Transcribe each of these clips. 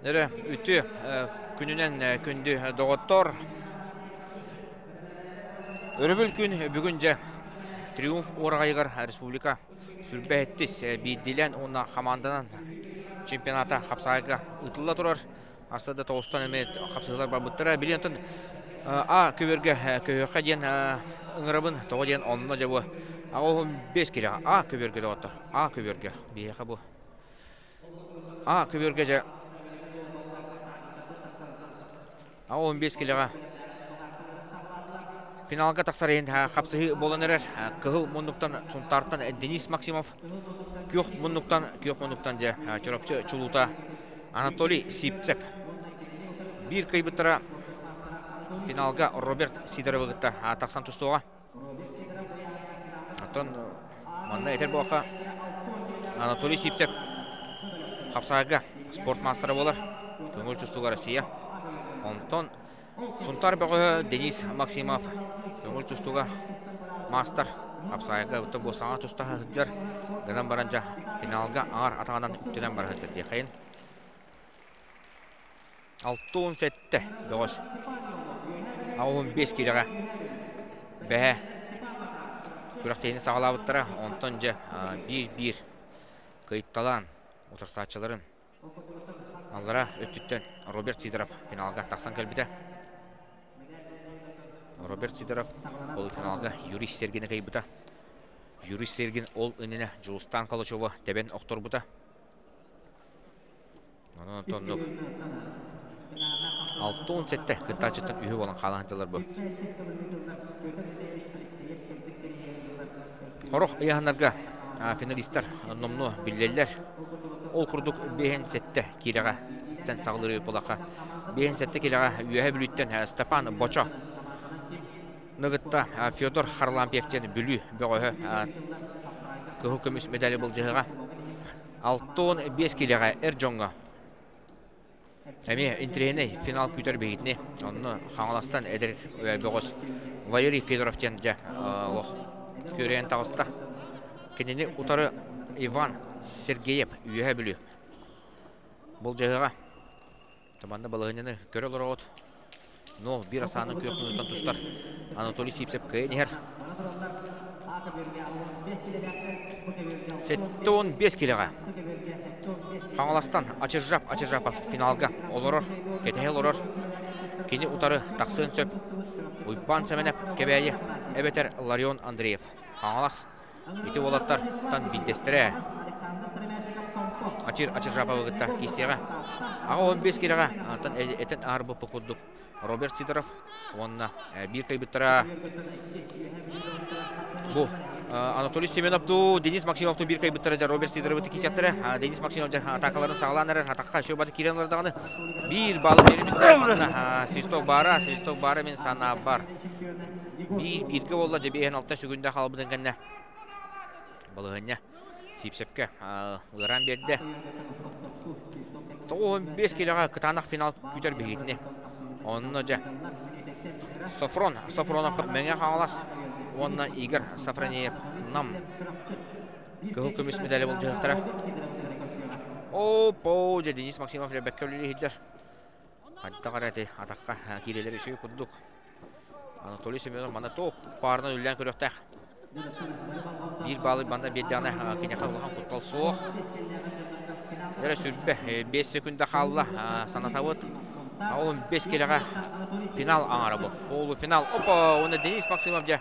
Нәре үтү күнүнен күндү доғоттор. Өрөбүл күн бүгүн же триумф орағайғыр республика сүрбәттіс бейділен онна команданан чемпионата қапсайға ұтылла тұрар. Арсада тоғыстан әме қапсығылар бар бұттыра. Білентін А көйөққа ден ден онына жабы. Келе. А. А. А Ағуым бес келеға финалга тақсар ең қапсығы болан әрер. Кығыл мұндықтан сұнтарттан Денис Максимов күйоқ мұндықтан күйоқ мұндықтан же чұрапчы чулута Анатолий Сипцеп. Бір қайбыттыра финалга Роберт Сидоровыгытта тақсан тұстуға. Атын манда етер болға Анатолий Сипцеп қапсағыға спорт мастері болар. Көңіл тұстуға Россия. Онтон Сунтар бағы Денис Максимов. Көңіл тұстуға мастер қапсағыға өтті босаңа тұстаға хүддер ғадан баранжа финалга аңар атағанан үттінен бар хүддер дейқайын. Алтуын сәтті доғыз. Ауын бес кереға. Бәе күрақтейіні сағалабыттыра онтон же бір-бір қайытталан отырсатшыларын аллара өттіттен Роберт Сидоров финалға тақсан кәлбіді. Роберт Сидоров ол финалға Юрий Сергені қайбыта. Юрий Серген ол үніне Жылыстан Қалычова тәбен оқтор бұта. Онын тоннық алтын сетте кыттачыттан үйі болан қалантылар бұл. Хорох ыяханарга финалисттар номну биллеллер. Ол курдук бehen сетте кирега тен сагылыры болака. Бehen сетте кирега үйе бүлүттен Степан Бочо. Ныгытта Федор Харлампевтен бүлү бөгөһө кыһыл көмүс медали бол жыһыга. Алтын 5 килега Эржонга Әме интрейне финал күтер бейітіне. Онны қаңыластан әдір бөгіс Валерий Федоровтен жа лох көрейін тағыста. Кенені ұтары Иван Сергеев үйе білі. Бұл жағыға Таманда балығынені көрі олар оғыт. Но бір асаны көк минуттан тұстар. Анатолий Сипсеп көйенер. Сеттон 5 келеға. Қаңыластан Ачыржап, Ачыржапов финалга олорор, кетехел олорор. Кені утары тақсын сөп. Уйбан сәменеп кебәйі әбетер Ларион Андреев. Қаңылас. Бити олаттар тан биддестірі. Ачыр Ачыржапов ұғытта кесеға. Аға 15 келеға. Тан әтен арбы пұқуддық. Роберт Сидоров. Онна бір кайбыттыра. Бұл Анатолий Семеновду, Денис Максимовду бир кайбыттыра жа Роберт Сидоровды кичаттыры. Денис Максимов жа атакаларын сағаланыры, атаққа шөй баты кирен олардағаны. Бир балы берімізді. Свисток бара, свисток бары мен сана бар. Бир бирге олла жа бейін алтта шүгінде қалбыдың кәнне. Балығынне Сипсепке ұран берді. 15 келеға кытанақ финал күтер бейітіне. Онына жа Софрон, Софронов мәңе қағалас. Онна Игорь Сафронеев нам. Кығыл көмес медалі бол жығықтыра. Опо, же Денис Максимов ле бәккөлі хиджар. Қадда қарады атаққа кирелер үші күрдік. Анатолий Семенов мана тоқ парына үллән көріқтәқ. Бір балы банда беддяны кене қабылған құтқал соқ. Дәрі сүрбе 5 секунда қалла санатавыт. Ауын 5 келеға финал аңары бұл. Полу финал. Опа, оны Денис Максимов же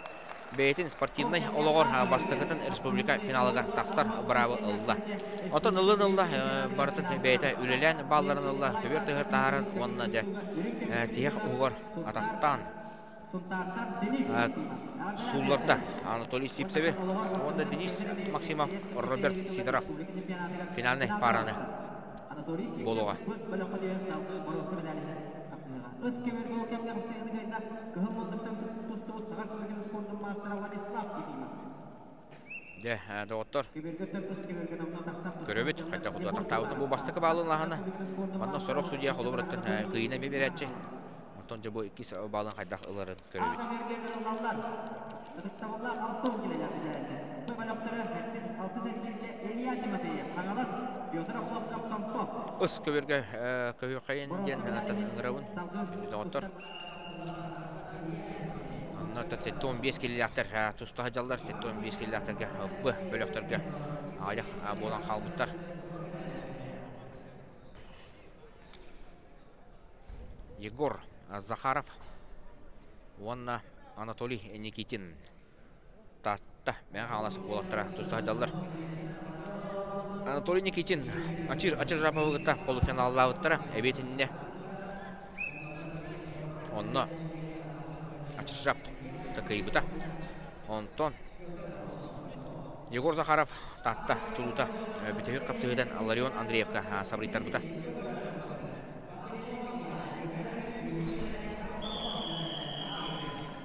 бейтин спортивный олоғыр бастығытын республика финалыға тақсар бравы ылла. Отын ылын ылла бартын бейті үлелен балларын ылла, көбер тұғыр тағарын онына же тиек ұғыр атақтан. Сулларда Анатолий Сипсеве, онда Денис Максимов, Роберт Сидоров финальный параны болуға. Де, тақсақ. Көрөбет, қайта құду атақтауытын бұл бастықы балын лағына. Манда сұрық судия қолы бұраттын күйіне бе беретші. Антон жабо икис балын қайдақ ыларын көрөбет. Кеберге кырылғалар. Ыдықтавалар алтын келе жатыр. Көй балықтары 6 сәттегі Илья Тимофеев. Қаңалас Петр Охлопкап Томпо. Ыс көберге көбе қайын ден анатан ыңырауын. Доғыттыр. Онната сетті 15 келеліктер тұстағы жалдар сетті 15 келеліктерге бұ бөліктерге аяқ болан қалбыттар. Егор Захаров, Онна Анатолий Никитин. Татта, мен қаласы болаттыра тұстағы жалдар. Анатолий Никитин ачыр ачыр жапа вагытта полуфиналда авыттара эбетинне. Онно ачыр жап такайбыта. Онтон Егор Захаров татта чулута битеги капсыгыдан Ларион Андреевка сабриттар бута.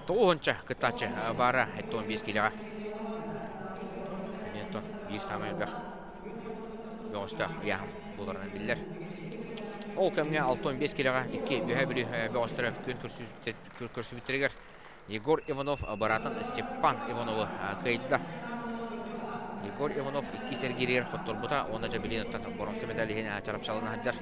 Кытачы бара 15 килоға. Нетон бир самай бақ. Бөғістақ яғым боларынан білдер. Ол кәміне 6-15 килоға 2 бүйә білі бөғістірі күн көрсі біттірігер. Егор Иванов баратын Степан Ивановы кайда. Егор Иванов 2 сәргерер құттыр бұта, оны жа білен ұттан бұрынсы медаліген чарапшалына хаджар.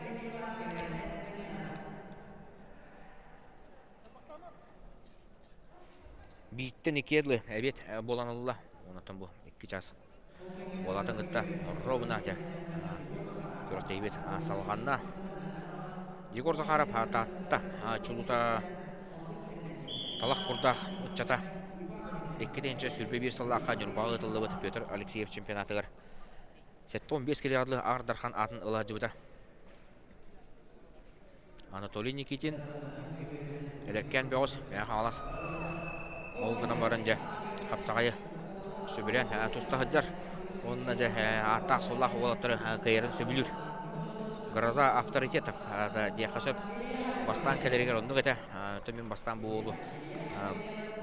Биттен икедлы әбет боланылла. Онатын бұл 2 час. Болатын ровна жа. Көрікті әбет салғанна. Егор Захаров татта чулута құрдақ ұтчата. Еккетенші сүрбе бір саллаққа нүрбағы ұтылы бұты Петр Алексеев чемпионатығыр. Сәтті 15 келі адлы Ағырдархан атын ұла жыбыда. Анатолий Никитин бәғыз мәға алас. Ол бұнан барынжа қапсағайы сөбілен тұстағыджар. Онына жа аттақ соллақ олаттыры кайырын сөбілір. Гроза авторитетов да дияқасып бастан кәлерегер онны ғета төмен бастан болу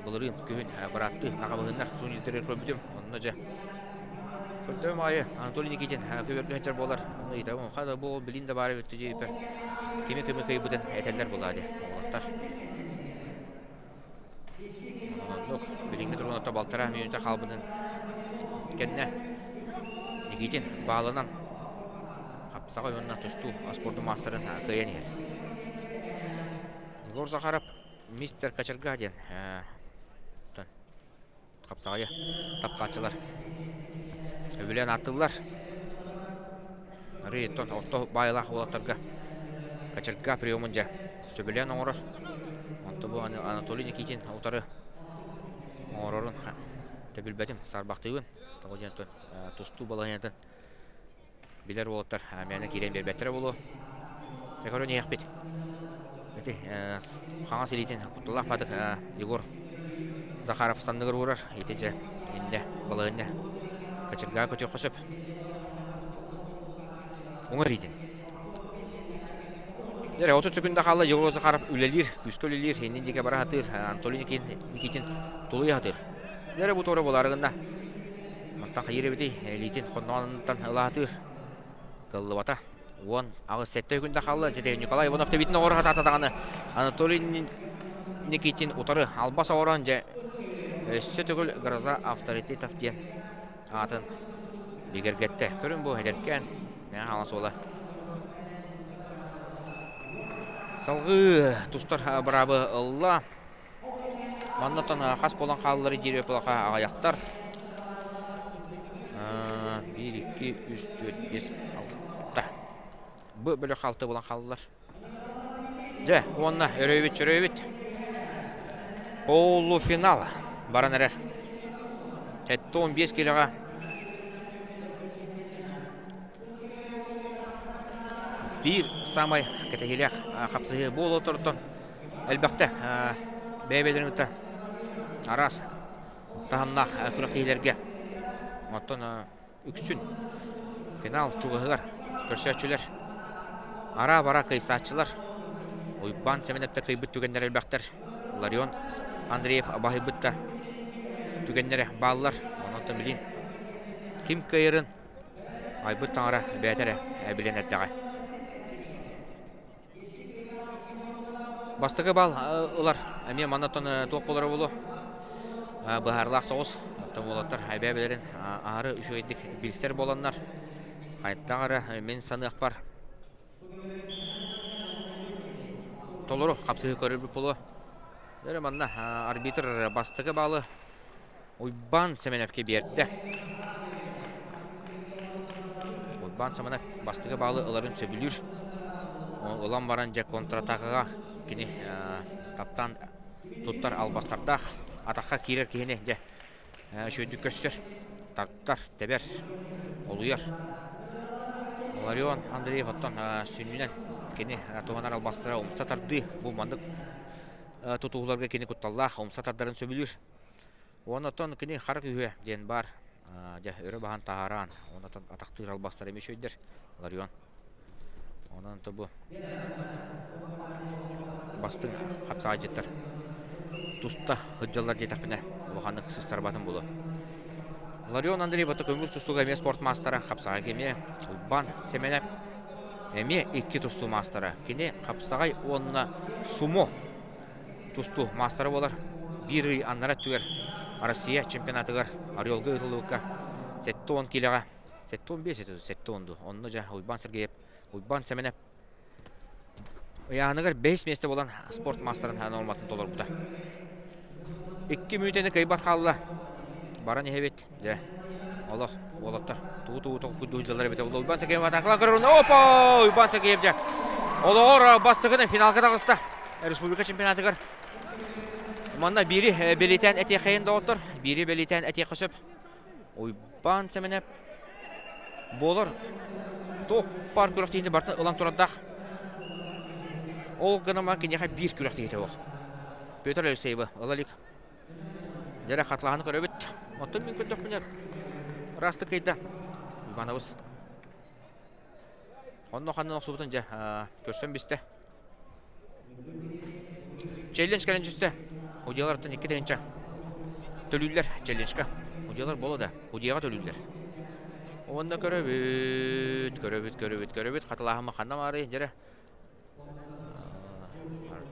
бұлырын күйін баратты нағабығыннар сунидерер көбідім онны жа Көттөм айы Анатолий Никитин көбергі хәтчер болар. Итабын қада бол білін де бары өтті жейпер. Кеме кеме кайбыдан әтәлдер болады. Олаттар. Онық білінгі тұрғын балтара мүйінті қалбының кенне Никитин бағалынан қапсаға өнна тұсту спорты мастерын кайын ер. Егор Захаров мистер Качерга ден қапсағайы тапқатшылар өбілен аттылар Рейтон отто байлақ олаттарға Качерга приемын жа сөбілен оңырыр Онты бұл Анатолий Никитин отары оңырырын тәбілбәтім сарбақтығын Тағуден тұсту балайынатын билер болаттар мәні керен бербәттірі болу. Текоры не яқпет Эти хаңа селитин Құттылақ падық Егор Захаров сандығыр ұрар Етеже енді балайында Качырға көте қосып Оңыр ейтін Дәрі, отыз түкінде қалы Егор Захаров үлелер, күскі үлелер, енен деге бара хатыр, Анатолий Никитин тулы хатыр. Дәрі бұл торы боларығында. Мақтан қайыры бітей, лейтен қоннағанынтан ұла хатыр. Қылы бата. Он ағыз сәтті күнде қалы, жеде Николай Иванов тебетін оғыр хатататағаны Анатолий Никитин ұтары албас оғыран жа өсі түгіл ғырза авторитетов ден атын бегергетті. Көрін бұл әдеркен, мен қалас олы. Салғы тұстар бұрабы ұлла. Маннатан қас болан қалылары дереу бұлақа ағаяқтар. 1, 2, 3, 4, 5, 6. Бұ бөлі қалты болан қалылар. Де, онына өрөйбет, өрөйбет. Полуфинал баран әрер. Тәтті 15 келіға bir самай кәтәгеләк қапсығы бол отырдын. Әлбәқті бәйбелеріңді арас тағымнақ күрәқтейлерге. Оттан үксін финал чуғығыр көрсетшілер. Ара-бара қайсатшылар. Ойбан сәменепті қайбыт түгендер әлбәқтер. Ларион Андреев абайбытта түгендері балылар. Онын білін. Ким кайырын айбыт таңыра бәтірі әбілен Бастығы бал ұлар, әме манатон тоқ болары болу. Бұхарлақ соғыз, аттан болаттар, әбәбелерін ары үші өйдік білістер боланлар. Айттағара мен саныақ бар. Толору қапсығы көріп болу. Дәрі манна арбитр бастығы балы Ойбан Семеновке берді. Ойбан Семенов бастығы балы ыларын сөбілір. Улан баран жа контратағыға кені таптан туттар албастардақ атаққа кирер кені жа шөйдік көстер тақтар тебер олуяр Ларион Андреев оттан сүнінен кені туғанар албастыра умса тарды бұл мандық тутууларга кини кутталлах умса тардарын сөбүлүр онотон кини харак үйе ден бар жа өрө бахан тааран онотон атактыр албастар эмес өйдер Ларион. Онан тобу бастың хапсага жеттер туста хыджалар жетапине улуханнык сыстар батын болу. Ларион Андрей бата көмүр тустуга эме спорт мастера хапсага кеме Уйбан Семенеп эме икки тусту мастера кини хапсагай онна сумо тусту мастера болар. Бир ый аннара түгер. Россия чемпионатыгар Орелга ытылыбыкка сетте он килега сетте он бес сетте онду онно жа Уйбан Сергеев. Уйбан Семенеп Яныгар 5 месте болан спорт мастерын норматын толар бута. 2 мүйтені кайбат қалла. Баран ехебет. Де. Олох, олаттар. Туу туу туу күдүү жылдар бете. Уйбан Сергеев атакла кырын. Опа! Уйбан Сергеев же. Олор бастыгын финалга тагыста. Республика чемпионатыгар. Манна бири белитен эте хайын да отыр. Бири белитен эте кышып. Уйбан Семенеп болар. Топ пар күрәктейді бартын ылан турадақ. Ол гына ма кинеха бир күрәкте кете ох. Петр Алексеев, алалик. Дәре хатланы көрөбөт. Оттон мин көтөк менә. Расты кайда. Ивановыз. Онно ханны субутын жа көрсөм бисте. Челлендж кален жүсте. Удиялардан 2 дегенче. Төлүлләр челленджка. Удиялар болода. Удияга төлүлләр. Онда көрөбүт, көрөбүт, көрөбүт, көрөбүт. Хаталахыма ханна мары жере.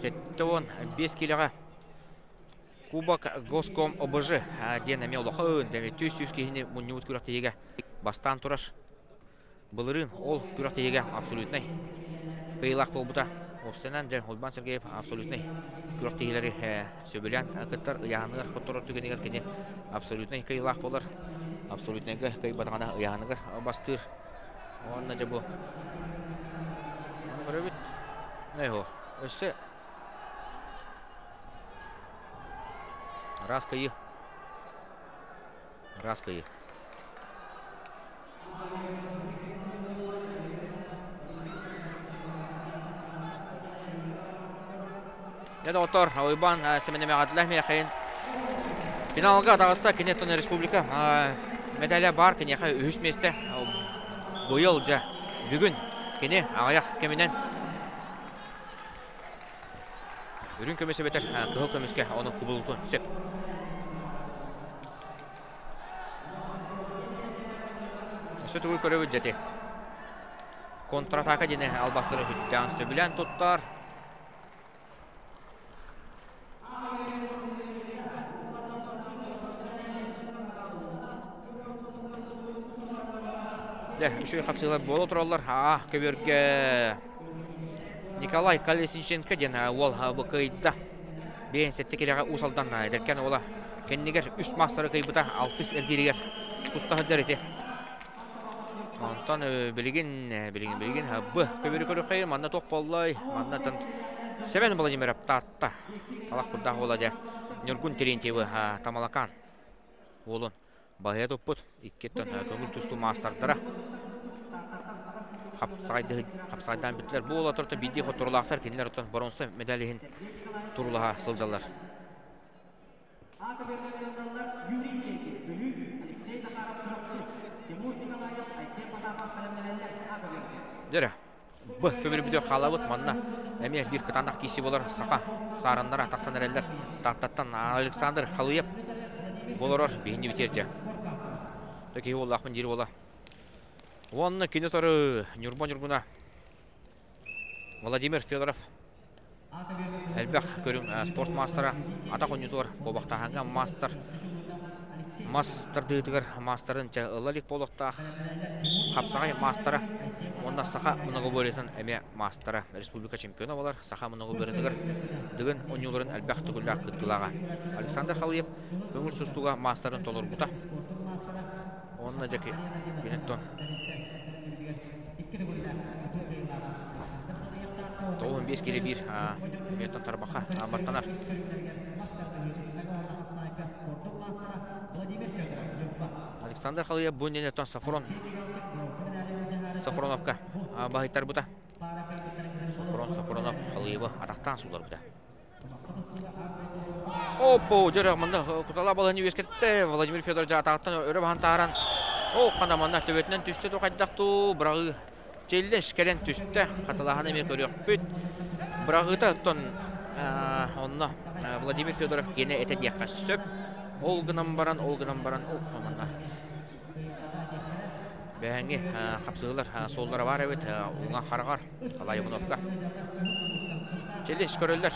сеттон 5 килога Кубок Госком ОБЖ ден эме олохын, деме төс кехине муннют күрәкте еге бастан тураш. Былырын ол күрәкте еге абсолютный. Кыйлак болбута. Овсенан ден Ойбан Сергеев абсолютный. Күрәкте егеләре сөбелән акыттар яһаныр хоторор түгенегер кине абсолютный кыйлак болар. Абсолютныйга кый батгана яһаныр бастыр. Онна жабу. Көрөбүт. Нехо. Өсө Раз кайы. Раз кайы. Яда отор Ойбан семенеме гадлах мехайын. Финалга тагыста Кенеттон Республика медаля бар кенеха үс месте. Быйыл жа бүгүн кене аяк кеменен Үрін көмесі бетер, кығыл көмеске оны күбілтін сеп. Өсі түгіл көрі өджеті. Контратака дене албастыры хүттен сөбілен тұттар. Үші қапсылар болу тұралар. А, Николай Колесниченко ден ол быкайда бен сетте келега усалдан деркен ола кеннигер үс мастары кайбыта алтыс эрдиригер тустахы дерете Антон билеген билеген билеген б көбөрү көрү кай манна ток боллай. Манна тан Севен Владимир татта талак бурда ола де Нюргун Терентьевы тамалакан. Олун бая топпут иккеттен көңүл тусту мастардара хапсайды хапсайдан битлер бу ола турта биди хотурлактар кинилер отон боронса медалиһин турлаха сылжалар. Дөрә. Бу көмөр бидө халабыт манна. Эме бир кытанак киси болар сака сарыннара таксан эрелер. Тактаттан Александр Халыев болорор бейни битерде. Таки Аллахмын жери бола. Онны кинотары Нюрбан Нюргуна. Владимир Федоров. Әлбәк көрүң ә, спорт мастера. Ата конютор бобактаган мастер. Мастер дыдыгар мастерын ча ылалик болохтах. Хапсагай мастера. Онда саха много бөлетін әме мастера республика чемпионы болар. Саха много бөлетігір. Дігін онюларын әлбәк түгілләк күттілаға. Александр Халиев көңіл сұстуға мастерын толыр бұта. Жеки Кенеттон. Тоғын бес келе бір меттон тарбақа баттанар. Александр Халиев бұнен еттон Сафрон. Сафроновка бағыттар бұта. Сафрон, Сафронов, Халиевы атақтан бұта. Опо, жара мында кутала баланы вескетте Владимир Федор жатақтан өрі бағантаран. О, қана мында төбетінен түсті тоқайдақту, бірағы желден шкерен түсті, қаталағаны мен көрек бүт. Бірағыта тұн онна Владимир Федоров кені әтет яққа сөп. Ол гынан баран, ол гынан баран, ол қаманна. Бәңе қапсығылар солдары бар әбет, оңа қарғар, қалай Желден шкерелер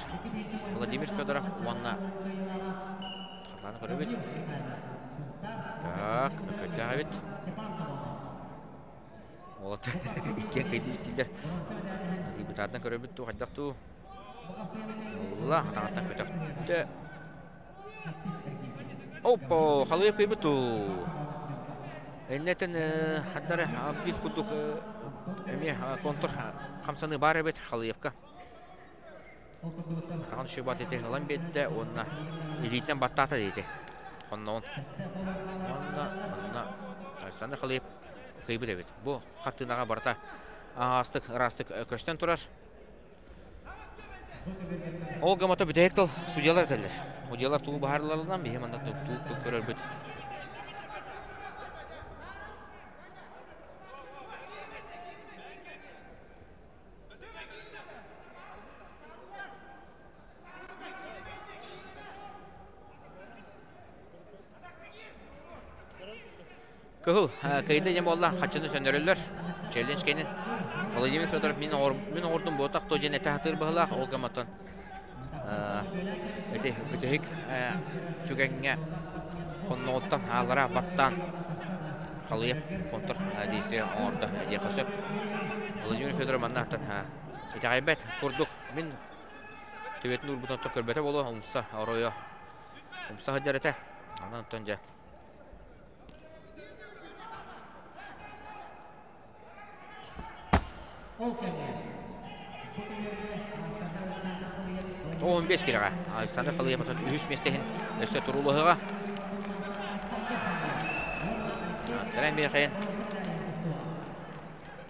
Владимир Федоров онна Қаланы көрі бет. Так, көтті әбет. Олат, икен қайды біттейдер. Рибутардан көрі бет, қайдақту. Алла, атаңаттан көтті. Опа, халыйып көйбіту. Эннетен хаттары актив күттік әме контур қамсаны бар әбет халыйыпқа. Таған үші бат еті ғылам бетті, онына элитінен баттата дейді. Онна он. Онна, онна. Александр Халиев кыйбыт әбет. Бұ қақтынаға барта астық, растық көштен тұрар. Ол гамата бүтәйіктіл судьялар тәлдер. Судьялар туғы бағарларынан бейім. Көһүл, э, кайда не олар хачыны сөнөрөлөр. Челлендж. Владимир Федоров мен ордым мен ордун ботак то жене ол бахлах олгаматан. Э, эти бүтөк э, түгәнгә конноттан алара баттан халыйып контр дисе орда яхасы. Владимир Федоров маннахтан ха. Итагайбет курдук мен төбетнур бутан төкөрбәтә боло, умса ороя. Умса. Анан. 15 келеға александр қалыйымытын үйіс местехін өсті тұрулығыға аттыран бер қайын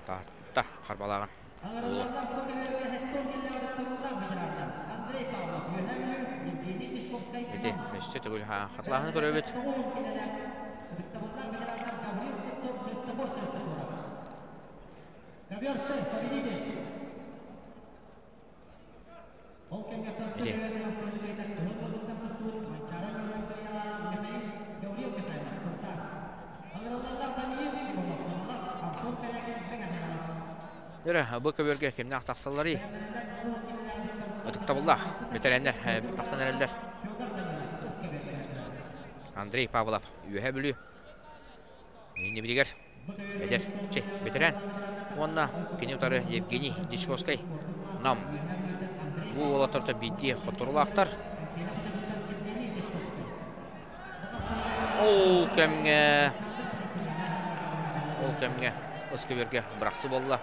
тартта қарбалаған Эти, өсті түгіл қатлағын көрөбіт. Көрөбет. Йөрі, бұл көберге кемнен ақтақсалары. Өтікті бұлда, ветерендер, тақсан әрелдер. Андрей Павлов, үйе бүлі. Мені білігер. Эдер, че, ветеран. Онна, кенеутары Евгений Дичковской. Нам. Бұл олатырты бейді құтырылақтар. Ол кәмге... Ол кәмге Өскөберге бірақсы болла.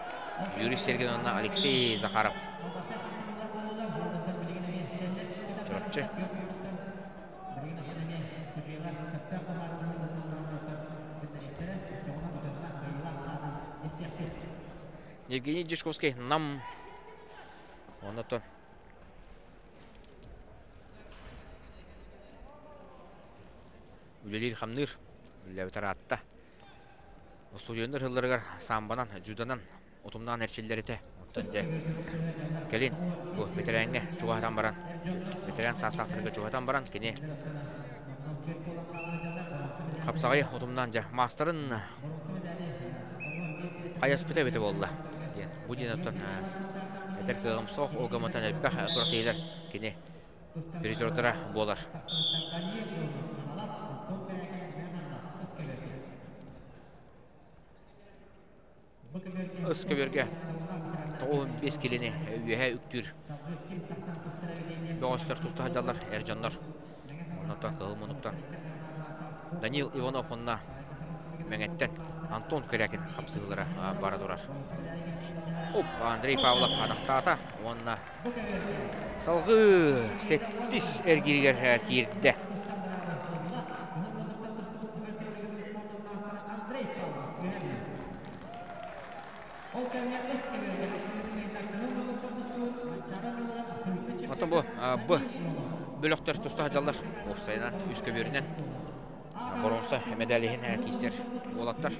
Юрий Сергей онна Алексей Захаров. Тұрапчы. Евгений Дишковский нам оны то үлелер хамныр үлләбетар атта студиондар хылларыгар самбанан жуданан утумнан эрчиллерите оттон же келин бу ветеранга чугатан баран. Ветеран саасаактырга чугатан баран кини капсагай утумнан же мастарын аяспыта бите болла. Диэн бу диэн оттон этер кыгымсох олгаматан элбэх курактейлер кини призердара болар тоғын бес келіне үйәе үктүр. Бөғыстар тұста хадалар, әржанлар. Оннаттан қылмынықтан. Данил Иванов онна мәңеттен Антон Корякин қапсығылары бара тұрар. Оп, Андрей Павлов анықтата. Онна салғы сеттіс әргергер кирді. Атын бұ, бұ бөліқтер тұста жалар офсайнан үскі берінен бұрынса медалихин кейсер олаттар.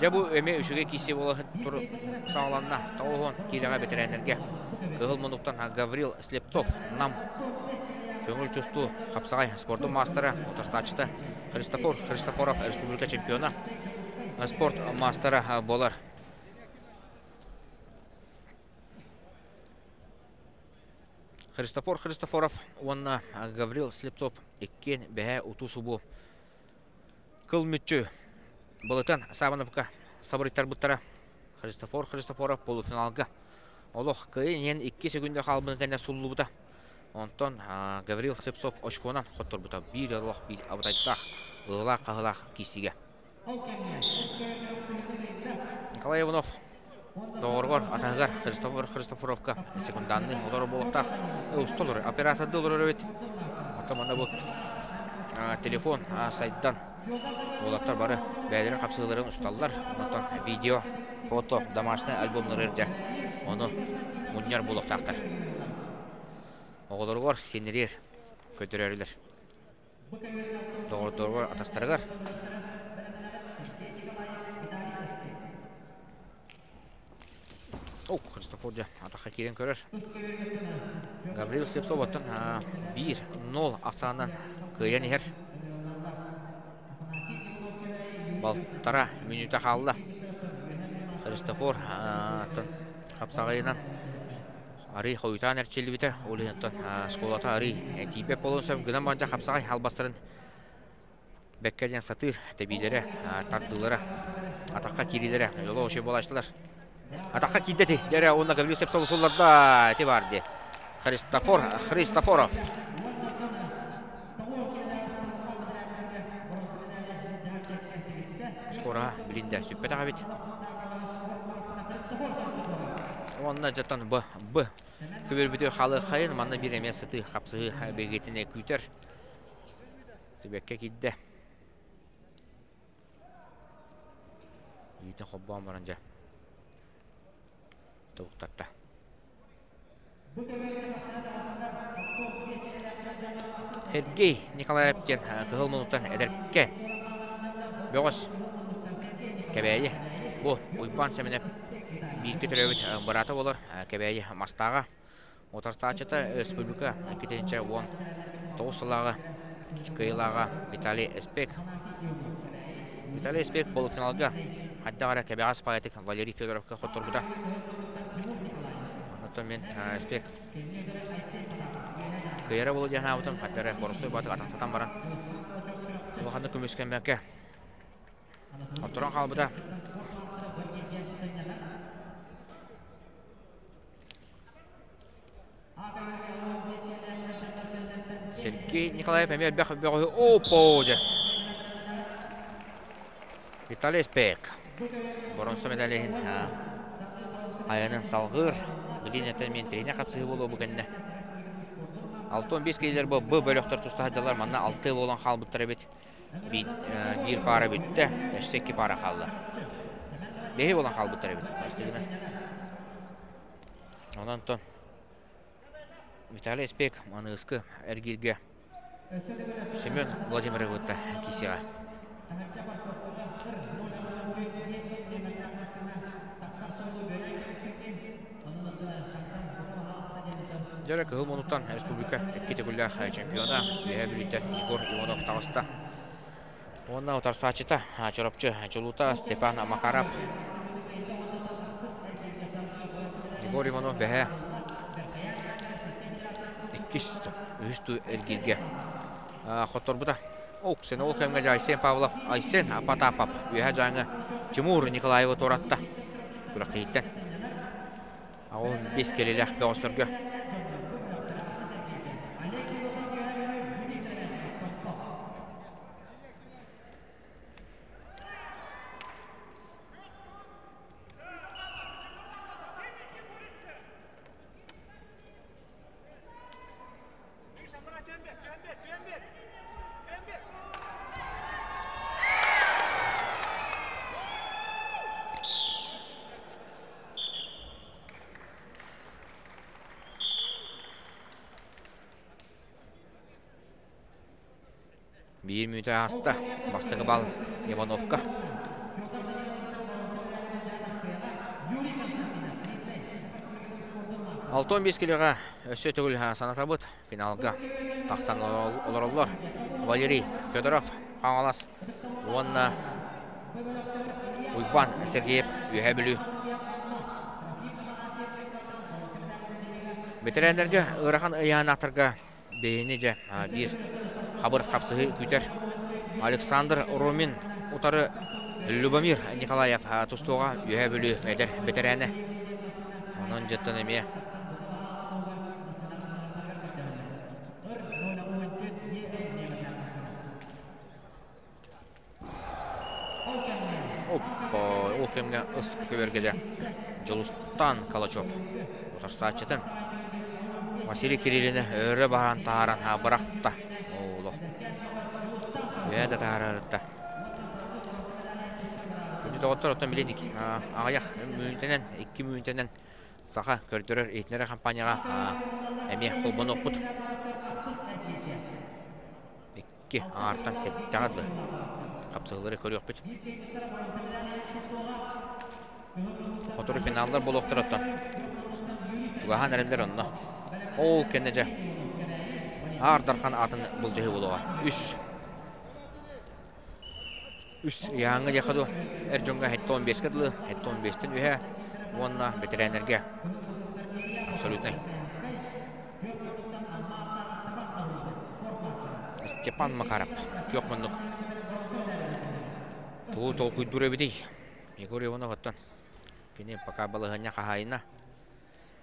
Жабу өме үшіге кейсе болы тұр сағаланна тауығын кейліға бетерәнерге. Кығыл мұнықтан Гаврил Слепцов нам көңіл төсту қапсағай спорты мастері отырстачыты Христофор Христофоров республика чемпионы спорт мастері болар. Христофор Христофоров, онна Гаврил Слепцов еккен бәе ұту субу. Кыл мүтчі Бұлытын Сабановқа сабыриттар бұттара Христофор Христофоров полуфиналға. Олық күйін ен 2 секунда қалбын кәне сұллы бұта. Онтон Гаврил Слепцов очконан хоттор бұта. Bir олық bir абытайттақ ұғылақ қағылақ кесіге. Николай Иванов Доғырғыр атағығар Христофор Христофоровқа секунданны олары болықтақ ұстолыр. Операторды олар өт. Атаманда бұл телефон сайттан олаттар бары бәлерін қапсығыларын ұсталылар. Онаттан видео, фото, домашный альбомлары оны мұнияр болықтақтар. Оғылырғыр сенерер көтерерілер. Доғырдырғыр атастарығар. О, Христофор да атаққа керен көрер. Гаврил Слепцов оттан 1-0 асанан кыян ехер. Балтара минута қалды. Христофор атын қапсағайынан Ари хойутан олы янтан школата ари тибеп болынсам гынан банжа қапсағай албастырын бәккәден сатыр тәбейлері, тардылары, атаққа керелері, жолы ошы болаштылар. Атаққа киддети, жәрі онна Гаврил Сепсол ұсуларда әті барды. Христофор, Христофоров. Скора білінде сүппет аға бет. Онна жаттан Б, Б. Көбір біті қалы қайын, манна бір әме сыты қапсығы бегетіне күйтер. Түбекке кидді. Ейтін қоббан баранжа. Тоқтатта. Сергей Николаевтен кығыл мұнуттан әдіркке. Бөғыс. Кәбәйі. Бұ, ұйпан сәмінеп bir көтөрөбүт барата болар кебеyi мастага отарстачыта республика кетенче он тоғыз салага кыйлага виталий эспек виталий эспек полуфиналга хаддагара кебега спаятик валерий федоровка хоторбута онотон мен эспек кыйра болу жахнабытын хаддара боростой батык атактатан баран улаханды көмөскөн Отуран қалбыда Сергей Николаев бәқ бәқ оподе. Виталий Спек. Бұрынсы медалейін айының салғыр. Әтен мен трене қапсығы болу бұгінді. 6-15 кейлер бұл бұл бөлөктөр тустахадалар манна 6 болан халбыттар бит bir para bitti. Eşte iki para kaldı. Behi olan halbıttır bit. Başlıgına. Ondan ton. Виталий Спек, Маныскы, Эргирге. Семен Владимирович Кисера. Жара кыл монуттан республика экките күллә чемпиона Беһә билите Егор Иванов. Онна утар сачыта чорапчы Чулута Степан Макарап. Егор Иванов Беһә иккис үстү элгирге. Хотор буда. Ок сен ол кемге Айсен Павлов Айсен Апатапап Беһә жаңы Тимур Николаева торатта. Күрәк тейттен. Ауыл бес келелек бәғыстырғы. Bir minüte hasta. Bastığı bal Ivanovka. Алты он бес келеға өсі түгіл санатабыт финалға тақсан олар Валерий Федоров қаңалас. Онна Уйбан Сергеев үйәбілі. Ветерендерге ұрақан ұян атырға бейіні же бір хабар қапсығы күтер. Александр Ромин утары Любомир Николаев тұстуға үйәбілі әдір ветерені. Onun cidden emeği. Опа, ол кемге ыс көбергеде. Жылыстан Калачоп. Отар сачетін. Василий Кириллины өрі баған бырақта. Оло. Өйді таарарытта. Күнді тоғыттар оттан білейдік. Ағаяқ мүнтенен, екі окпут икки артан көрөкпүт Отуру финалдар болоктор оттон жугахан эрелдер онно ол ардархан атын бул жеhi болуга үс үс яңы жахаду эржонга хетто 15 кыдлы хетто 15тен үһэ Вонна ветеринерге. Абсолютно. Степан Макаров. Кёк мындык. Туу тол күйдүрө бидей. Егор Иванов оттан. Кини пока балыгыня кахайна.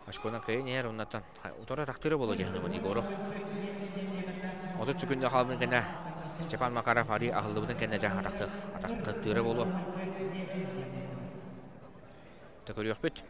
Ашкона кайын ер сүкүндө халбын кene Степан Макаров ари ахылдыбытын кene жа атақты атақты тыры болу. Көрүөх бүт.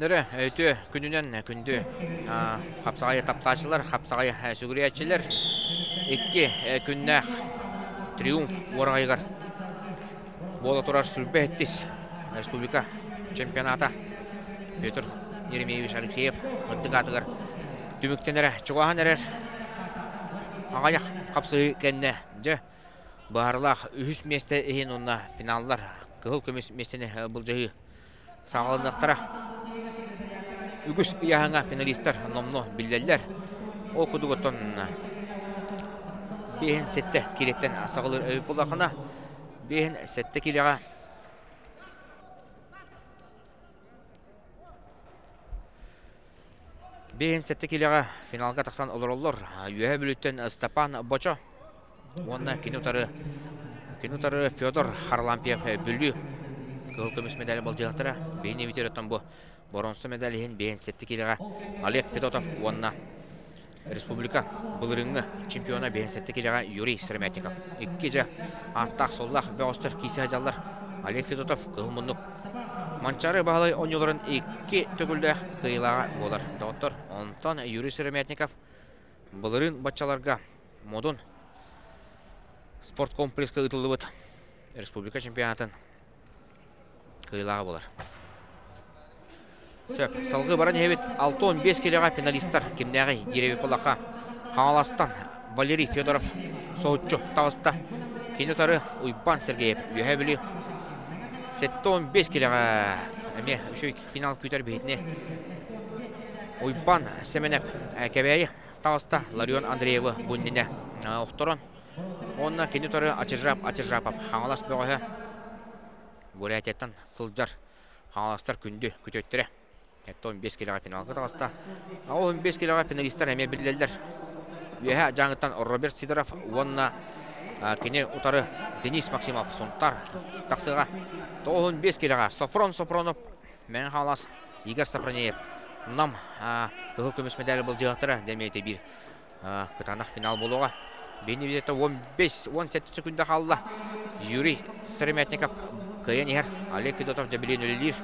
Нөрі өйті күнінен күнді қапсағай тапташылар, қапсағай сүгіриятчылар, екі күннәқ триумф орғайғар бола тұрар сүрбе әттіс республика чемпионата. Петр Еремеевич Алексеев ұттығатығар түміктенері чуғахан әрер ағаяқ қапсығы кәнне жа бағарлақ үхіс месті ехен онна финаллар. Кығыл көмес местені бұл жағы сағалынықтара үгүс ыяһыңа финалисттер номно биллеллер. Ол кудуготтон бehen сетте килеттен сағылыр өйіп болақына. Бehen сетте килеға Бehen сетте килеға финалға тақсан олар олар. Үйе бүліттен Степан Бочо. Онна кинутары кинутары Федор Харлампиев бүлі. Кыл көміс медалі бол жылақтыра. Бейне битер өттен бұл медаліхін бейін сетті келеға Олег Федотов онна республика бұлырыңы чемпиона бейін сетті келеға Юрий Сырмятников. Икки жа аттақ соллақ бәғыстыр кейсі Олег Федотов кыл мұнық Манчары бағалай оньоларын икки түгілді кыйлаға болар. Доктор Онтон Юрий Сырмятников бұлырын батчаларға модун спорт ұтылды бұд республика чемпионатын кыйлаға болар. Сөп, салғы баран ебет 6-15 келеға финалисттар. Кемнәғі дереве полақа Хаңаластан Валерий Федоров соғытчу тағыста кенетары Уйбан Сергеев үйе білі 7-15 келеға әме үшөй финал күйтер бейтіне Уйбан Семенеп кәбәйі тағыста Ларион Андреевы бұнніне ұқтырын Онна кенетары Ачыржап Ачыржапов Хаңалас бөғі Бурятияттан сылжар Хаңаластар күнді күтөттірі Әтті 15 келеға финалға тағыста. Ол 15 келеға финалисттар әме білделдер. Үйәе жаңыттан Роберт Сидоров, онна кене ұтары Денис Максимов сонтар тақсыға. 15 келеға Софрон Сопронов, мән қалас Игорь Сапранеев. Нам кығыл көміс медалі бұл жығықтыры демейті бір күтанақ финал болуға. Бені бізетті 15-17 секунда қалды. Юрий Сыреметников, Каян Олег Федотов, Жабилин Өлілер.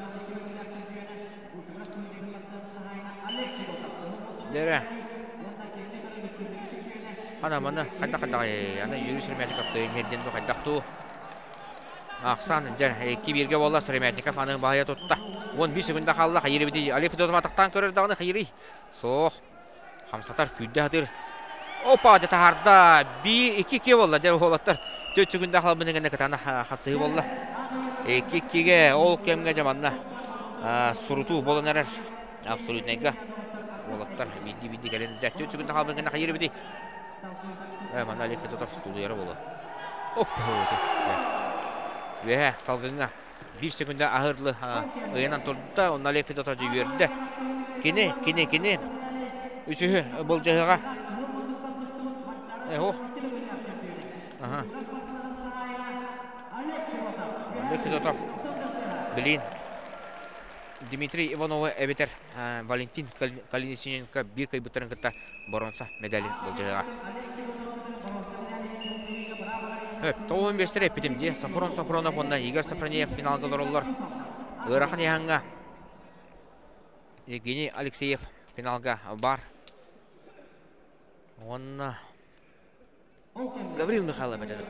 Дәрі. Ана мана қайда қайда ана. Ақсан жер екі берге болла Сыреметников аны бағая тұтта. 11 секунда қалды. Қайыры біті Олег Федотов атақтан көрір дағыны қайыры. Соқ. Хамсатар хатыр. Опа, де тахарда би iki ке болла, де олаттар. Төт секунда қалбының генне катана хапсығы болла. Iki кеге ол кемге жаманна. Олаттар бидди бидди келен де төт секунда қалбының генне хайыр биди. Мана Олег Федотов тулу яра болла. Опа, де. Ве, салгыңа. Bir sekunda ahırlı кене. Үсігі бұл. Олег Федотов. Блин. Дмитрий Иванова әбетер Валентин Калиниченко бір кай бұттарын кітта боронса медалі болжыға. Өп, 15 эпидемде Сафрон Сафронов онда Игорь Сафронеев финалға олар. Ырахан яңға Евгений Алексеев финалға бар. Онна Гаврил Михайлов әдеді.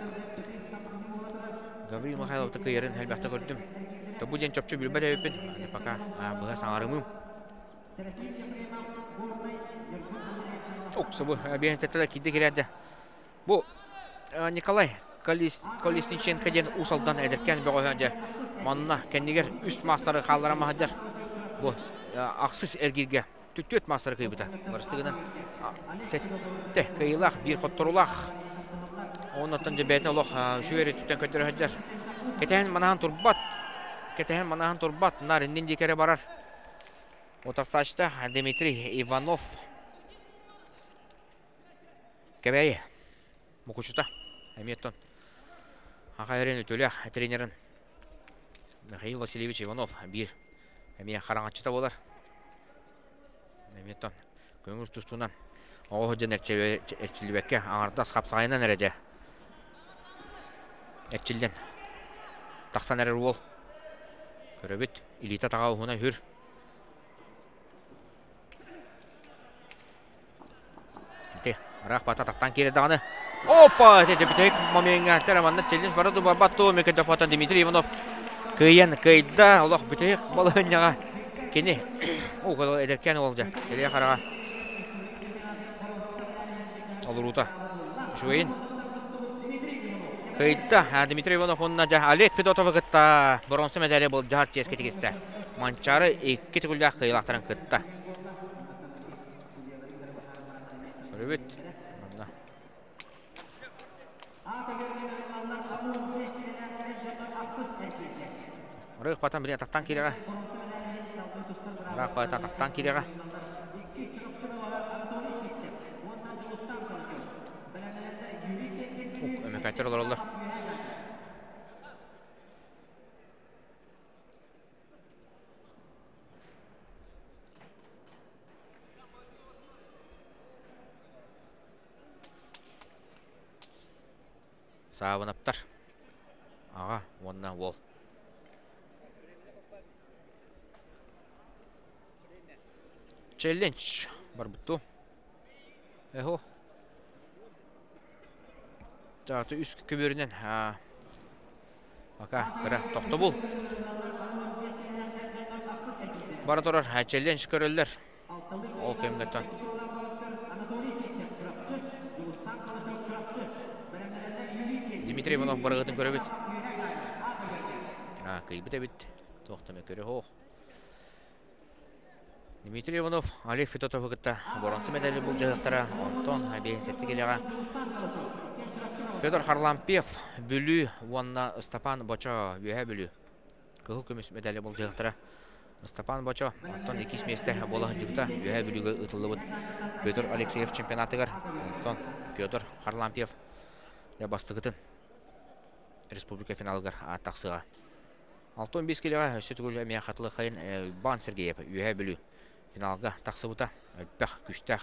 Гаврил Михайлов тақы ерін әлбәқті көрдім. Табу ден чопчу білбәд әбеппен. Аны пока бұға саңарымым. Ок, собы бейін сәттілі кейді келеді. Бұл Николай Колесниченко ден усалдан әдіркен бөғі әді. Манына кәннегер үст мастары қалдырама әдір. Бұл ақсыз әргерге түттөт мастары күйбіті. Барыстығынан сәтті кайылақ, бір қоттырулақ. Оннаттан жебәтін олық шүйері түттен көттері әдір. Кетәйін манахан турбат. Кетәйін манахан турбат. Нар иннен декері барар. Отарсачта Дмитрий Иванов. Кәбәйі. Мұқұшыта. Әметтон. Ағайрен өтөлі тренерін. Михаил Васильевич Иванов. Бір. Әме қараңатшыта болар. Әметтон. Көңіл тұстуынан. Оғы жын әрчілбәкке аңардас қапсағайынан әрәді. Әрчілден. Тақсан әрір ол. Көрөбіт. Илита ұғына хүр. Те, рақ бата тақтан келе. Опа! Те, жепітек моментға тәраманна челленж барады бар батту мекен Дмитрий Иванов. Кыйын, кыйда, олақ бітек балығынняға. Кені, о, көлі әдеркен ол жа. Келе қараға. Кыйта Дмитрий Иванов онна жа Олег Федотовы кытта бронза медали бол жар ческе. Манчары 2 түгілді кыйлактарын кытта. Привет. Рых патан билен тактан келега. Рах. Ömekaytlar olurlar. Сабынаптар. Аға, онна ол. Челлендж бар. Эхо. Жаты үс көберінен. Ака, кірі, тоқты бұл. Бара тұрар, челлендж көрелер. Ол кемгеттен. Дмитрий Иванов барығытын көребет. А, кыйбыт әбет. Тоқтаме көре хоқ. Дмитрий Иванов, Олег Федотов гытта боронсы медали бұл жығықтара. Антон Бейсетті келеға. Федор Харлампев бүлі, онна Стапан Бочо бүйә бүлі. Кығыл көміс медали бұл жығықтара. Стапан Бочо, Антон екис месте бола жығыта бүйә бүлігі ұтылы бұд. Петр Алексеев чемпионатығар. Антон Федор Харлампев бастығытын. Республика финалгар аттақсыға. 6-15 келеға өсі түгіл әмия қатылы қайын Бан Сергеев үйе білі финалға тақсыбыта әлбәқ күштәқ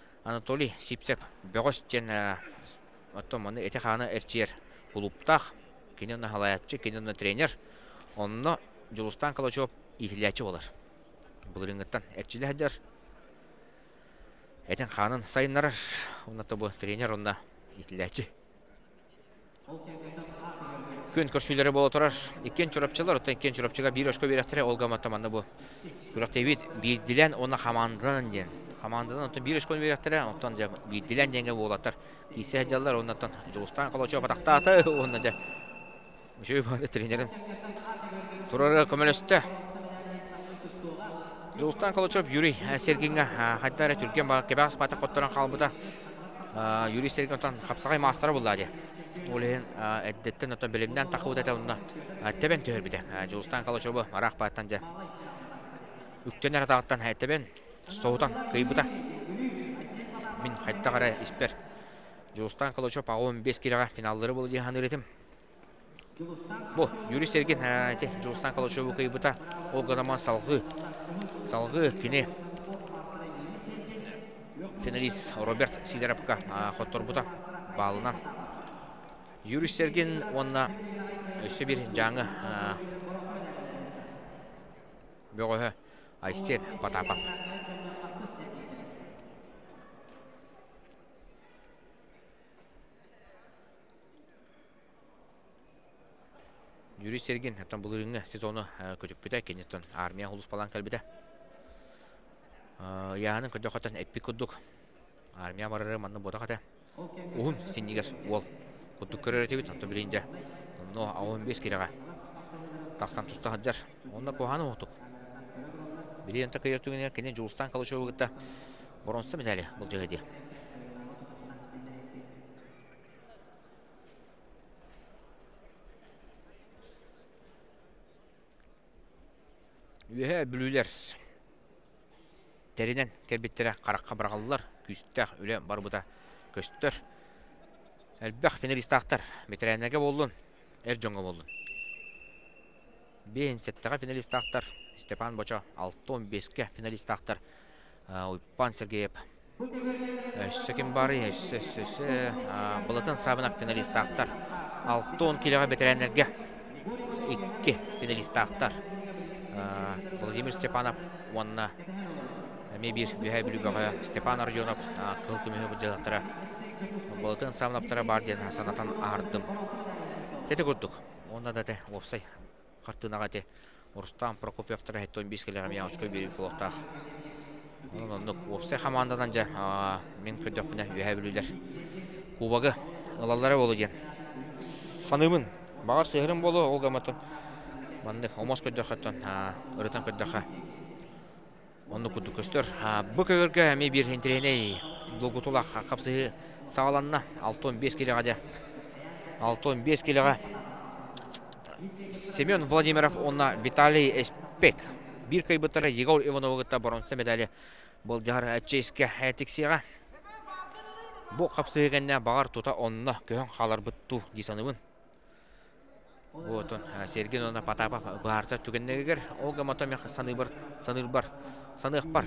Анатолий Сипцеп бөгөс жен оттон маны эте ханы эрчер клубтах кенен халаятчы кенен тренер онно Жылустан Калачоп ихлячы болар. Бұл рингаттан эрчиләдер. Этен ханын сайыннар онна бу тренер онна итиләчи. Күн көрсүйләре бола торар. Икен чурапчылар, оттан икен өшкө берәктәре олга матаманда бу. Күрәктә бит бир дилән оны хамандан ден. Хамандан оттан бир өшкө берәктәре, оттан ja бир дилән деңгә булатар. Кисе җаллар оннан Җулстан калачы патактаты, ja. Шөй бар тренерин. Турары көмөлөстө. Җулстан калачы Юрий Сергенгә хаттары Түркия ба кебас пата коттаран калбыта. Юрий Сергеевтан хапсагай мастера булды. Олен әддеттен отон білімден тақуыт әті онына әттебен төхір біде. Жобы арақ баттан жа. Үктен әрі тағыттан әттебен соғытан қиыбыта. Мен қайтта қара іспер. Жылыстан қалы жоб 15 келеға финаллары бұл дейхан үретім. Бұл, Юрий Жылыстан қалы жобы қиыбыта. Ол ғадаман салғы. Салғы кене финалист Роберт Сидоровка бұта балынан Юрий Сергин онна өсі бір жаңы бөғі Айстен Потапов. Юрий Сергин әттен бұл үріңі сезоны көтіп біті, кенеттен армия хулус балан кәлбіті. Яғының көді қотан әппі күддік. Армия барыры манны бода қата. Уғын сенегес ол. Куддук көрөр этебит, онто билинде. Но 15 килега. Таксан туста хаджар. Онда коханы отук. Били онта кыйыртугуне кенен Жулстан калышы өгүтта. Боронса медали бұл жегеде. Үйе бүлүлер. Теринен кербеттері қараққа барғалылар. Күстәқ үлі барбыда көстер. Әлбәқ финалистақтар метрәнәге болдun, әр жоңға болдun. Бейін сеттіға финалистақтар Степан Боча 6-15-ке финалистақтар Уйпан Сергеев. Өссекін бары, өссесі бұлытын сабынап финалистақтар 6-10 килоға метрәнәге 2 финалистақтар Владимир Степанов онна Эми бир үһэ бүлүбөҕө Степан Аржонов кыл күмүһү быжыгыктара. Болтын самнаптара бар диэн санатан ардым. Тети курдук. Онда да те опсай. Картынага те Рустам Прокопьевтара хеттон бис келер мия очкой бери флоттах. Оннук опсай командадан жа мен көдөкпүнө үһэ бүлүлер. Кубагы ылаллары болу диэн. Санымын багар сыгырым олга матын. Манны омос көдөкөттөн ырытан көдөкө. Онны курдук көстөр. Бу көгөргө эми бир интереней Логутулах капсы сагаланна 6-5 келега жа. 6-5 келега Семен Владимиров, онна Виталий Эспек. Бир кайбыттара Егор Ивановыгытта бронза медали бұл жар әтчейске әтіксеға. Бұл қапсығығанна бағар тута онна көхін қалар бұтту дейсанымын. Отын Серген оны патапа бағарса түгеннегер, олға матами саны бар, саныр бар, санық бар.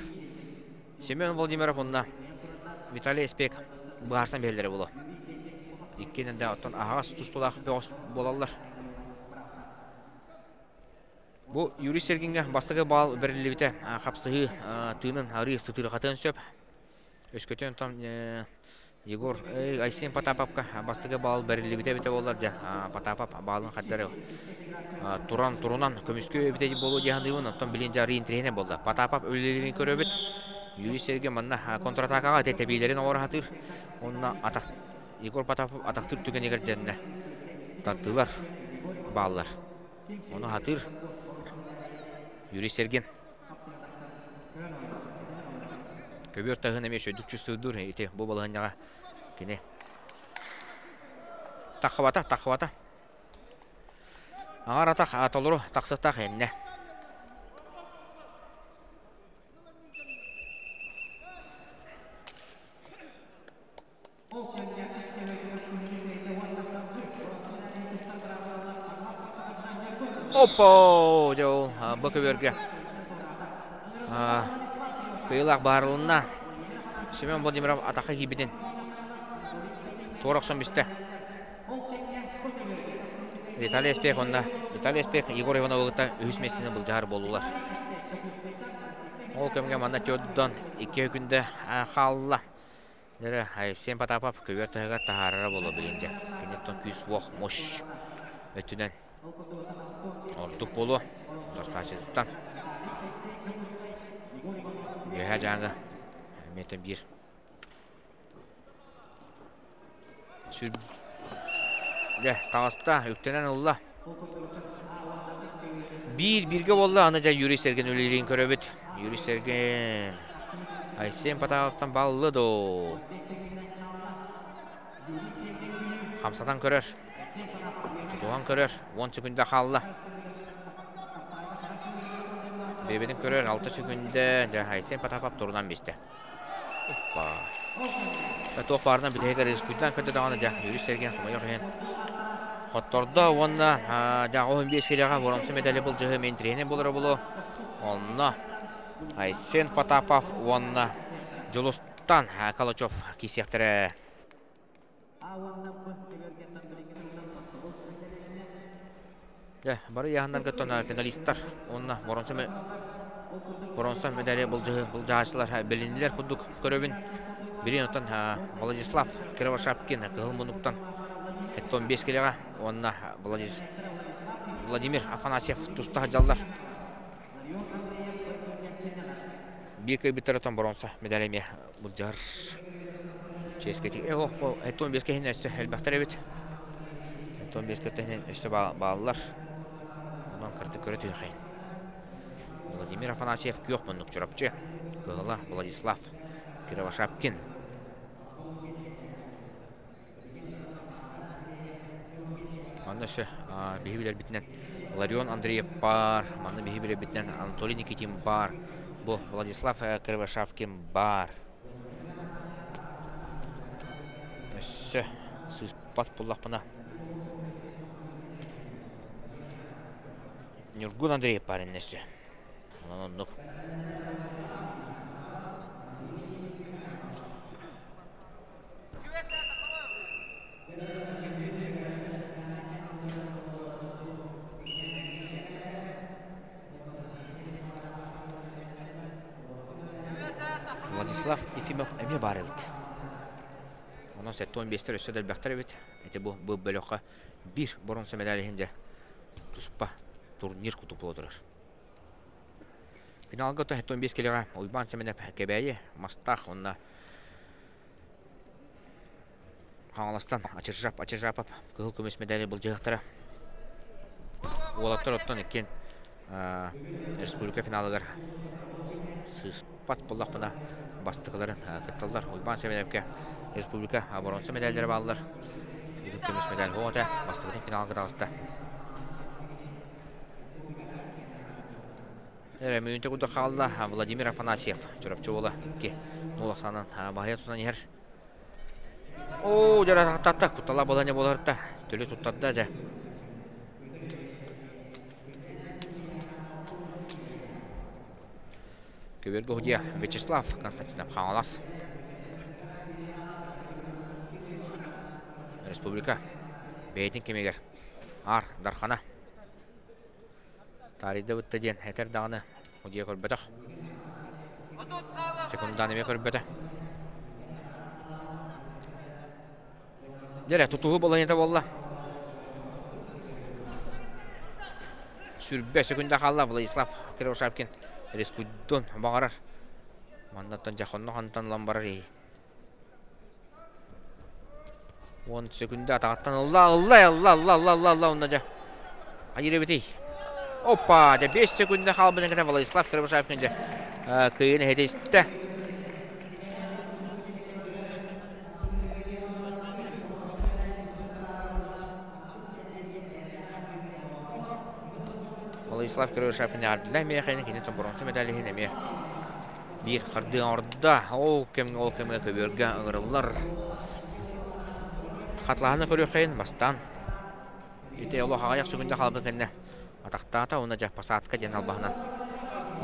Семен Владимиров, онна Виталий Эспек бағарсан белдері болу. Иккенінде оттан ағас тұстулақ болалар. Бу Юрий Сергинге бастыгы бал берилибите капсыгы тыынын ары сытыры катын сөп. Өскөтөн там Егор Айсен Потапапка бастыгы бал берилибите бите болар жа. Потапап балын каддары туран турунан көмүскө бите болу жаһандыбын оттон билин жары интрене болду. Потапап өлелерин көрөбүт. Юрий Сергей манна контратакага тете билерин оратыр. Онна атак Егор Потапов атактыр түгенегер жанна. Тартылар баллар. Оны хатыр Юрий. Көбөр тағын әме шөйдікчі сүйдір, ете бұл балығанняға кене. Таққыбата, таққыбата. Аңар атақ атолыру тақсықтақ әнне. Жол бөкі берге. Кыйлақ барылына Семен Владимиров атаққа кейбеден. Торақсан бісті. Виталий Спек онда. Виталий Спек Егор Иванов ұғыта үйіс месіне бұл жағар болулар. Ол көмге манда төддон ике күнде қалла. Дәрі Айсен Патапап көвер тағыға тағарыра болу білінже. Кенеттон күйіс уақ мош өтінен. Ордук болу. Дұрсачызыттан. Еға жаңы. Метен бір. Сүр... Де, тағыста үктенен ұлла. Bir birge bollu anaca Yuri Sergen ölülerin köröbüt. Yuri Sergen. Aysen Patavov'tan ballı do. Hamsatan körör. Tutuğan körör. 10 sekundda kallı. Bebedin körör 6 sekundda. Ja Aysen Patavov turundan biste. Hoppa. Та тоқ барынан бітеге рискуйдан көтті дағаны жа Юрий Серген қымайық ең. Хотторда онна жағы 15 келеға медалі бұл жығы мен трене болыры бұлы. Онна Айсен Потапов онна Жолустан Калачев кесектірі. Бары яғындан көттін финалисттар. Онна Бронса медали бұл жығы бұл жағашылар білінілер күндік көрөбін. Бірін отан Владислав Кривошапкин кылмынуктан Эттон 5 келеға, онна Владимир Афанасьев тұста жалдар. Oh bu Eton 5 kehin össe elbette evet. Eton 5 kehin össe bağlılar. Ondan kırtı körü tüyəxəyin. Владимир Афанасьев күйөк мұндық жүрапчы. Кығыла Владислав Кировошапкин. Маннышы бейбілер бітінен Ларион Андреев бар. Манны бейбілер бітінен Анатолий Никитин бар. Бұл Владислав Кировошапкин бар. Өссі сыспат бұллақ бұна. Нюргун Андреев бар еннесі. Ононлук. Владислав Ефимов әме бары бит. Онон сәтті 15-тер өссі дәлбәқтер бит. Әте бұл бұл бөліққа бір бұрынсы турнир күтіп болдырыр. Финалға то 15 келеға ойбан сәменеп кәбәйі мастақ онна Қаңаластан ачыржап, ачыржапап, кығыл көмес медалі бұл жығықтары. Олаттар оттан еккен республика финалыгар сыспат боллақ бұна бастықыларын кытталдар. Ойбан сәменепке республика оборонсы медальдері балылар. Үйдің көмес медаль оғыта, бастығының финалға дағысты. Әрі мүйінті күді Владимир Афанасьев. Жүрапчы олы 2 нолақсанын бағая тұтан ер. О, жара тақтатта, құттала болане боларда. Төлі тұттадда жа. Көбергі худия Вячеслав Константинов Хаңалас. Республика. Бейтін кемегер. Ар, Дархана. Тарида бұтты ден әтер дағыны худия көрбетіқ. Секунданы ме көрбеті. Дере, тутуғы болан ете болла. Сүрбе секунда қалла Владислав Кировшапкин. Рескуддон бағарар. Мандаттан жақонны қантан ламбарар ей. 10 секунда тағаттан алла, алла, алла, алла, алла, алла, алла, онда жа. Айыры бітей. Опа, жа 5 секунда қалбының кіна Владислав Кировшапкин жа. Күйіні хетесті. Владислав Кировшапкин ардылай мейхайны кені бронза медалихин әме. Bir қарды орда, ол кемге ол кемге көберге ыңырылар. Қатлағаны көрі қайын бастан. Ете олы қағаяқ. Атақтата оны жақ пасатқа ден албағынан.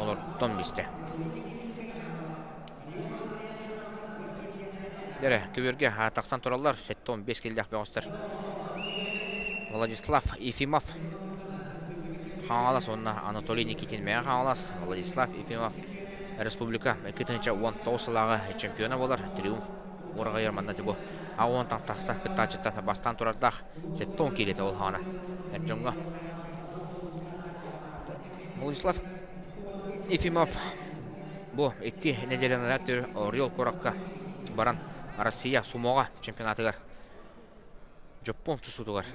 Олардан бісті. Дере, көберге тақсан сәтті 15 келдек бәғыстыр. Владислав Ефимов. Хаңалас, онна Анатолий Никитин мәң хаңалас. Владислав Ефимов. Республика 2-нче 10 сылағы чемпиона болар. Триумф орға ерманна дебу. А 10 тан тақса кыттачыттан бастан тұрардақ. Сәттон келеті ол хана. Әрджонға. Владислав Ефимов bu iki nedelен әттір Орел Коракка баран Россия сумоға чемпионатыгар Жапон тусудугар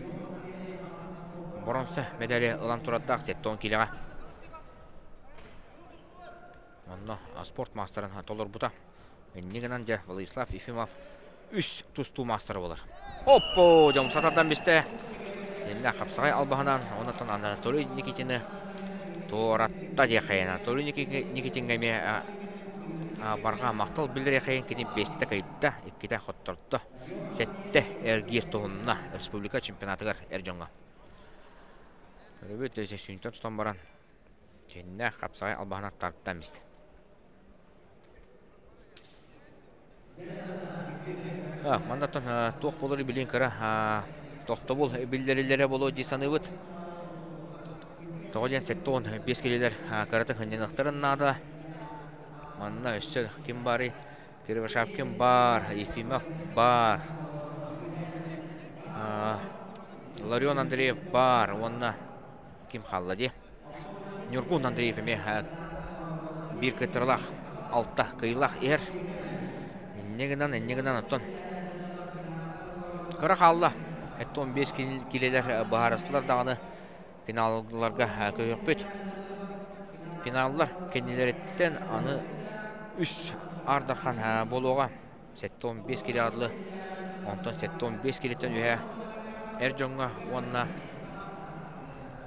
бронза медали ылан тураддақ сеттон килеға Онно спорт мастарын толыр бұта. Негенан жа Владислав Ефимов үш тусту мастары болар. Оппо, жамсатадан бісті. Енді қапсағай албағынан, онытын Анатолий Никитины торатта де қайын. Анатолий Никитинге барға мақтал білдіре қайын кені бесті қайтта, еккеті хоттырды. Сәтті әргер тұғынна республика чемпионатығар әржонға. Көрібет өте сүйінтен тұтан баран. Женіне қапсағай албағынан тарттан бісті. Мандаттан тоқ болыр білен кара тоқты бол білдерілері болу дейсаны бұд. Тоғаден сәтті он бес келелер каратын хынден ұқтырын нады. Манна өссі кем бары? Кирвашапкин бар, Ефимов бар. Ларион Андреев бар, онна кем қаллады. Нюргун Андреев еме бір кітірлақ, алтта кыйлақ ер. Негінан, негінан оттон. Кыра қалла. Әтті 15 келелер бағарасылар дағаны финалларға көйік бөт. Финаллар кенелереттен аны үш ардархан болуға. Сәтті 15 келе адылы. Онтон сәтті 15 келеттен үйе әр жоңға онына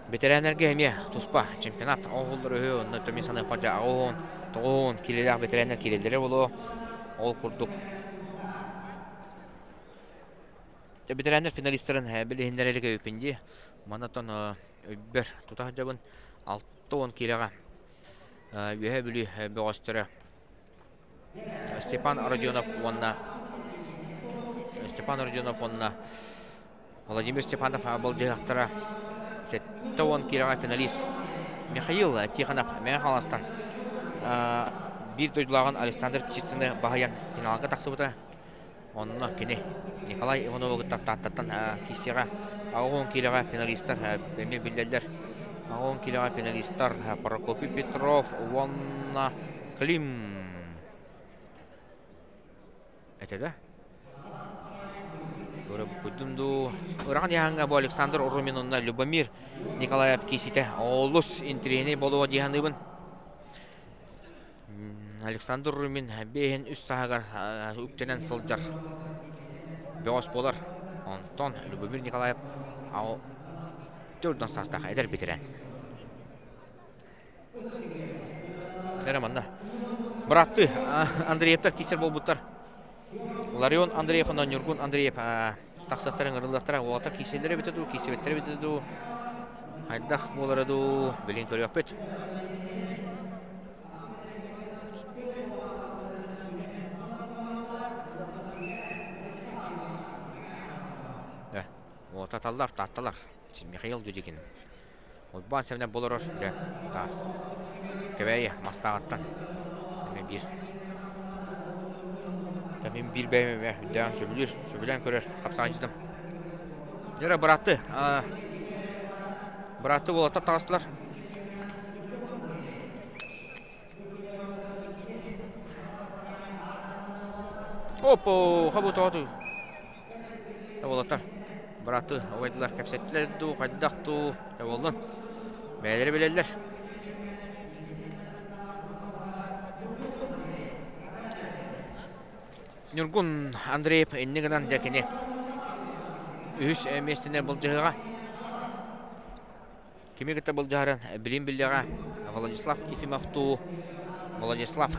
Ветеринерге эме туспа чемпионат оғылдыр өйі, онны төмен саны паджа оғын, тоғын, келелер ветеринер келелері болу, ол құрдық. Ветеринер финалистерін өббер тұтақ жабын. 6-10 келеға өйе білі бөғастыры. Степан Родионов онна. Степан Родионов онна. Владимир Степанов бұл Сетті он килоға финалист. Михаил Тихонов мен қаластан бир дойдулаган Александр Птицыны баһаян финалга тахсыбыта. Онна кини Николай Иванова гыттаттаттан кисега агон килега финалисттар беме биллелер. Агон килега финалисттар Прокопий Петров, Ванна Клим. Тора кудумду Ураган яһанга бу Александр Уруминовна Любомир Николаев кисите олус интрени болуа диһаныбын. Александр Румин бейін үс сағағар үктенен сылжар беғос болар. Онтон Любомир Николаев ау төрден састақ әдер бітірен. Әреманна. Мұратты Андреевтар кесер бол бұттар. Ларион Андреев, Нюргун Андреев тақсаттарын ұрылдақтара олатар кеселері бітіду, кесебеттері бітіду. Айдақ болараду, білен көрі өппет. Вот аталар, татталар. Михаил Дудикин. Вот бан сәмнә болорор. Да. Та. Кебәйе мастагаттан. Мен бир. Та мен бир бәйме көрөр. Капсаган җитем. Нера браты? А. Браты болата тагыслар. Опо, хабу тооту. Болатар ойдылар кәпсеттілер ду, қайдақ ду, да болды. Бәлері білелер. Нюргун Андреев эннігінен дәкіне үш әместіне бұл жығыға. Кемегіті бұл жағырын білім біліға Владислав Владислав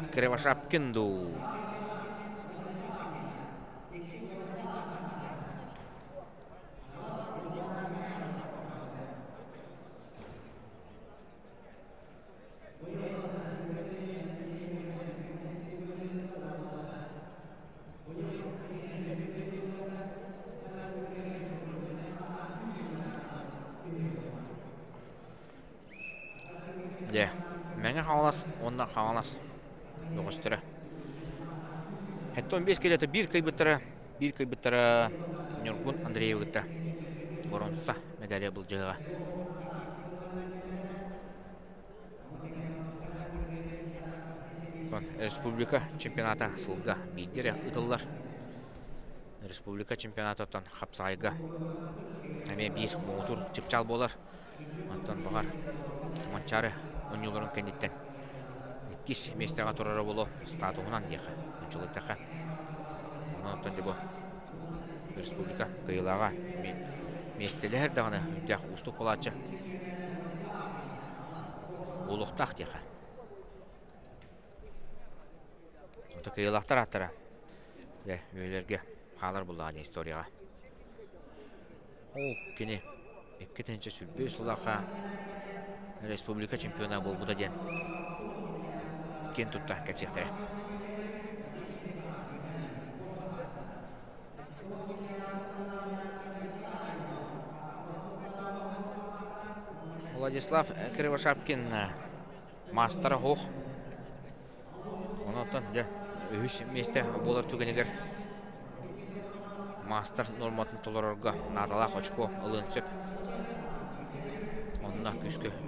Де, мәңе қауалас, онда қауалас. Доғыстыры. Хәтті 15 келеті бір кайбыттыры, бір кайбыттыры Нюргун Андреев гітті. Боронса медалия бұл жыға. Республика чемпионата сылға бейдері ұтылылар. Республика чемпионататтан қапсайға. Әме бір моутур чыпчал болар. Аттан бағар манчары онюларын кәнеттен. Кис местеға тұрары болу статуынан деқі. Үчіліттіқі. Онан жібі республика кыйлаға местелер дағаны үндіқ ұстық болачы. Олықтақ деқі. Ота кыйлақтар аттара. Де, өйлерге қалар бұллаған историяға. Ол кені Эккетенче сүрбе сулака республика чемпиона бол буда ден. Кен тутта кепсектере. Владислав Кривошапкин мастер хох. Онотон же үш месте болар түгенегер мастер норматын толорорга наталах очко ылын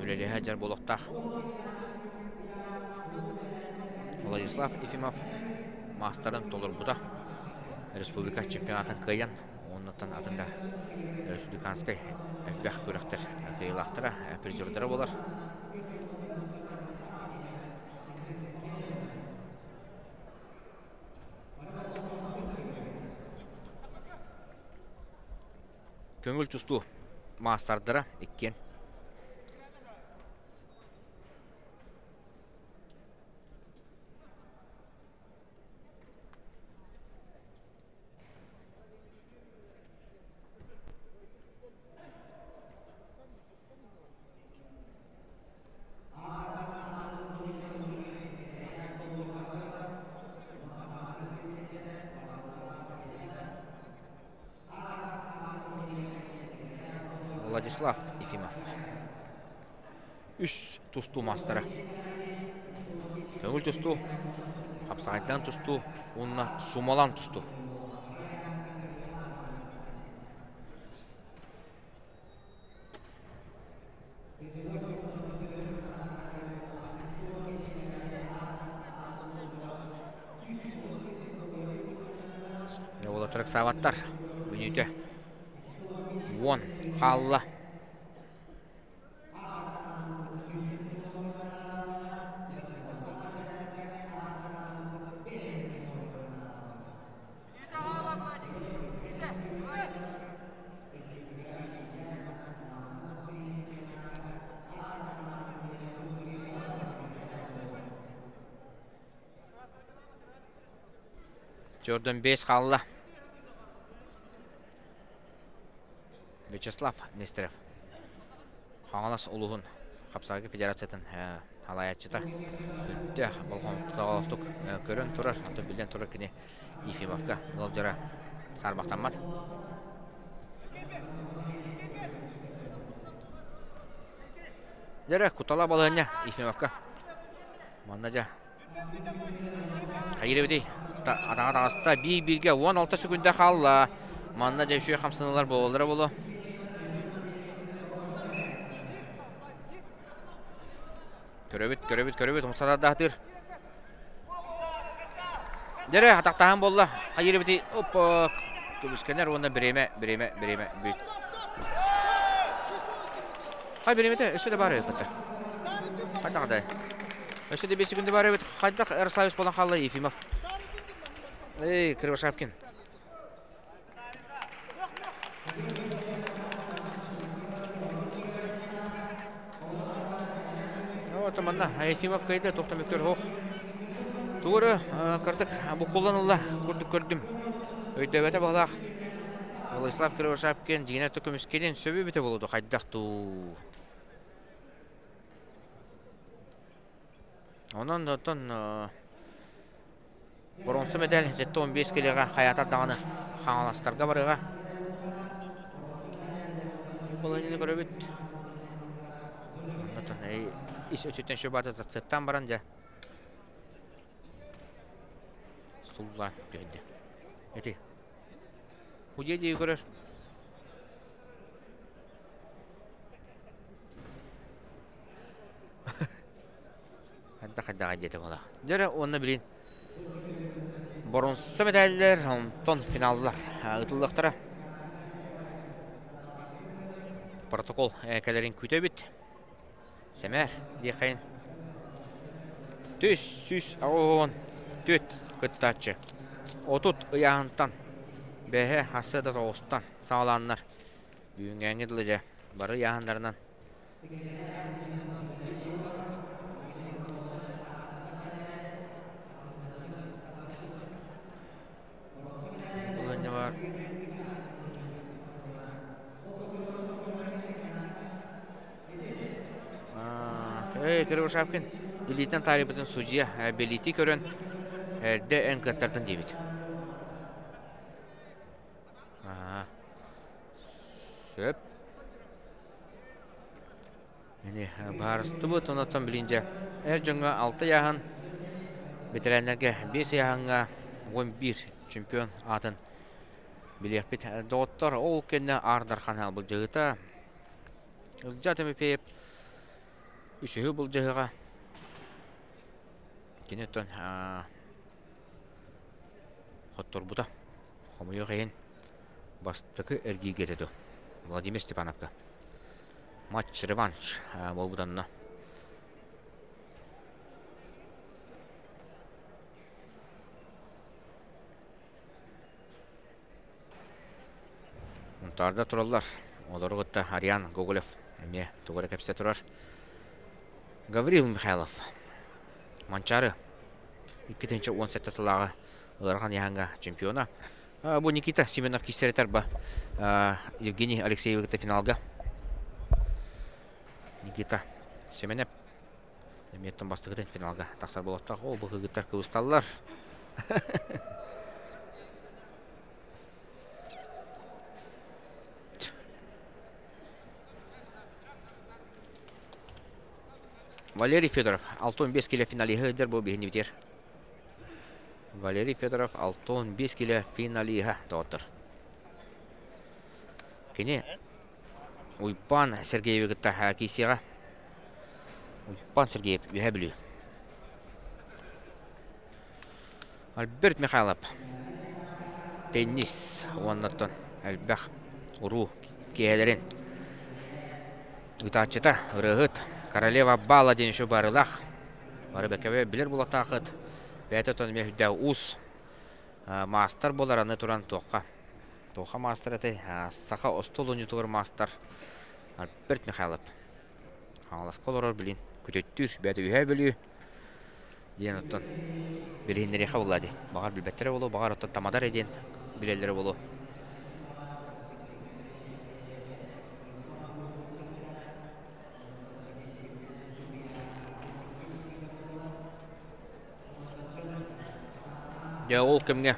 үлелеһә жар болохтах. Владислав Ефимов мастерын толор буда. Республика чемпионатын кыян. Оннан атында республиканский бәх көрәктер кыйлактыра, призердары болар. Көңіл тұсту мастардыра еккен. Владислав Тұсту мастары. көңіл тұсту қапсағайдан тұсту онына сумалан тұсту Ола тұрық сабаттар мүнеті 10 қалла Jordan 5 қалла. Вячеслав Нестеров. Хаңалас ұлығын Қапсағы Федерациятын алаятчыта. Үтті болған тұтағалықтық көрін тұрар. Аты білден тұрар кіне Ефимовка. Бұл жара сарбақтанмад. Жара кутала балығыня Ефимовка. Манна. Атаға тағыста бей бірге 16 секунда қалла. Манна жа үші қамсыналар болдыра болу. Көрөбіт, көрөбіт, көрөбіт, ұмсада дағдыр. Дәрі, атақтаған болла. Хайыр бедей. Опа. Көбіскенер оны біреме, біреме, біреме, бүйт. Хай біреметі, үші де бар өкітті. Қайдағыдай. Өші де 5 секунды бар өбіт. Қайдақ Ярославец болан қалла Ефимов. Эй, Кривошапкин. Вот манна Ефимов кайда тоқтамекер хоқ. Туыры кырдык бұққуланылла күрдік көрдім. Өйдөбәті бағлақ. Владислав Кривошапкин жигіне төкіміскенен сөбі біті болуды қайдақ ту. Онан дотон бронза медаль 7-15 келеға хаятар дағаны хаңаластарға барыға. Бұл әнені әй ис өтеттен шөбаты заттан баран жа. Суллар көлді. Әті. Худе дейі көрір. Хадда хаддаға деді бола. Дөрі оны білейін. Бұрынсы медальдер, онтон финаллар ұтылдықтары. Протокол әкәлерін күті біт. Сәмәр, дейқайын. Төс, сүс, ауын, төт күттатшы. Отут ұяғынтан. Бәхе асыда тоғыстан сағаланынар. Бүйінгәңі дылыжа. Бары яғындарынан. Бұл önce var. Эй, Кривошапкин. Илитен тарихбытын судья белити көрін әнкаттардың дейбет. Сөп. Барысты бұт, онаттан білінже. Әр жаңа 6 яғын, ветеранлерге 5 яғынға 11 чемпион атын билек бит доттор ол кенне ардархан бұл жығыта ылжатымы пейіп үшігі бұл жығыға кенеттен хоттор бұта хомойы қайын бастықы әргей кетеді Владимир Степановка. Матч реванш бол Тарда. Олар гытта Ариан Гоголев. Эме тугары кепсе турар. Гаврил Михайлов. Манчары. 2-нче 17 сылағы ыларған яңга чемпиона. Бу Никита Семенов кисеретер ба. Евгений Алексеев гытта финалга. Никита Семенов. Эметтен бастыгытын финалга тақсар болатта. О, бу гыттар кыбысталлар. Валерий Федоров, Алтон 5 келі финалиға бұл бітер. Валерий Федоров, Алтон 5 келі финалиға тоғытыр. Кене Уйпан Сергееві күтті кейсеға. Уйпан Сергеев үйә білі. Альберт Михайлов. Теннис. Оннаттан әлбәқ ұру кейәлерін. Үтатчыта ұрығыт. Королева Бала денші барылақ. Бары бәкәве білер болатақыт. Бәті тон мәхүдә ұс. Мастер болар аны туран тоққа. Тоққа мастер әті. Сақа остол ұнытығыр мастер. Альберт Михайлов. Аңлас қолырыр білін. Күтеттір. Бәті үйә білі. Ден оттан. Біліннері қауылады. Бағар білбәттері болу. Бағар оттан тамадар еден. Білелері болу. Я ол кемге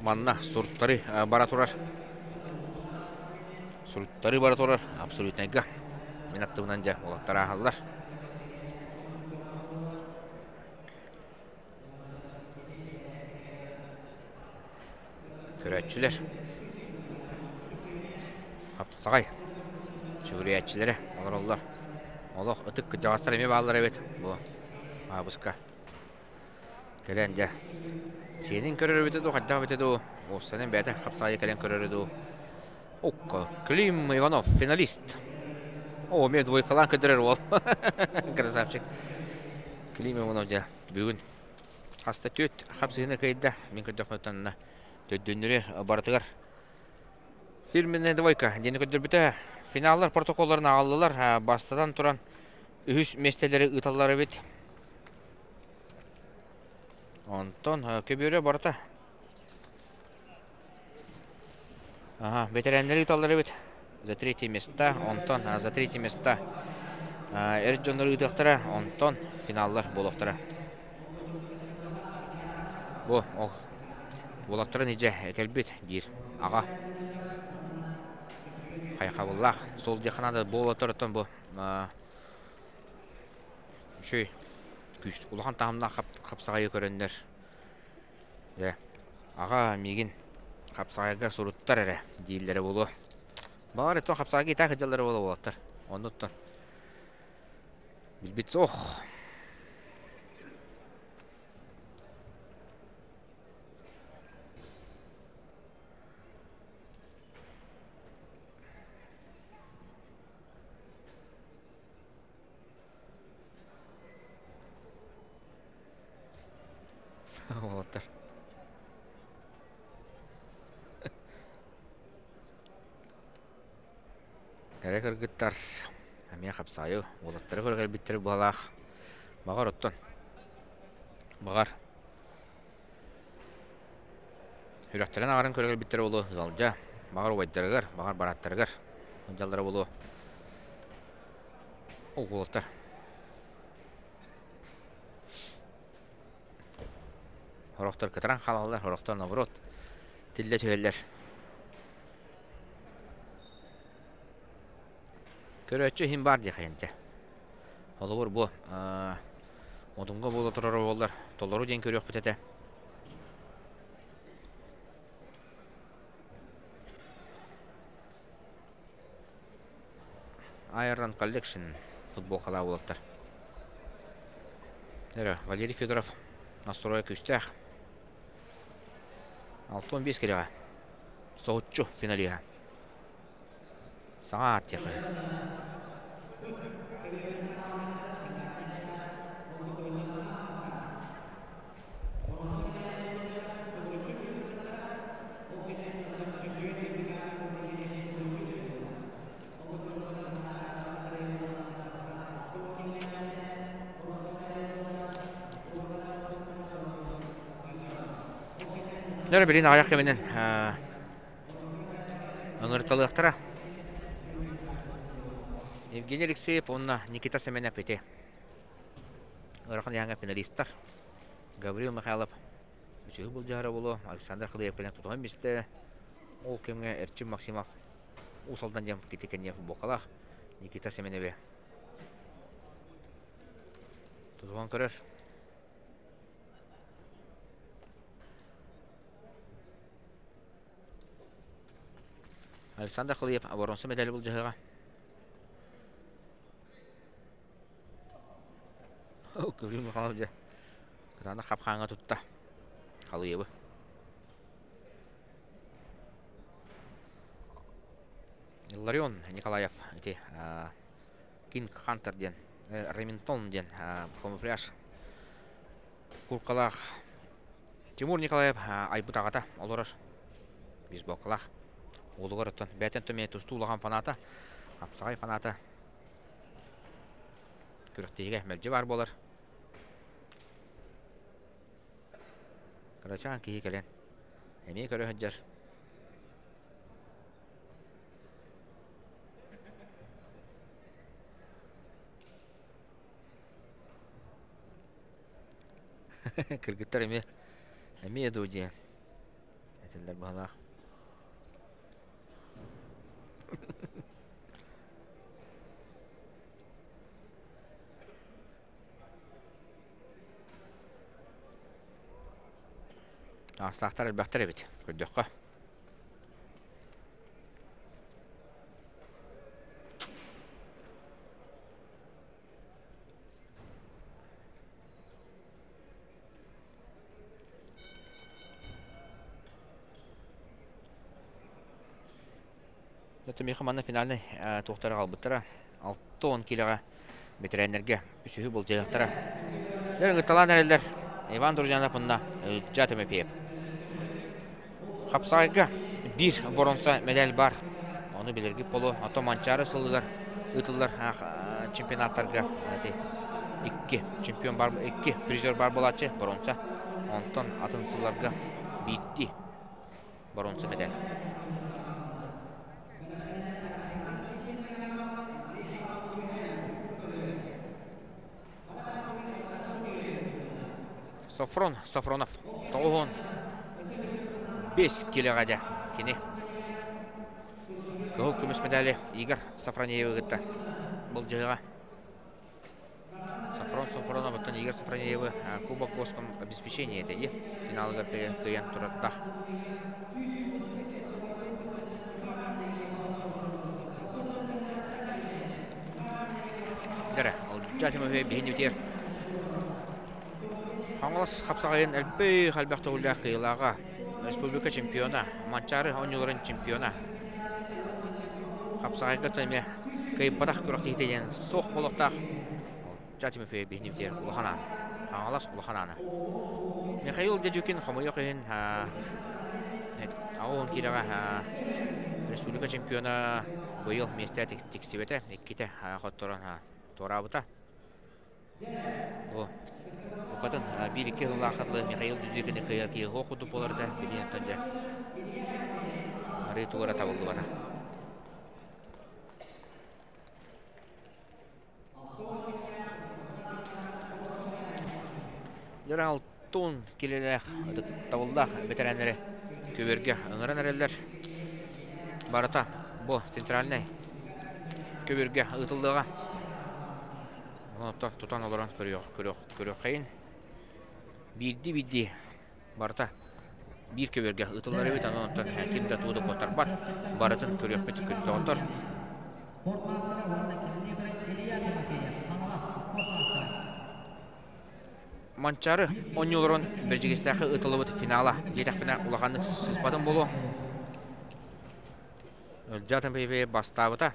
манна сурттары а, бара турар. Сурттары бара турар. Абсолютно айга. Мен аттымынан жа олаттара аллар. Көрәтчілер. Апсағай. Чүгіриятчілері. Олар олар. Олық ұтық жағастар еме бағалар әбет. Бұл. Абысқа. Келен жа. Сенин көрөр бите ду, хадда бите ду. Осанен бәте қапсайы келен көрөр ду. Окка, Клим Иванов, финалист. О, мен двойкалан көдірер ол. Красавчик. Клим Иванов жа. Бүгін. Хаста төт, хапсыгыны кайда. Мен көдөх өтанына. Төддөннерер, бартыгар. Фирменный двойка. Дені көдір біте. Финаллар протоколларына алылар. Бастадан туран үхіс местелері ыталлары бет. Онтон көбере барта. Ага, ветераннер италлары бит. За третье место, Онтон а, за третье место. Эрджонер итактара, Онтон финаллар болуктара. Бу, о. Болуктара неже келбит бир. Ага. Хайхабуллах, сол жақанада болуктара бу. Шөй, күш улахан тағымна қапсағайы көрендер. Де, аға мегін қапсағайға сұруттар әрі дейілдері болу. Бағар еттен қапсағайға етақ жалары болу болаттар. Білбетсі оқ. болаттар. Кәрі кіргіттар. Қапсайы. Олаттары көргел біттері балақ. Бағар оттан. Бағар. Хүрәқтәрін ағарын көргел біттері болу. Залжа. Бағар ойдарығар. Бағар бараттарығар. Жалдары болу. Олаттар. Хорохтор кытаран халалар, хорохтор наоборот. Тилде төһөлләр. Көрөчү хим бар ди хаянча. Олор бу, одунга боло турар боллар. Толору ден көрөк битете. Iron Collection футбол кала болоттар. Эре, Валерий Федоров настрой күстәх. Алтон бес кереға. Соғытчу финалиға. Сағат теқі. Дәрі білін аяқ кеменен ыңырталықтыра. Евгений Алексеев, онна Никита Семенов пете. Ырақын яңа финалисттар. Гаврил Михайлов. Үшігі бұл жары болу. Александр Хылыев кәлен тұтуған бесті. Ол кемге Эрчин Максимов. Усалдан жем кетекен ефі боқалақ. Никита Семенове. Тутуган көрөр. Александр Хлыев оборонсы медалі бұл жығыға. Көрген қалам же. Кытаны қапқанға тұтта. Хлыевы. Ларион Николаев эти Кинг Хантер ден Реминтон ден камуфляж куркалах Тимур Николаев айбытағата олорор бейсболкалах олугар оттон бәтен төме тустуулаған фаната апсағай фаната күректеге мәлже бар болар Карачан кихи келен эми көрө хөджер кыргыттар эми эми эду диэн этелдер баалаах Астақтар әлбәқтер әбет, көддіққа. Это мехаманна финальный туқтары қалбыттара. 6-10 килоға ветеринерге үсігі бұл жайықтара. Дәрін ғытталан әрелдер Иван Дуржанов бұнна жатымы Қапсағыға бір боронса медаль бар. Оны білергі полу ато манчары сылдылар, ұтылар чемпионаттарға. Икки чемпион бар, икки призер бар болачы боронса. Онтан атын сылларға битті боронса медаль. Софрон, Софронов, тоғын 5 килоға кене. Көл күміс медалі Игорь Сафронееві ғытта. Бұл жыға. Сафрон Софронов бұттан Игорь Сафронееві кубок боском обеспечение етеді. Финалға көйен тұратта. Дәрі, ол жатымы бейін өтер. Хаңылас қапсағайын әлбей қалбақты ұлдақ қиылаға республика чемпиона, манчары оңыларын чемпиона. Қапсағайға төме кайыппатақ күріқті етеден соқ болықтақ жатымы фей бейневдер ұлғанан. Хаңылас ұлғананы. Михаил Дедюкин қамайы қиын ауын кираға республика чемпиона бұйыл местер текстебеті, еккеті қоттырын торабыта. О, Букатын бир ике лахатлы Михаил Дудикин кыя кия хохуду боларда билен тонжа. Ары тугара табылды бата. Жара алтын келелек табылдақ ветеранлары көберге ыңыран әрелер барата бұ центральный көберге ұтылдыға Оттан тутан оларан көрөк көрөк көрөк кайын. Бирди бидди барта бир көберге ытыллары бит анан оттан кимде туды котар бат баратын көрөк бит көрөк отор. Спорт мастера онда келіне көрек Илья Тимофеев, Қаңалас спорт мастера. Манчары онюлорон бержигестахы ытылыбыт финала жетақпына улағанның сызбатын болу. Жатын бейбе бастабыта.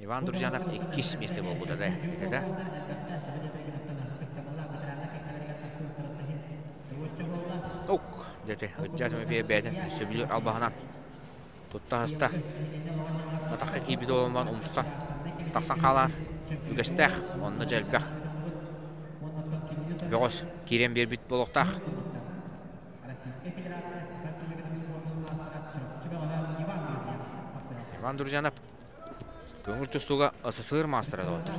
Иван Дуржанов иккис месте бол бұда да. Етеді. Ук, дете, жатын бейбе бәдін сөбілер албағынан. Олыман ұмыстан. Тақсан қалар. Мастера Чубилова Иван Дурзиев көңіл тұстуға сср мастырады отыр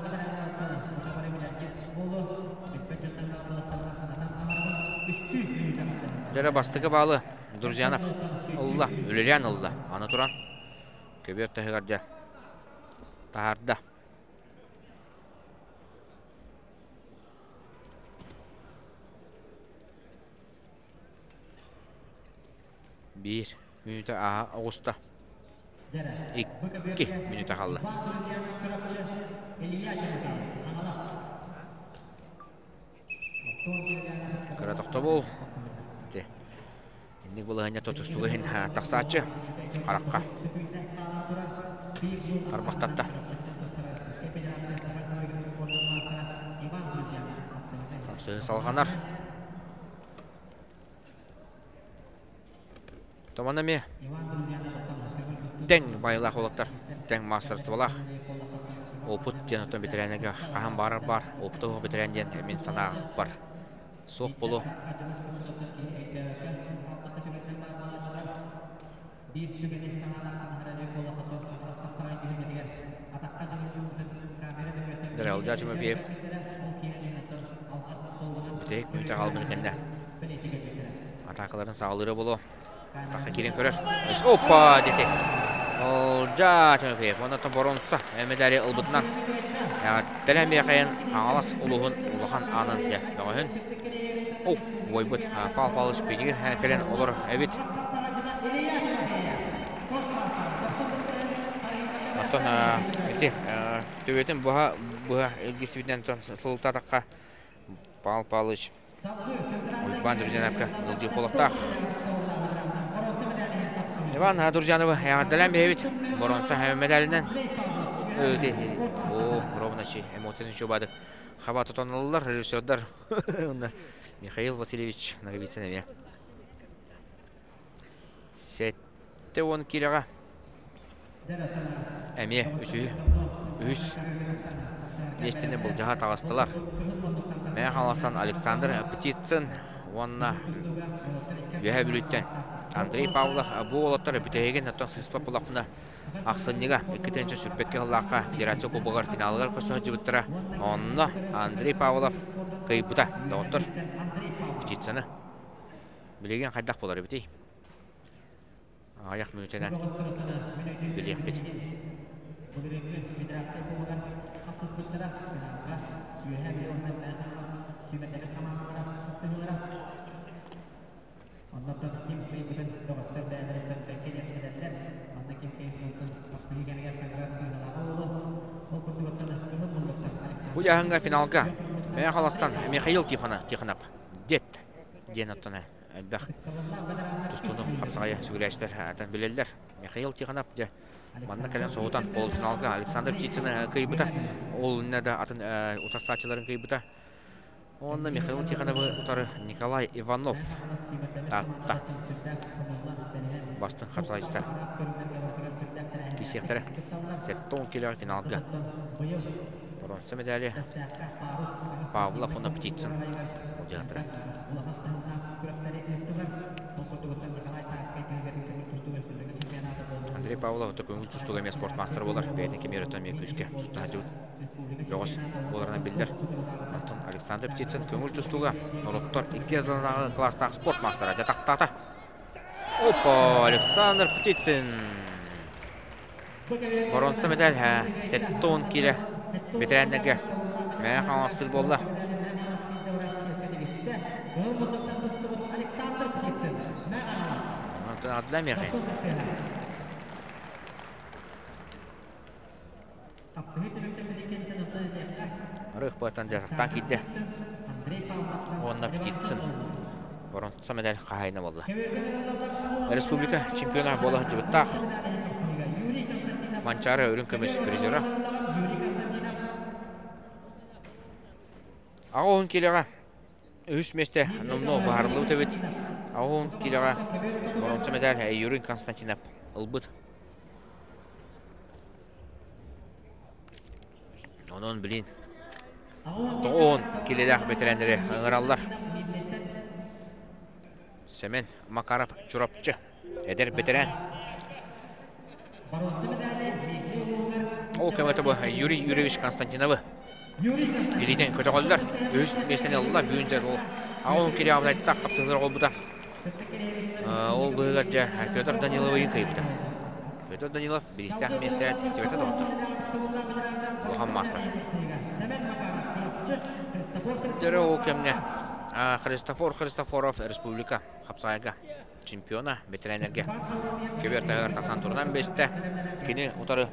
Жәрі бастығы балы друзьянап ұлыла, үлілен ұлыла, аны тұран көбер тахыгарда Тағырды. Бір, minüte aha Ağustos'ta Икки минута қалды. Кыра. Те. Инник бұл ғanya тотустуғын тақсаатчы. Қараққа. Қарбақтатта. Тапсы салғанар. Дәң байлақ олаттар. Дәң мастерсты балақ. Опыт ден отын бітірәнеге қахан бары бар. Опыты оғы бітірәнден мен санағы бар. Соқ болу. Дәрәл жачымы бейіп. Бітейік мүйті қалмын кәнді. Атақыларын сағылыры болу. Тақа керен көрер. Опа, дете. Ол жачымы бейіп. Оны тұн боронса, әмедәрі ұлбытынан. Тәләм бейқайын қаңалас ұлығын ұлыған анын де. Дұғын. О, ойбыт. Пал-палыш бейдігін әкелен олар әбет. Аттон эти төбетен буга буга элгисибиден тон сылтатакка пал палыч. Ойбан Друзяновка булди колоктак. Иван Друзянова ягдалам бебит. Боронса медалинен өте о ровночи эмоцияны чобады. Хаба тотонлылар режиссердар. Михаил Васильевич Наговицын Сетте он килага әме үсі үс бұл жаға тағыстылар. Мә қаластан Александр Птицын, онна үйә бүліттен. Андрей Павлов бұл олаттар бүтәйген аттан сыспа бұлақпына ақсыннеға 2-ші сүрпекке ғылаққа федерация кубығар финалығар көсі жібіттіра. Онна Андрей Павлов кайыпыта дауыттыр Птицыны. Білеген қайдақ болар бітей. Аяқ мүнетенен білек бет. Бұл яғынға финалға Мәе қаластан Михаил Тихонов дет ден оттаны әлбәқ тустуну хапсагая сүгүрәчтер атан билелдер Михаил же манна кален соғутан полуфиналга Александр кыйбыта ол да атын кыйбыта онна Михаил Тихонов утары Николай Иванов. Атта бастын хапсагайчтар кисектері сеттон келер финалга бронза медали. Павлов он Птицын. Ол жаатыра Андрей Павлов то көңіл тұстуға мен спортмастер болар. Бәйден кемер өтен мен күшке. Жоғыз боларына білдір. Антон Александр Птицын көңіл тұстуға Нұруттар 2 класстағы спортмастера жатақтата. Опа, Александр Птицын. Боронса медаль, сеттон келі ветерандығы. Мәе қаңастыр болды. Антон Адламер. Рых батан жасақтан кейді. Онна птицын. Борон самедал қағайна болды. Республика чемпиона болы жібіттақ. Манчары өрін көмес призері. Ағуын келеға. Үш месте номно бағарлы өтебет. Ағуын келеға. Борон самедал Юрин Константинов. Ұлбыт. Онон білин. Тоғын келедақ бетерендері ыңыраллар. Семен Макаров Чурапчы. Эдер бетерен. Ол көмөті бұл Юрий Юрьевич Константиновы. Илиден көті қолдар. Өз месіне алылар. Бүйіндер ол. Ауын келе абылайтта қапсыңдар ол бұда. Ол бұғығар жа Федор Даниловы кайбыда. Федор Данилов бірістәк местәрәт Света Доктор. Лохан Мастер. Дәрі ол кемне Христофор Христофоров Республика Хапсайга. чемпиона ветеринерге көбер тағар тақсан турдан бесте кини утары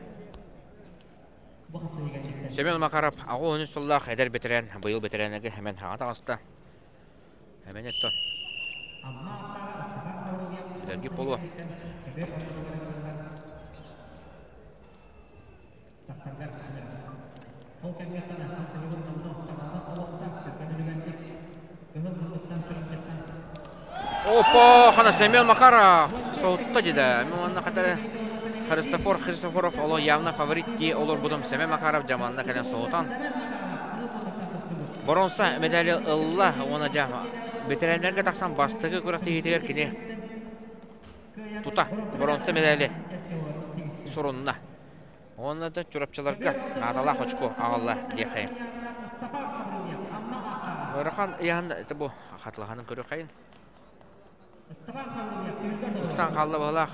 Семен Макаров ағу өні сұллақ әдер бетерен, бұйыл бетеренерге әмен хаға тағысты. Әмен еттон. Бетерге болу. Опа, хана Семен Макаров. Соутта деді. Мен оны қатары Христофор Христофоров олы явно фаворит ди олар будым Семен Макаров жаманына кәлен соғытан. Боронса медалі ылла оны жама. Ветеринерге тақсан бастығы көріқті етегер кіне. Тута, боронса медалі сұрынына. Оны да чурапчыларға надала хочко ағалла дехайын. Яғында, это бұл қатылғанын көрі қайын. Иксан қалды болақ.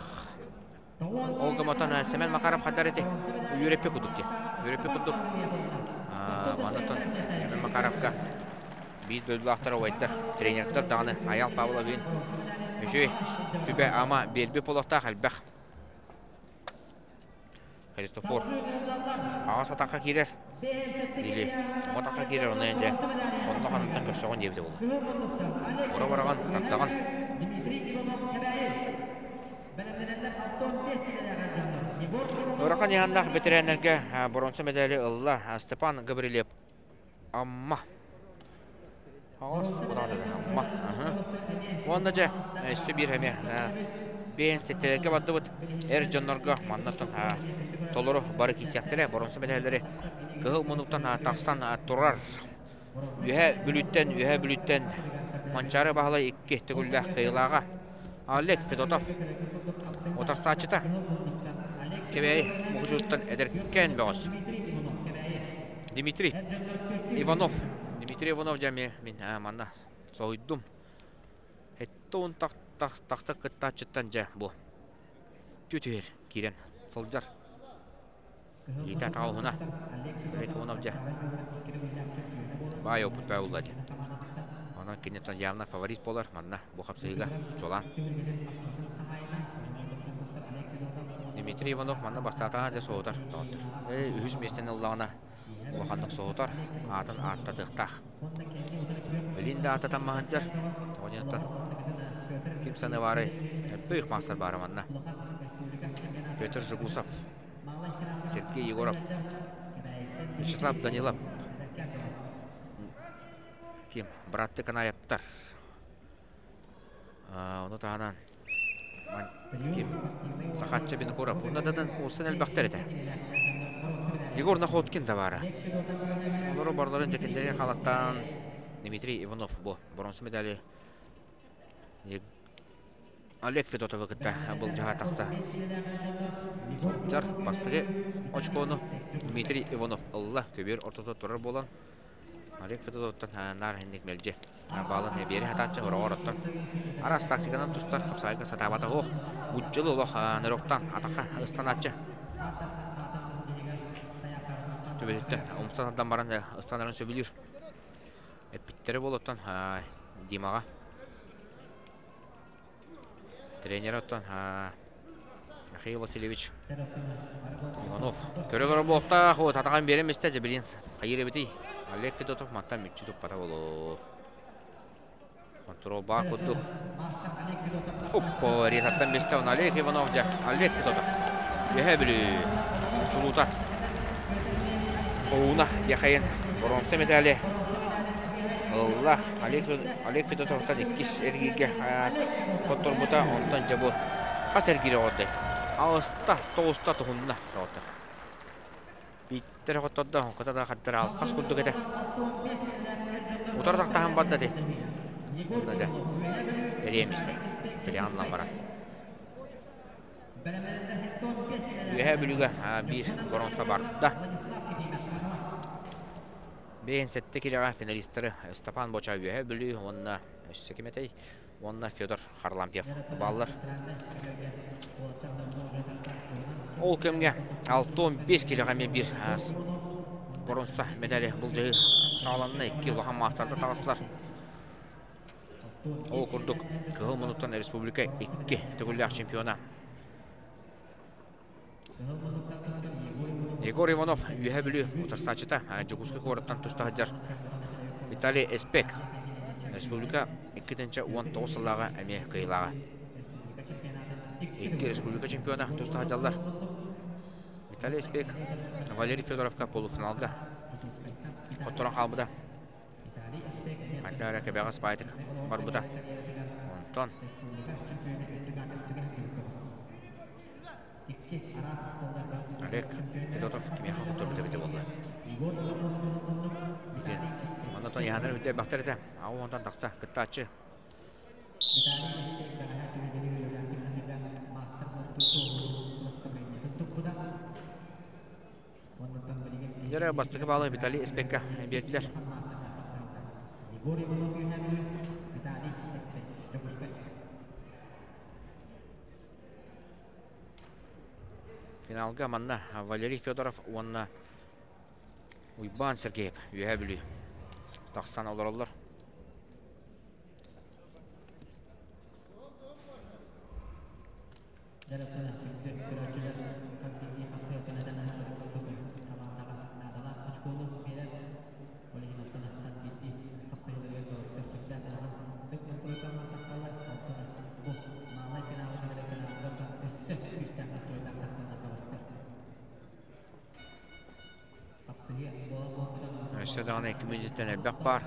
Олга Матан Семен Макаров хадар эти юрепе кудукте. Юрепе кудук. Манатон Семен Макаровка бит бөлбақтар ойттар. Тренердер даны Аял Павловин. Үші сүбе ама белбе полақта қалбақ. Христофор. Ағас атаққа керер. Или отаққа керер оны әнже. Онда қанымтан көшіғын ебді болды. Ора бараған, тақтаған. Орақан яғандақ ветеринерге бұрынсы медалі ұлла Степан Габрилев. Амма. Ағас, бұдан да амма. Онда же, үсті бір әме бейін сеттерге барды бұд. Әр жонларға маннатын толыры бары кейсияқтыры, бұрынсы медалері кығыл мұнықтан тақсан тұрар. Үйе бүліттен, үйе бүліттен манчары бағылы икки түгілдәқ қиылаға. Олег Федотов. Отар сачыта. Кебей мұғжуттан әдіркен бәғыз. Дмитрий Иванов. Дмитрий Иванов жәме мен манна соғыддым. Әтті он тақты қыттачыттан жә бұл. Түтер кирен сылжар. Ета тауына. Рет Иванов жә. Бай опыт бай ұлады. Она кенеттен явно фаворит болар. Манна бұл қапсыйға жолан. Дмитрий Иванов манна бастатана де соғытар. Үхіс местен ұллағына улахандық соғытар. Атын аттатықтақ. Білін де аттатан мағандар. Онеттан кимсаны бары. Büyük мастер бары манна. Петр Жигусов. Сергей Егоров. Вячеслав Данилов. Ким? Братты канаяптар. Оны тағанан. Ким? Сақатча бені көріп. Ондадан осын әлбақтар еті. Егор Находкин да бары. Олары барларын жекендерге қалаттан Дмитрий Иванов бұл. Бронсы медалі. Олег Федотов кітті бұл жаға тақса. Жар бастығы очконы Дмитрий Иванов ұлла көбер ортада тұрар болан. Олег Федотовтан нар хендік мәлже. Балын бері хататчы ұра ораттан. Арас тактиканан тұстар қапсайға сатабата оқ. Бұджылы ұлық нұроқтан атақа ұстанатчы. Төбедеттен ұмыстан адам баран ұстанарын сөбілер. Эппиттері болуттан Димаға. Тренер оттан Михаил Васильевич Иванов. Көрі-көрі болықта қой татаған береместі жебілін қайыр бітей. Олег Федотов маттан мүтчі тұппата болу. Контрол бар көттік. Оппа, ретаттан бесті он Олег Иванов жа. Олег Федотов. Ехе білі. Чулута. Қоуына яқайын. Бронсы медалі. Алла, Олег Федотовтан иккис эргиге хоттор бута онтан жабу қас эргире орды. Ауыста, тоғыста тұхынна тоғыты. Биттер хотторда қота да ал қас күрдік еді. Утар тақтаған бадда де. Онда да. Береместі. Теле анлан баран. Үйе бүлігі бір боронса барды. Бейін сәтті келеға финалистері Степан Боча үйе бүлі, онына өссекеметей, онына Федор Харлампьев баллар. Ол кемге 6-15 келеға мен бір бұрынса медалі бұл жағы сағаланына 2 ұлған мақсарды тағысылар. Ол курдук кыһыл минуттан республика 2 төгүлләк чемпиона. Егор Иванов үйә білі ұтырсачыта жүгіскі қорыттан тұстағыджар Виталий Эспек республика 2-19 сыллаға әме қиылаға. 2 республика чемпиона тұстағыджалар. Виталий Эспек Валерий Федоровка полуфиналға Қоттыран қалбыда. Айдары кәбәға спайтық бар бұда. Онтон Олег Федотов кемеха фото бите бите болды. Биден. Онтон яһаныр үтә бактар ите. Ау онтон такса кыттачы. Жара бастыгы балы Виталий Эспекка Финалга манна Валерий Федоров уанна Уйбан Сергеев үйә білі. Тақсан олар олар. Södağına 2000 elbək var.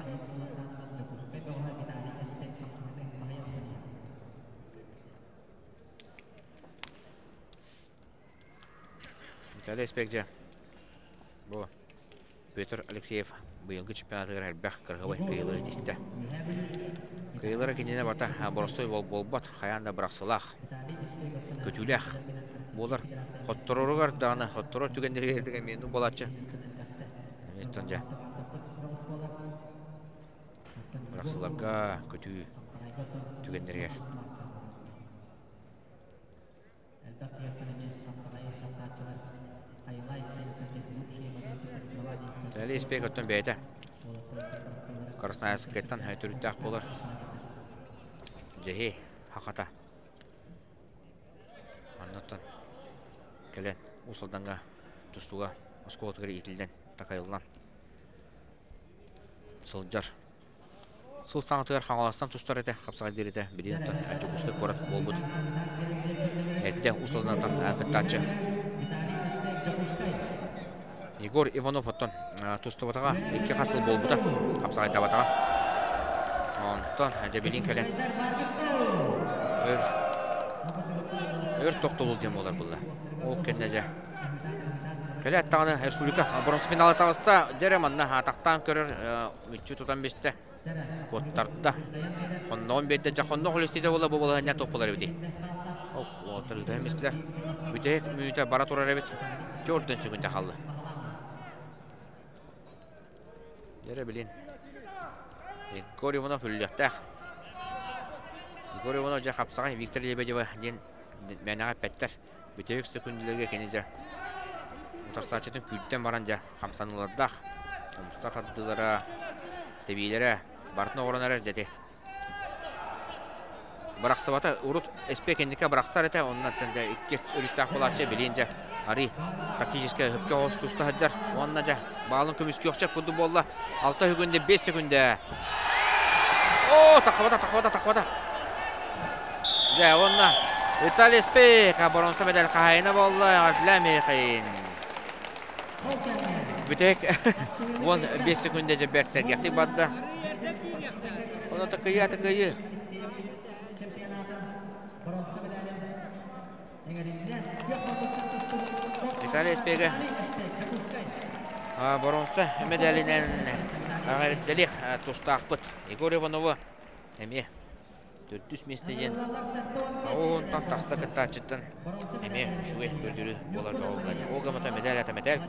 Виталий Эспекже. Бұл Петр Алексеев быйылғы чемпионатыгар әлбәк кыргыбай кыйылыр дисте. Кыйылыр кинене бата боросой бол болбат хаянда быраксылах. Көтүләх. Болар хоттороругар даны хоттoro түгендерге эрдиге мену болачы. Эттонжа. Быраксыларга көтү түгендерге. Тәлі испек өттен бәйті. Қарысына әсікеттен әйтүріттәк болар. Жехе, хақата. Аннаттан келен усалданға тұстуға осколатығыр етілден тақайылынан. Сылжар. Сыл саңытығар қаңаластан тұстар әті, қапсаға дер әті, білінаттан әджіғысқа көрат бол бұд. Әдді усалданатан әкіттачы. Егор Иванов оттон тустубатаға екі қасыл болбыда қапсағай табатаға. Онтон әжәбелин кәлен. Өр өр тоқтолу дем олар бұлда. Ол кәнне жа. Кәле аттағаны республика бронз финалы тағыста жереманна атақтан көрір мүтчі тұтан бесті. Коттарда. Хонноғын бетті жа хонноғ үлестейді бола бұл болағына тоқпылар өді. Отыр үді әместілер. Үтек мүйті бара тұрар әбет. Көрден сүгінде қалды. Егор Иванов үллектәк. Егор Иванов жа қапсағай Виктор Лебедева ден мәнәға пәттер. Бүтек секунділерге кені жа. Утарсачетін күлттен баран жа қамсанылардақ. Омыстар қаддылары, тебейлері, бартын оғыранары жәде. Барақсыбата урут эспек ендіке барақсар әті, онын аттанда икке өліктәк болатшы білейін жа. Ари тактический хөпке оғыз тұста хаджар. Онына жа балын көміске оқчақ бұды болла. 6 секунде 5 секунде. О, тақвада, тақвада, тақвада. Жа, онына Виталий Спек, бронса медаль қайына болла, ғадләмей. Бүтек, он 5 секунде же бәрт сәргекті бадда. Оны тақыйы, тақыйы. Виталий Спега боронса медалинен ағайреттелек тұстақпыт. Егор Ивановы әме төрттүс местеден оғынтан тақса кіттачыттын әме үшуе көрдірі болар бағылған. Оғамыта медаль ата медаль.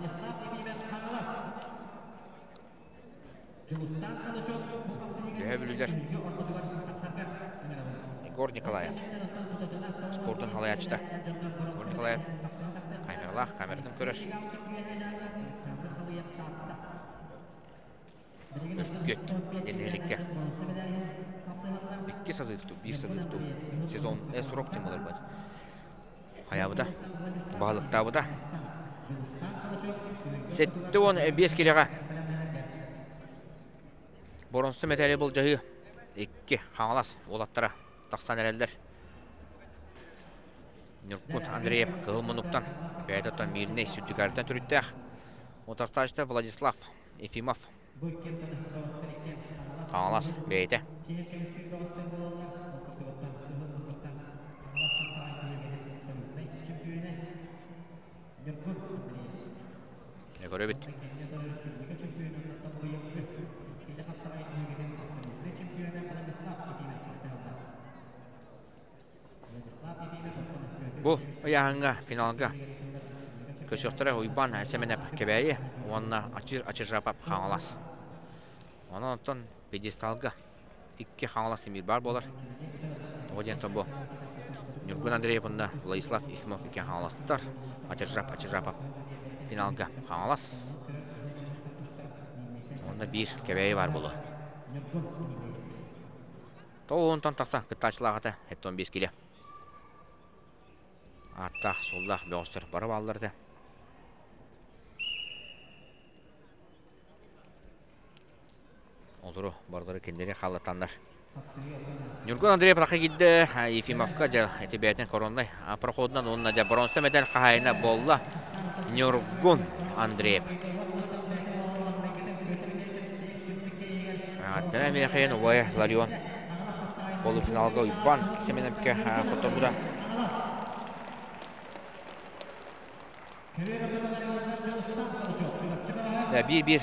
Білулер. Егор Николаев. Спортын халаячта. Егор Николаев камералах, камератын көрір. өркөт денеликке икки сазыкту бир сазыкту сезон э сурок темалар бар хаябыда баалыктабыда сетте он бес келеға боронсу метали бұл жайы икки хаңалас олаттара тақсан әрелдер Нюркут Андреев Кылмынуктан Бәйтаттан мирней сүттігәрден түріттәқ Отасташты Владислав Ефимов Бит Бұл ұяғыңға финалға көшіқтірі ұйбан әсеменеп кебәйі, онына ачыр ачыр жапап қаңалас. Оны онтон педесталға болар. Оден то бұл. Нюргун Андреевна, Владислав Ефимов икен қаңаластар. Ачыр жап, ачыр жапап финалға қаңалас. Онда бір кебәйі бар болу. Тоғы онтан тақса күттачылағаты, әттон 5 келе. Аттақ, солдақ, Олыру бардыры кендері қалатандар. Нюргон Андрей Праха гидді Ефимовка жа әтебәтін корондай. Проходынан онына жа бронсы медаль қағайына болла. Нюргон Андреев. Аттана мехен Уай Ларион. Полуфиналға ұйбан Семеновке құттымыда. Bir bir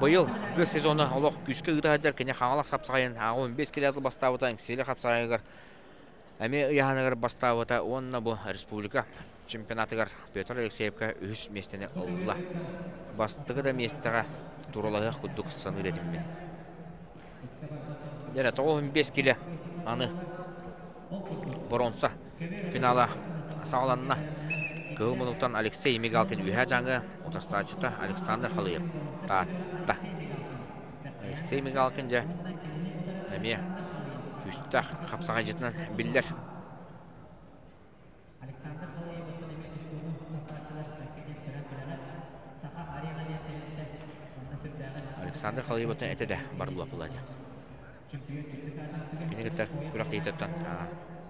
Быйыл гыз сезоны олох күскө ыдаадар кене хаңалак сапсагайын 15 келеді бастабыта селе хапсагайгар эми ыяханыгар бастабыта онна бу республика чемпионатыгар Петр Алексеевка үш местене ылла бастыгы да местега туралагы куддук саны ретиммен Яна 15 келе аны боронса финала сагаланна Кылмынуктан Алексей Мигалкин үһә жаңы отастачыта Александр Халыев. Татта. Алексей Мигалкин жа әме күстәх қапсаға жетінен биллер. Александр Халыев өтін әті дә барлыла болады. Кені күттер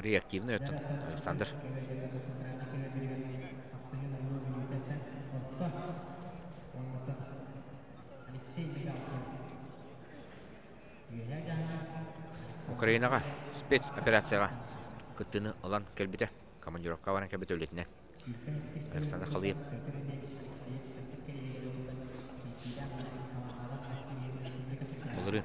реактивный өттін Александр. Украинаға спецоперацияға күттіні олан келбіті командировка баран келбіті өлетіне. Александр Халиев. Бұлыры.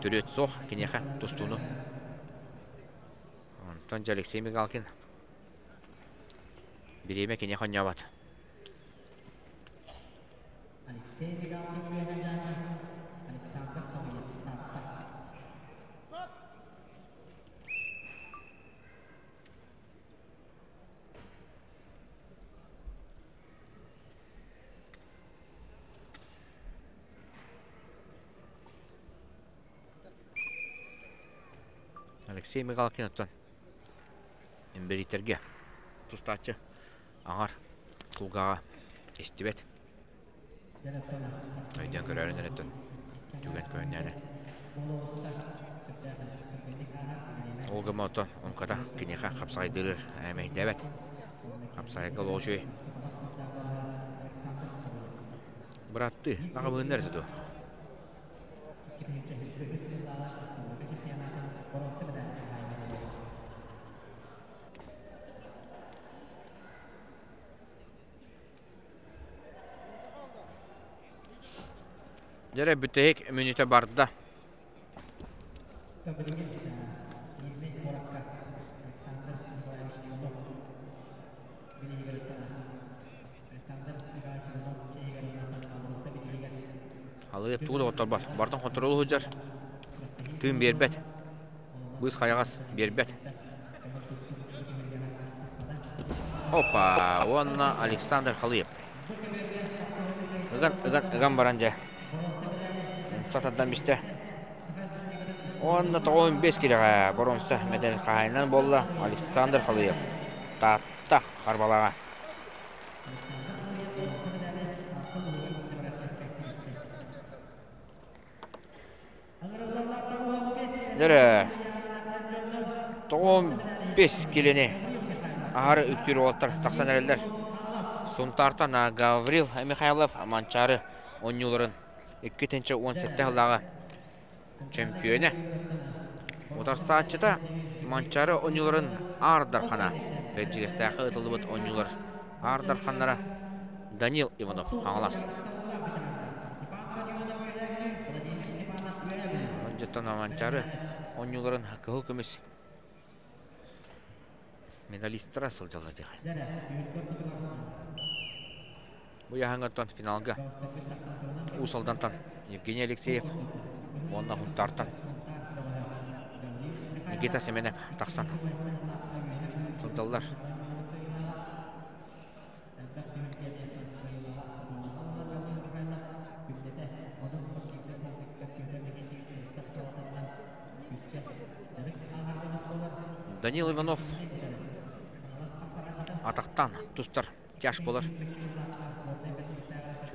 түрет соқ кенеха тустуну онтон же алексей мигалкин. Биреме кене хонябат Алексей Мигалкин алексей мигалкин оттон эмберитерге тустачы аңар тулгага истибет өйден көрөрүн эреттен түген көннәне Олга мото онкада кинеха хапсайдырыр әмей дәбәт. Хапсайга ложуй. Братты, наға бұғындар зыду. Жарай бүтәйік мүніті барды. Алып туды отор бар. Бардын контролы худжар. Тым бербет. Быз хаягас бербет. Опа, онна Александр Халыев. Ыган, ыган, ыган баранжа. Сатадан бисте. Онна 15 килоға боронса медаль қайынан болла Александр Халыев. Татта қарбалаға. Дәрі 15 келене ағары үктірі олаттар тақсан әрелдер. Сунтартан Гаврил Михайлов манчары онюларын 2-17 ғылдағы чемпионы. Одар саатчыта манчары онюларын Ардархана. Бәджігістәқі ұтылды бұд онюлар Ардарханлары Данил Иванов аңылас. Манчары онюларын кығыл көміс медалисттара сылжалы яғыңаттан финалға Усалдантан Евгений Алексеев, онна Хунтартан Никита Семенев тақсан. Сылжалылар. Данил Иванов атақтан тұстар тяж болар.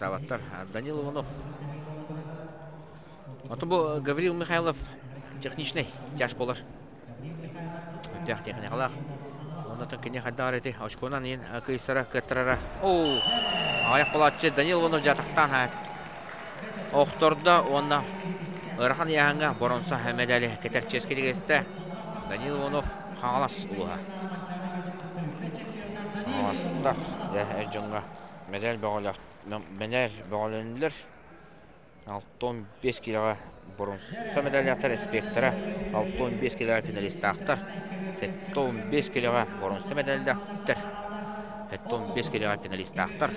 сабаттар. Данил Иванов. Аты бұл Гаврил Михайлов техничный тяж болар. Өтәк техникалақ. Онатын кене қаддар еті. Очконан ең күйсара кәттірара. Оу! Аяқ болатшы Данил Иванов жатақтан. Оқтырда онна Ырхан яғанға боронса әмәдәлі кәтер ческелігесті. Данил Иванов қаңалас ұлыға. Астар әжіңға медаль бағалар медаль бағаланылар 65 килоға бұрын со медальяқтар спектра 65 килоға финалистақтар 75 килоға бұрын со медальяқтар 75 килоға финалистақтар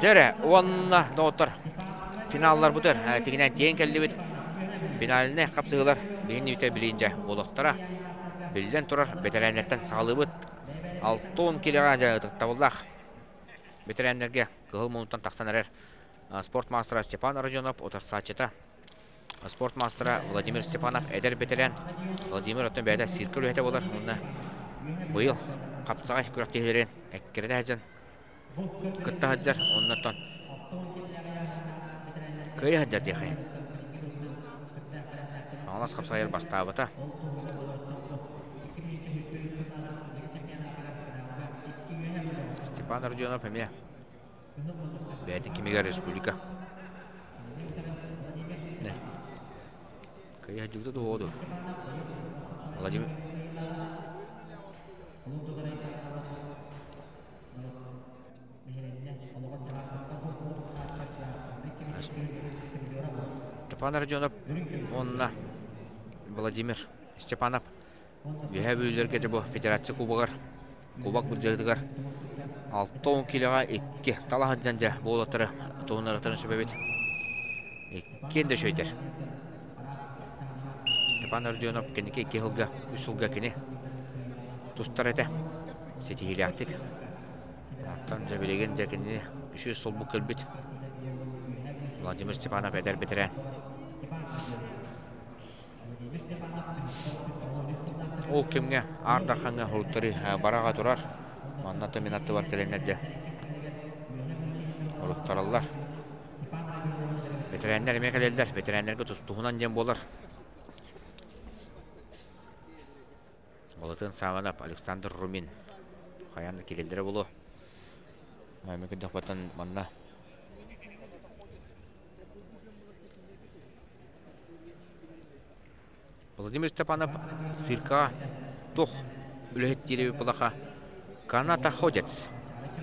Дәрі, онна доғыттар финаллар бұтыр тегінен тең кәлді біт финаліне қапсығылар бейін өте білейінже болықтара білден тұрар килоға табыллақ ветеринерге кығыл мұнттан тақсан әрер спорт мастера Степан Родионов отыр сачета спорт мастера Владимир Степанов әдер бетерен Владимир өттен бәді сиркіл өте болар. Мұнда быйыл капсагай күрәктеһләрен эккерде хаҗан кытта хаҗар оннотон кый хаҗар дихай Алас капсагайыр бастабыта Степан Родионов эме бәйтин кимегер республика не кый хаҗугда доодо Владимир Степан Родионов, онна Владимир Степанов. Веһә бүләргә дә бу федерация кубогар, кубок бүҗәгдәгәр. 6 килога 2 талаһын жа болотыры туунарытын шөбәбет. Иккен дә шөйтер. Степан Родионов кенеке 2 жылга, 3 жылга кене тустар әтә. Сетихиляктик. Аттан жа билеген жа кене 300 сылбу көлбит. Владимир Степанов әдәр бетерән. Ол кемгә ардаханга хурттары барага турар. Манната минатты бар келеннәрдә. Хуруттараллар. Ветераннар эме келелдер, ветераннарга тустугунан дем болар. Болатын Саванап, Александр Румин. Хаянды келелдері болу. Мәмекін дақпаттан манна. Владимир Степанов цирка тух үлехет бұлақа каната ходец.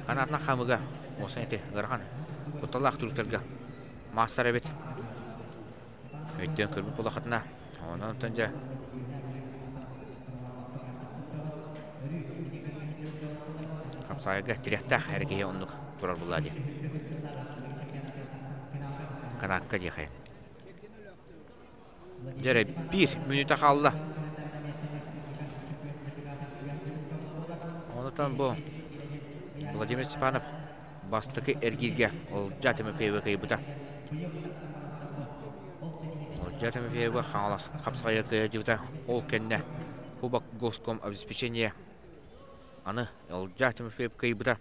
Канатна хамыга осы әте ғырған бұталақ түріктерге мастар әбет. Өйттен көрбі бұлақытына. Онан өттен Капсайга тирехта әрекеге онлық тұрар бұлады. Канакка дехайын. Жарай, bir минута қалды. Онытан бұл Владимир Степанов бастықы әргерге пейбі кайбыта. Ол жатымы пейбі қаңылас қапсағайы кайбыта. Ол кәнне Кубок Госком обеспечение аны ол жатымы пейбі кайбыта.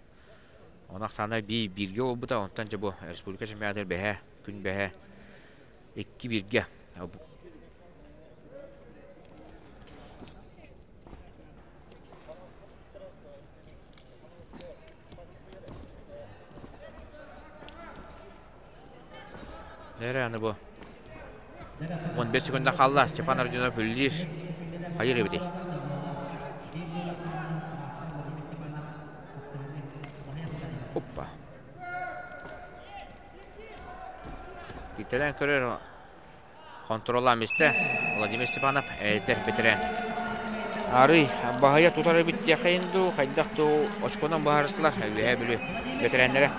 Онақ сана бей бірге олбыта. Онтан жа бұл республика чемпионатыр бәхә, күн бәхә, екі бірге. Аны бу? 15 секундда қалла Степан Арджунов үлдір. Хайыр ебедей. Оппа. Кителен көрер контролламесте Владимир Степанов әйтер бетерен. Ары бағая тутары битте қайынду, қайдақты очконан бағарыстылар, әуе білі бетеренлері.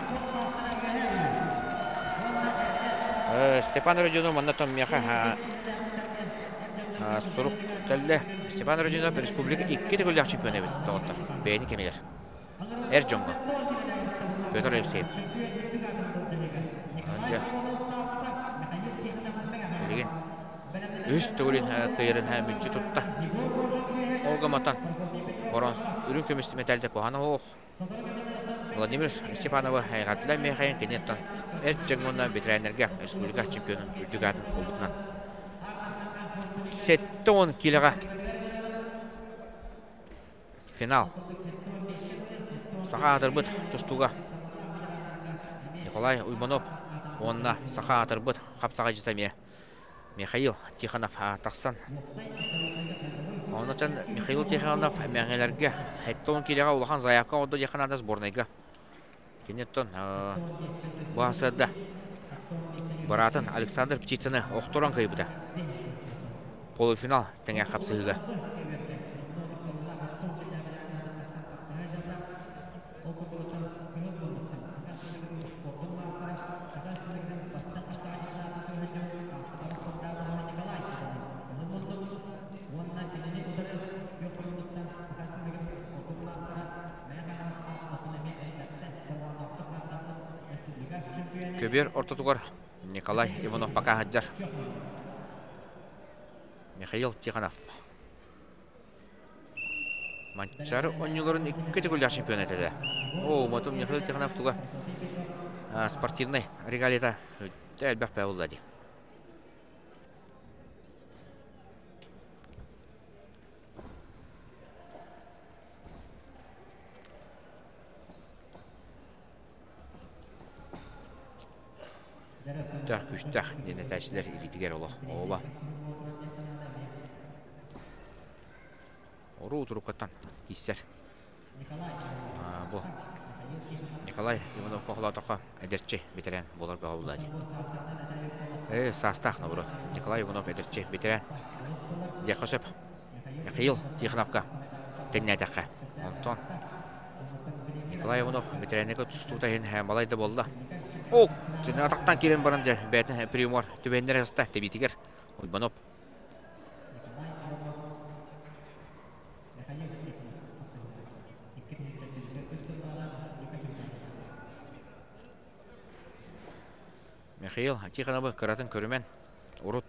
Степан Родионов манна том мяха сурук келде. Степан Родионов республика 2 тегүлләк чемпионы бит тоготтар. Бәйни кемелер. Эр Джонго. Петр Алексеев. Анжа. Деген. Үс төгүлин кыйрын һәм мүнче тутта. Олга матан. Борон үрүн көмөстө металде кохана ох. Владимир Степанова хайгатлай мехайын кенеттан Эт жаңгона ветеринерге республика чемпионын үрдігатын қолбытынан. Сетті он келіға. Финал. Сақа атырбыт тұстуға. Николай Уйманов онна сақа атырбыт қапсаға житаме. Михаил Тиханов тақсан. Онычан Михаил Тиханов мәңелерге хәтті он келіға улахан заявка оды яқанада сборнайға. Кенеттон басыда баратын Александр Птицыны оқтыран кайбыда. Полуфинал тәңе қапсығыға. Көбер ортотугар Николай Иванов пока хаджар. Михаил Тихонов. Манчары оннюларын икки тегүлля чемпион этеле. О, Михаил Тихонов туга а, спортивный регалита әлбәк бә дене тәшилер илитигер олох. Оба. Ору туруккаттан киссер. А, Бу. Николай Иванов кохлатоқа эдерче бетерен болар бага булады. Э, састах наоборот. Николай Иванов эдерче бетерен. Дякошеп. Михаил Тихоновка. Теннәтәкә. Антон. Николай Иванов бетеренеге тустута һәм балайды болда. О, сен атактан кирен барынды. Бәтен примор түбәндәр яста тебитигер. Уйбанов. Михаил Тихоновы кыратын көрімен урут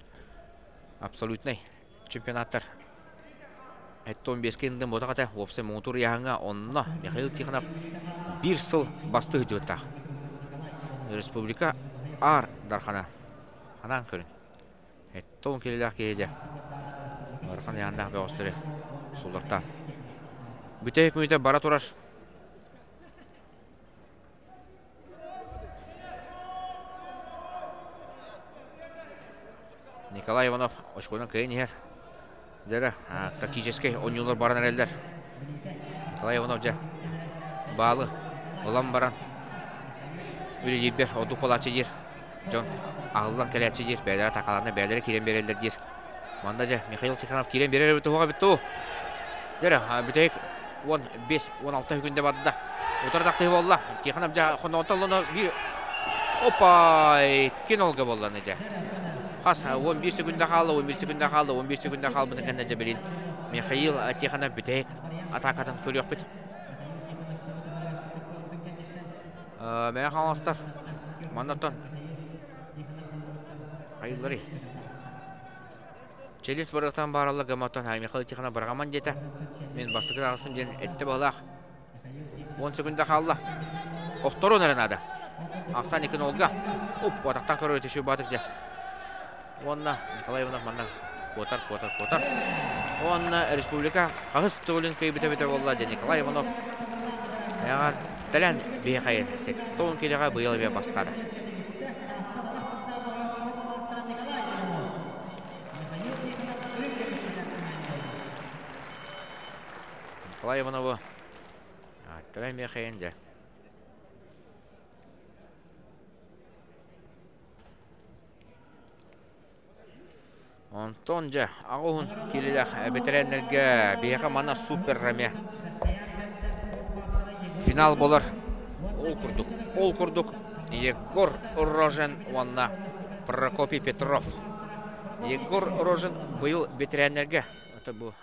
абсолютный чемпионаттар. Әтті 15 кенден ботақата опсы муңтур яңа онна Михаил Тихонов бір сыл басты хүдіптақ. Республика ар дархана. Анан көрін. Әтті 10 келелі кейде. Архан яңнақ бе остыры. Сулдақтан. Бүтәйік мүйті бара тұрар. Николай Иванов очкодан кайын ехер. Дәрі тактический ойнулар баран әрелдер. Николай Иванов жа балы ұлан баран. Үлі ебер, оду полачы жер. Жон ағылдан кәләчі жер. Бәлері тақаларына бәлері керен берелдер жер. Манда жа Михаил Тихонов керен берер біті оға бітті о. Дәрі бүтейік 15-16 күнде бадында. Утардақты болла. Тихонов жа қонда оталыны бір... Опа! Кен олға болланы жа. Хас 11 секунда қалды, 11 секунда қалды, 11 секунда қалды бұны кәнді жабелин. Михаил Тихонов бүтейік атакатын көрек біт. Мәе қаластар. Мандаттан. Қайылары. Челес барықтан баралы гаматтан Михаил Тихонов барғаман деді. Мен бастықы ағысын ден әтті балақ. 10 секунда қалды. Оқтыру нәрінады. Ақсан екен олға. Оп, батақтан көрі өтеші батық де. Онна Николай Иванов манна котар котар котар. Онна республика қағыз түгілін көйбіті біті болла де Николай Иванов. Яға тәлән бей қайын. Сеттон келеға бұйыл бе бастады. Николай Иванову тәлән бей қайын де. Антон жа ағуын келелек бетеренлерге бейға мана супер рәме. Финал болар. Ол күрдік. Ол күрдік. Егор Рожен ванна Прокопий Петров. Егор Рожен бұйыл бетеренлерге. Это бұл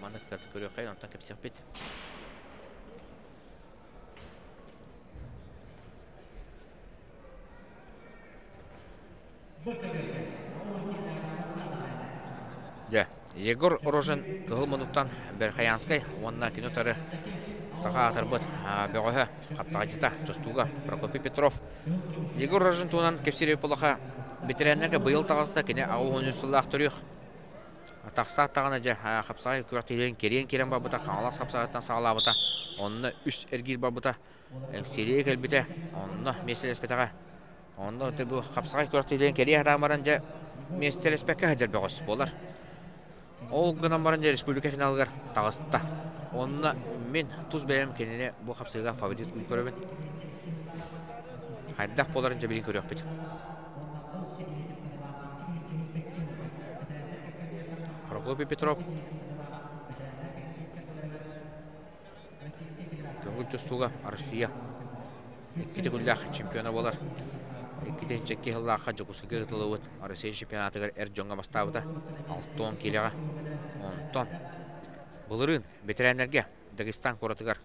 мана кәті көрі қайын, онтан кәпсек бет. Ja, Егор Рожен кыл минуттан Берхаянскай, онна кинотары саха атырбыт бөгөһө хапсагыта Чостуга Прокопий Петров. Егор Рожен тунан кепсире полаха бетереннерге быйыл тагыста кине агы хонусуллах турык. Тақса тағана жа хапсагы күрәтелен керен керен бабыта хаңалас хапсагыттан сагалабыта. Онна үс эргир бабыта. Сирие келбите. Онна меселес бетага. Онда өте бу күрәтелен керен адамаран жа меселес бекке хәҗер бөгөс болар. Ол гынан барынжа республика финалгар тағысты. Онна мен туз бәлем кенене бұл қапсыға фаворит күл көрөмін. Хайдақ боларынжа білін көрек бет. Прокопий Петров. Көңіл тұстуға Россия. Еккеті күлдақ чемпиона болар. Эккитен чекки хыллааққа жокусуга гытылыбыт Россия чемпионатыгар эр жоңга бастабыта. Алтон келега. Онтон. Былырын ветераннерге Дагестан коратыгар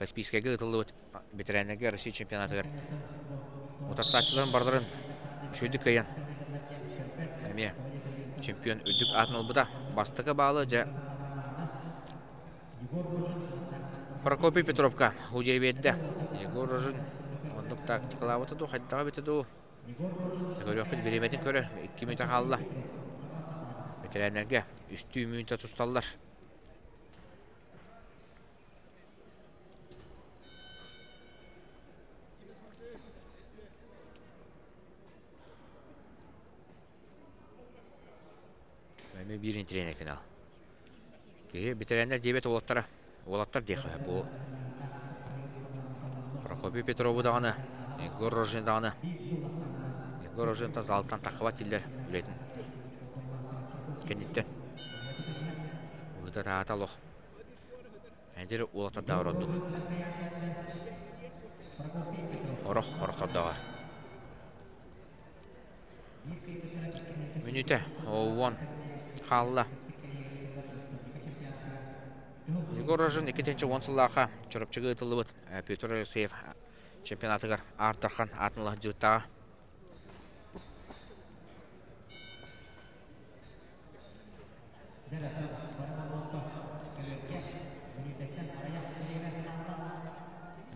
Каспийскайга гытылыбыт ветераннерге Россия чемпионатыгар. Утартачыларын бардырын шөйдік каян. Әме чемпион үдік атын албыда бастығы балы жа Прокопий Петровка удебедді. Егор Рожин. Ондық тактикалап отыду, қайттаға бетіду. Егор өкпіт береметін көрі, 2 минута қалды. Ветеринерге үсті минута тұсталдар. Мәме бірін тренер финал. Кеге ветеринер дебет. Олаттар дағаны, Егор Рожин дағаны. Егор Рожин та залтан тақыба тілдер білетін. Кендеттен. Ұлыда тағата. Әндері олаттар қалла. Егор Рожин екетенші онсыллаға чұрыпчығы ұтылы бұд. Петр Алексеев чемпионатығар артырхан атынлы жүттаға.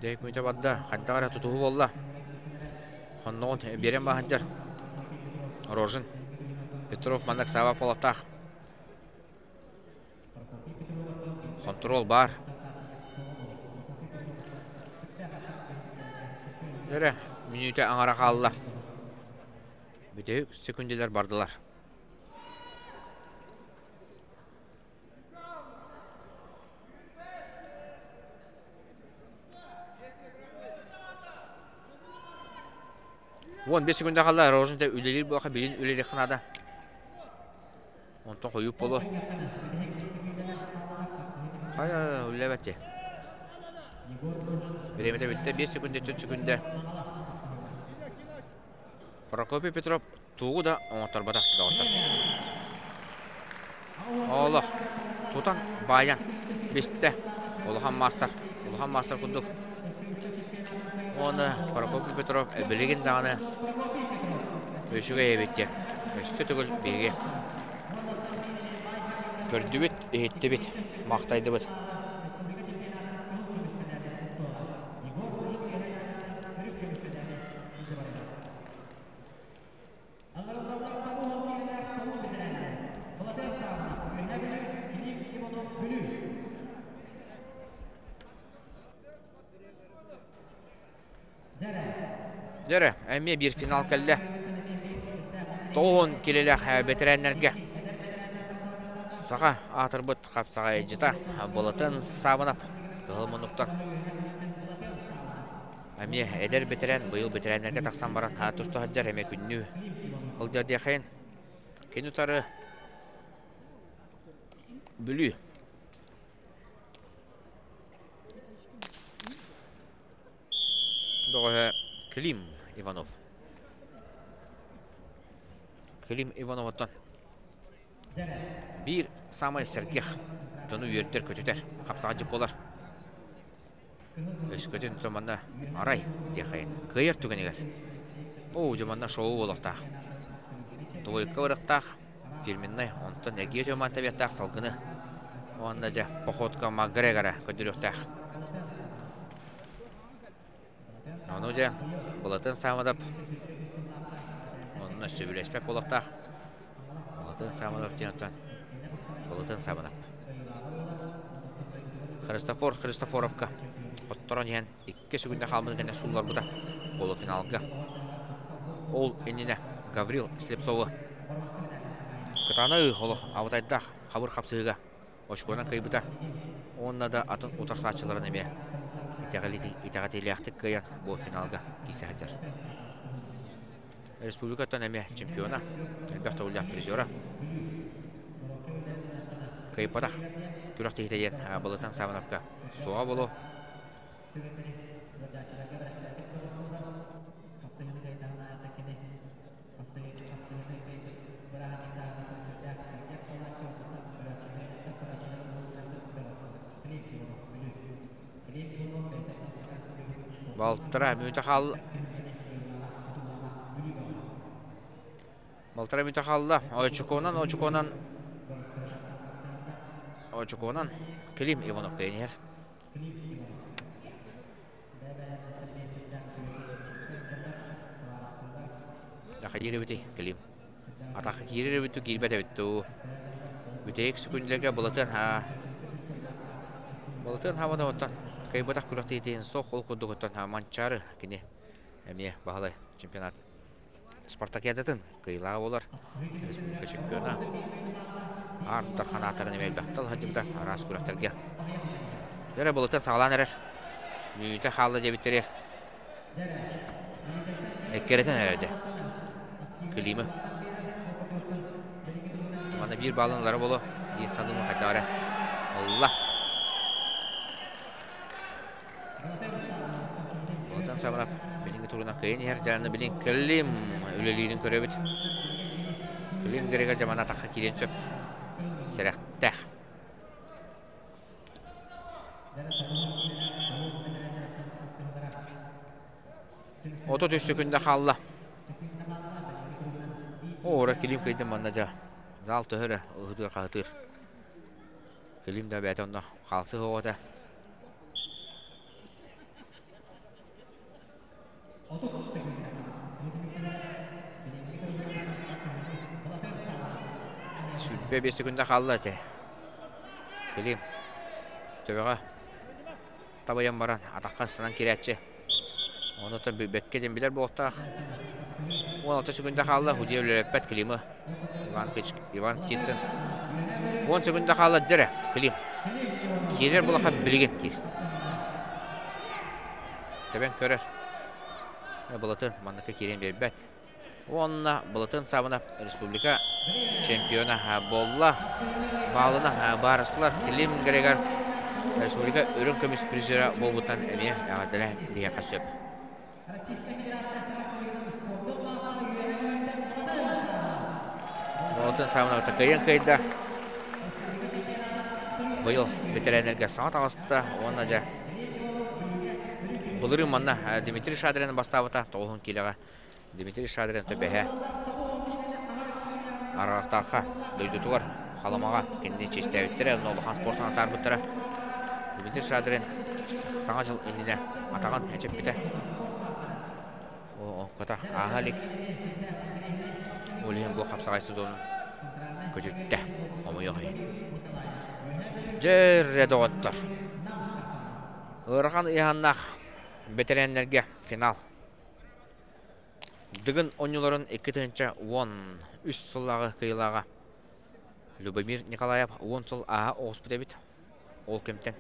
Дейк мүнте бадда, қайдағара тұтуы болла. Қоннауын берен бағындар. Рожин, Петров мандак саба полаттақ. Контрол бар. Дәрі, минуте аңара қалыла. Бітеу секунделер бардылар. Он бес секунда қалды, Рожинте үлелер болға білін үлелер қынады. Онтон қойып болу. Үлелебәтте. Времето бітті 5 секунде, 4 секунде. Прокопий Петров да тутан баян, бесті, олыған мастар, олыған мастар күндік. Оны Прокопий Петров білеген дағыны өшіге ебетте. Өшті түгіл. Көрді бет, ехетті бет, мақтайды бет. Дәрі, әме бір финал кәлі. Тоғын келелі бетерәнлерге. Атыр бұт қапсаға жыта. Болатын сабынап. Ғылмынықтар. Әме әдер бетерән, бұйыл бетерәнлерге тақсан баран. Тұсты хаджар әме күнні. Ұлдар дияқайын. Кен ұтары бүлі. Бұғы Клим Иванов. Клим Ивановтан. Bir самай сәргех. Тону үйерттер көтетер. Қапсаға жып болар. Өскөтен томанна арай дияқайын. Кайыр түгенегер. Оу жаманна шоу болақтақ. Тойка вырықтақ. Фирменной онтан әге жаман табияқтақ салғыны. Онда жа походка Макгрегора көтіріқтақ. Оны жа бұлатын самадап. Оның өшті білеспек болақтақ. Бұлатын самадап денеттен. Бұлатын самадап. Христофор Христофоровка. 2 секунда қалмын гәне сулар бұда. Полуфиналға. Ол еніне Гаврил Слепцовы. Кытаны олы авытайдақ қабыр қапсыға. Ошкона кайбыта. Онна да атын утар сачыларын еме. Итағателияқтық каян бұл финалға кисәдер. Республикаттан әме чемпиона, әлбәқті ұллақ призера. Кайпадақ, күріқті етеден бұлытан савынапқа суға болу. Балтыра мүті Балтыра мүті қалды. Ойчуконан, ойчуконан. очуконан Клим Иванов кейнер. Аха дире бити Клим. Атака кире биту кирбете биту. Бүтек сүкүнлерге булатын ха. Булатын ха бана оттан. Кай батак куракты етейін соқ ол құдды құттан ха манчары кіне. Әмне бағалай чемпионат. Спартакиадатын кыйлаға болар. Республика чемпиона. Арттар қанаттарын емел бәқтал хадимда арас курактарга. Дәрі бұлытын сағалан әрер. Мүйті қалы дебіттерер. Эккеретін әрерді. Климы. Мана bir балынлары болу. İnsanın қайтары. Allah. Болтан сабынап, білінгі турына кайын ер жанны білін кілім өлелігінің көребіт. Кілім керегер жамана таққа келен сөп. Сәрәқтәқ. Ото төсті күнді қалла. Ора килим кайдан манна жа. Зал төһөрө ыһытыр кахытыр. Килим да бәтә онда халсы хоota. Сүлбе бес секундда қалды те. Килим. Төбеға. Табаян баран атаққа сынан керәтче. Оны та беккеден билер болтақ. 16 секундда қалды. Худия өлереппет Климы. Иван Китсен. 10 секундда қалды дәрі Клим. Керер бұлақа білген кер. Төбен көрер. Бұлатын маннықы керен бербәт. Онна бұлатын сабына республика чемпиона болла. Балына барыслар Клим Грегор республика өрін көміс призера болбутан әме ағадылы бия қасып. Болтын сауна такайын кайда. Быйыл ветеранерге саңат ағасында, оны жа Бұлыры манна Дмитрий Шадрин бастабыта, тоғын келеға Дмитрий Шадрин төбәһә. Арақтаққа дөйді туғар, қаламаға кенде честәветтері, нолыған спортына тарбыттыра. Дмитрий Шадрин саңа жыл иніне атаған әчеп біті. О, кота ағалик. Олиен бұл қапсағай сезонын көтетті. Омы yoğay. Жерреді оттар. Үрған ияннақ ветеринерге финал. Дігін онюларын 2-тінші 10 үш сыллағы кыйлаға. Любомир Николаев 10 сыл аға оғыз бітебіт. Ол кемтен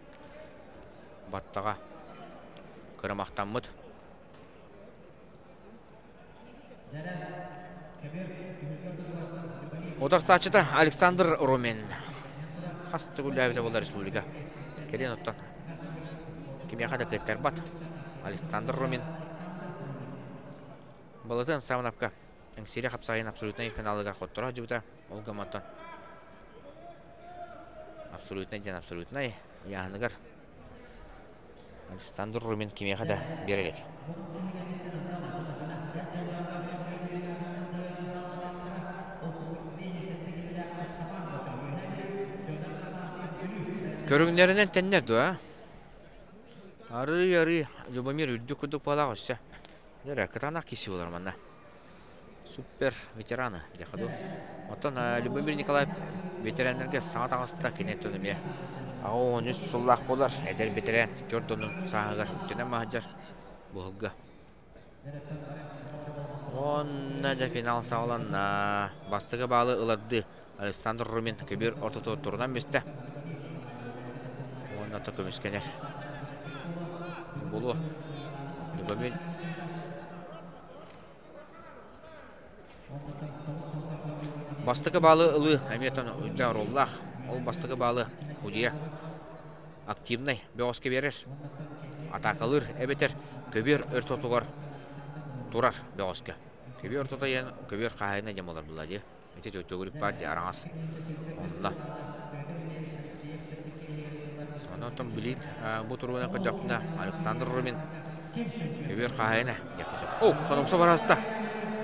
баттаға кырымақтан мұд. Одар сачыда Александр Ромен. Хасты гүлләбіті болар республика. Келен оттан. Кемияқада кеттер бат. Александр Ромен. Балатын сауынапка. Әңсире қапсағын абсолютный финалыгар қоттыра жүбіта. Олга маттан. Абсолютный ден абсолютный. Яғыныгар. Александр Ромен кемияқада берелек. Көріңдерінен тәннер дуа. Ары ары Любомир үрді күдік бала ғоssa. Дәрі кытанақ кесі болар манна. Супер ветераны дехаду. Оттан Любомир Николаев ветеранлерге саңат ағысында кенет өнеме. Ау он үс сұллақ болар. Әдер ветеран көрдінің сағығар. Үттені мағыджар бұғылға. Онна да финал сауылан бастығы балы ылады. Александр Румин көбір отыту турынан бесті. Онна та көміскенер. Бұлу. Любомир Бастығы балы ылы әметон. Ол бастығы балы удия активный беоске берер. Атакалыр әбетер көбер өрт отуғар турар беоске. Көбер көбер қағайына демолар бұла де. Эти төтөгүрүк бар. Онотон билит бу турбана көжөкүнда Александр Румин якысы. О, қанымсы бараста.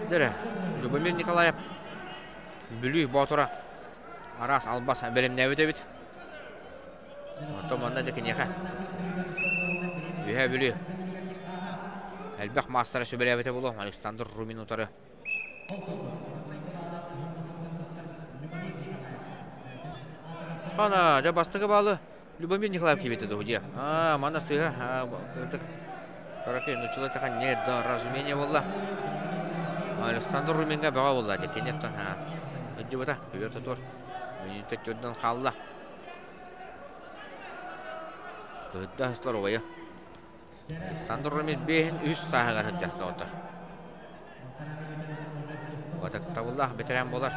Дере, Любомир Николаев бүлүй ботура арас албас белем нәбіте бит. Ото манна да кинеха. Үһә бүлү. Әлбәк мастера сөбеләбете булу Александр Румин утары. Ана, да бастыгы балы Любомир Николаев. А, мана сыга. А, кырдык. Караке, ну тахан не разумение болла. Александр бага болла деп кенеттен. А, ыджы бата, көбер тотор. Минуттет жоддан қалла. Кыдда хыслар обайы. Александр Румин бейін. Ватакта болла, бетерен болар.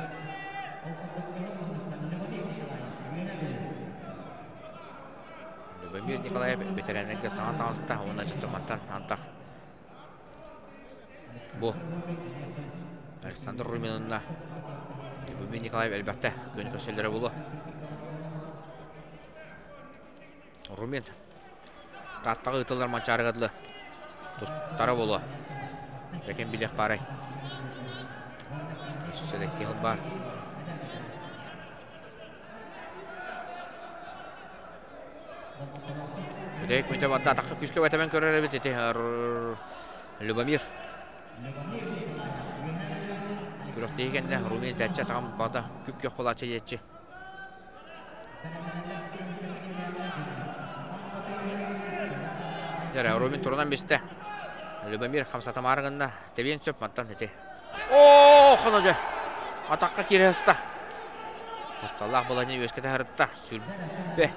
Любомир Николаев ветеранерге саңа таңызда оны жытырматтан антақ. Бұл Александр Руминовна Любомир Николаев әлбәтті көн көселері болу. Румин таттағы ұтылар манчарығыдылы тұстары болу. Рекен білек барай. Кел бар. Бадда атаққа күшке бәтімен көрер әбет еті Любомир. Күрік дейгенде Румин тәтчі атаған бада күп кек болачы етчі. Тұрынан бесті. Любомир қамсатам арығында тебен сөп маттан еті. О. Атаққа кері аста. Мұқталақ болайны өскеті әрітті.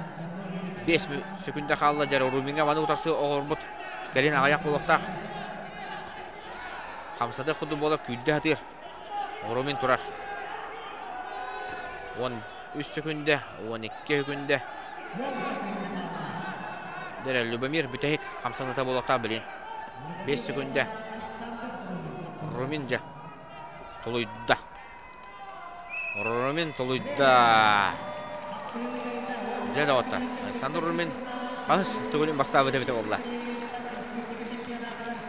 5 секунда қалды жәрі Руминге маны ұтасы оғырбұт. Gəlin ағаяқ болуқтақ. Қамсады құды күйді атыр. Румин тұрар. 13 секунда, 12 секунда. Дәрі Любомир бүтәйік қамсаныта болуқтақ білін. 5 секунда. Румин жа. Тұлыйда. Румин тұлыйда. Жада отта. Александр Румин қағыс түгілін бастағы өте біте болла.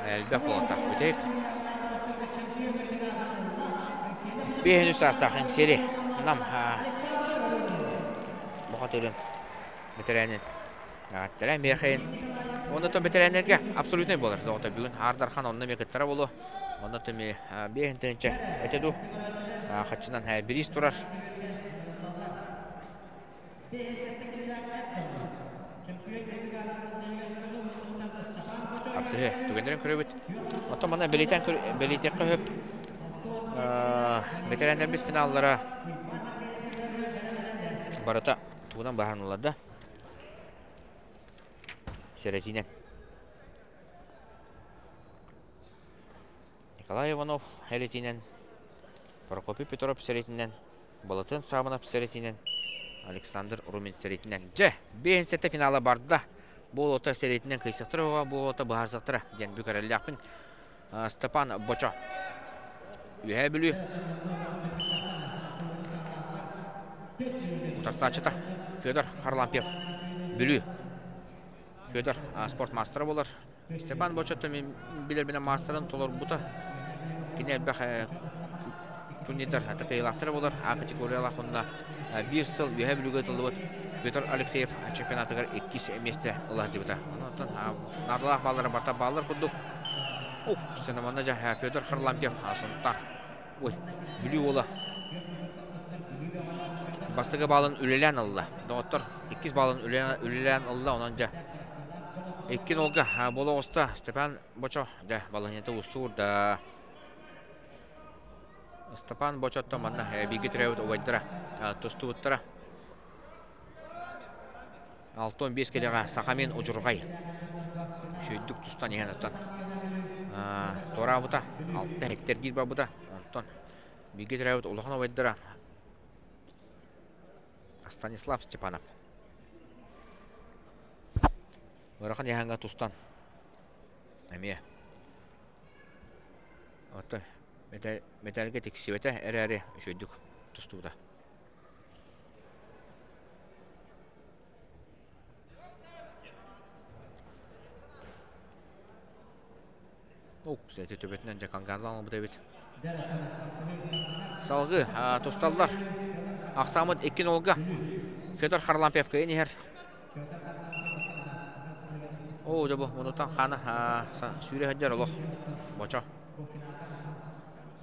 Әлбәк болатта. Бүтейік. Бейін үсті астақын сері. Нам бұқа төлін. Бетерәнін. Аттара мехейін. Онда то бетерәнерге абсолютный болар. Доғыта бүгін Ардархан онына мекеттара болу. Онда то бейін тірінче әтеду. Қатшынан біріс тұрар. Апсыһы түгендерен көрөбүт. Отто мана белитен белитек көһөп. Ветерандар бит финаллара барата тугунан баһанылады. Серединен. Николай Иванов Хелетинен. Прокопий Петров Серетинен. Балатын Сабынов Серетинен. Александр Румин Серетинен. Же, бейін сәтті финала барды. Бұл ота Серетинен қайсықтыры оға, бұл ота бұғарсықтыры. Ден бүкәрәлі ақпын Степан Бочо. Үйе білі. Утарсачыта Федор Харлампев. Білі. Федор спорт мастері болар. Степан Бочо мен білер біне мастерын толар бұта. Кине бәқ турнирдар ата кыйлактар болар а категориялах онна бир сыл үйе бүлүгө тылыбыт Петр Алексеев чемпионатыгар 2 месте ылар дебита онотон нардалах баллары барта баллар кудук о сена мана жа Федор Харлампев асынтар ой бүлү ола. Бастыгы балын доктор 2 балын жа. Степан Бочо да баланеты устур да. Степан Бочотто манна биги тирәүт овайдыра тустубуттара. Алтон бес келеға Сахамин Ужургай. Шүйдік тустан еген аттан. Тора бұта, алтын хектер гид ба бұта. Биги тирәүт улахан овайдыра. Станислав Степанов. Ырахан егенға тустан. Әмия. Отты металге тексибете әрәрі үшөйдік тұстуда. Оу, сәйті төбетінен жақанғанлан бұда бет. Салғы, тұсталдар. Федор Харлампевка О, жабо, мұнытан қаны. Бочо.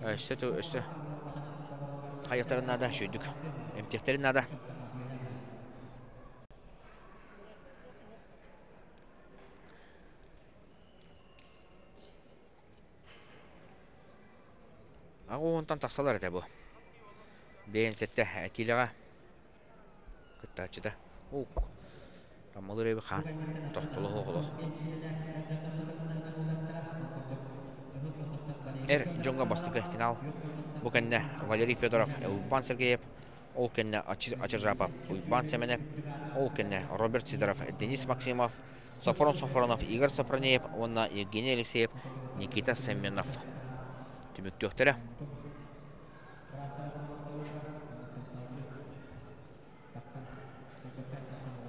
Өсі ту нада шүйдік. Эмтектерін нада. Ағы әді бұл. Бейін сәтті әкеліға. Күттачыда. О, тамылыр әбі. Эр жонга бастығы финал. Кәнне Валерий Федоров, Уйбан Сергеев, ол кәнне Ачыржапов, Уйбан Семенев, ол Роберт Сидоров, Денис Максимов, Софрон Софронов, Игорь Сопронеев, онна Евгений Алексеев, Никита Семенов. Түміктөктері.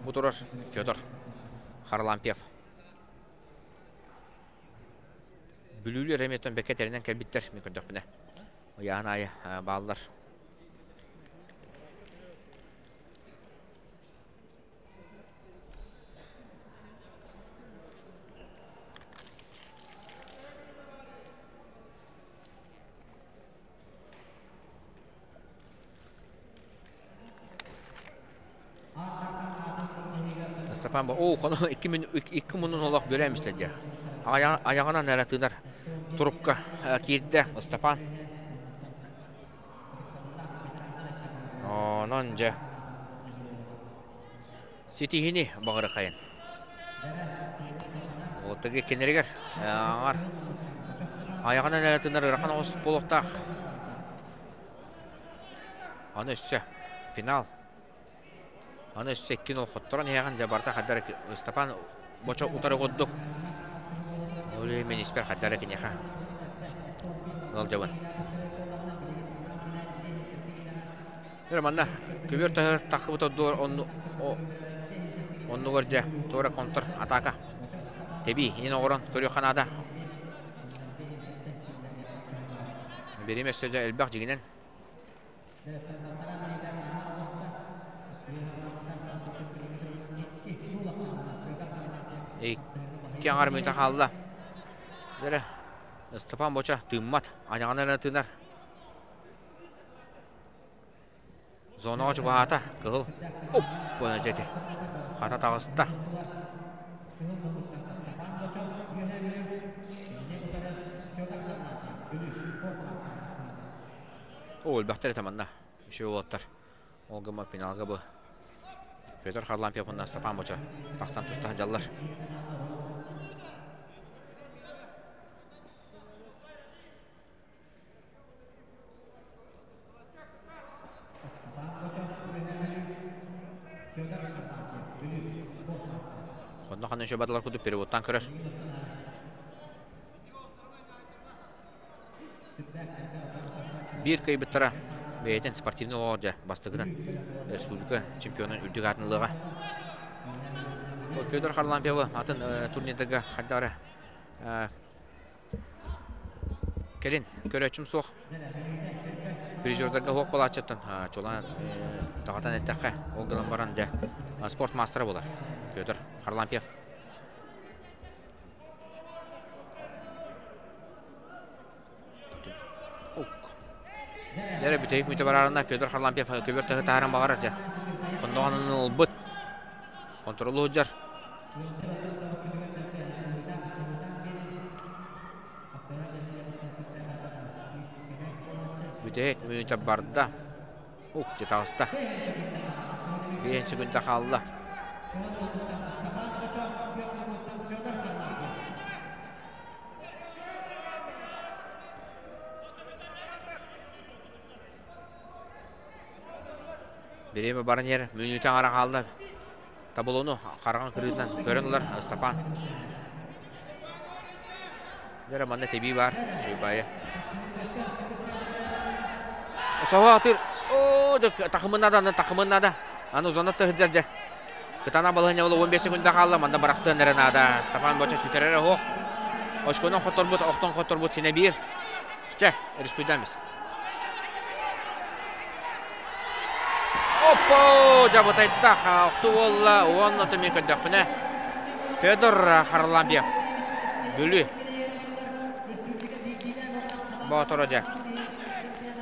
Бутурар Федор Харлампев. Бүлүүлі рәметтен бәкетерінен кәлбіттер мүмкіндік біні. Ояғын айы балылар. Степан ба, о, коно 2 мин 2 мунун олақ бөлемістер де. Аяғынан әрі тынар трубка кирді Степан. Онан же. Сетихини бағыры қайын. Олтыға кенерігер. Аңар. Аяғынан әрі тынар болуқтақ. Аны. Финал. Аны үссе кин ол құттыран яған да барта. Екен яқа. Ол жауын. Бір манна көбер тахыр тақы бұта дуар онны көрде. Тура контр атака. Теби, ен оғырын көрі қанада. Беремес сөзі әлбақ жегінен. Икки аңар мүйті қалды. Дәрі, Степан Боча тыммат, аңағанарына тынар. Зонаға жұба ата, қығыл. Оп, бұны жәді. Хата тағысында. О, өлбәқтер етаманна. Үші олаттар. Олғыма бұл. Петр бұнна Степан Боча. Тақсан жаллар. Онда қанын шөбадылар күдіп переводтан көрер. Бір кайбыттара бәйтен спортивный лоғыржа бастығыдан республика чемпионын үрдік атынлыға. Федор Харлампиявы атын турнирдегі қаддары келін көрәчім соқ. Призердерге хоқ бола ачыттын. Чолан тағатан әттәққа олғылан баран да спорт мастері болар. Федор Харлампиев. Ләре бүтәйік мүті барарына Федор Харлампиев көбір тағы тағырын бағар жа. Құндағанын ол бұт. Контролы ұджар. Мүті барда. Ух, же тағыста. Бейін секундта қалды. Береме барын ер, ара қалды. Табылуыны қарған күрітінен көріңілер, Стапан. Дәрі манда теби бар. Соға атыр, о, тақымынада, тақымынада. Аны зона тұрдырды. Кытана балыгыня болу 15 секундда қалды, манда барақсын әрінада. Стапан боча сүтерері хоқ. Ошконон хотор бұд, оқтон хотор бұд, сене бір. Че, әріс күйдамыз. Опо, жабытайда хақты болла, онны төмен көндіқпіне. Федор Харламбев. Бүлі. Батыры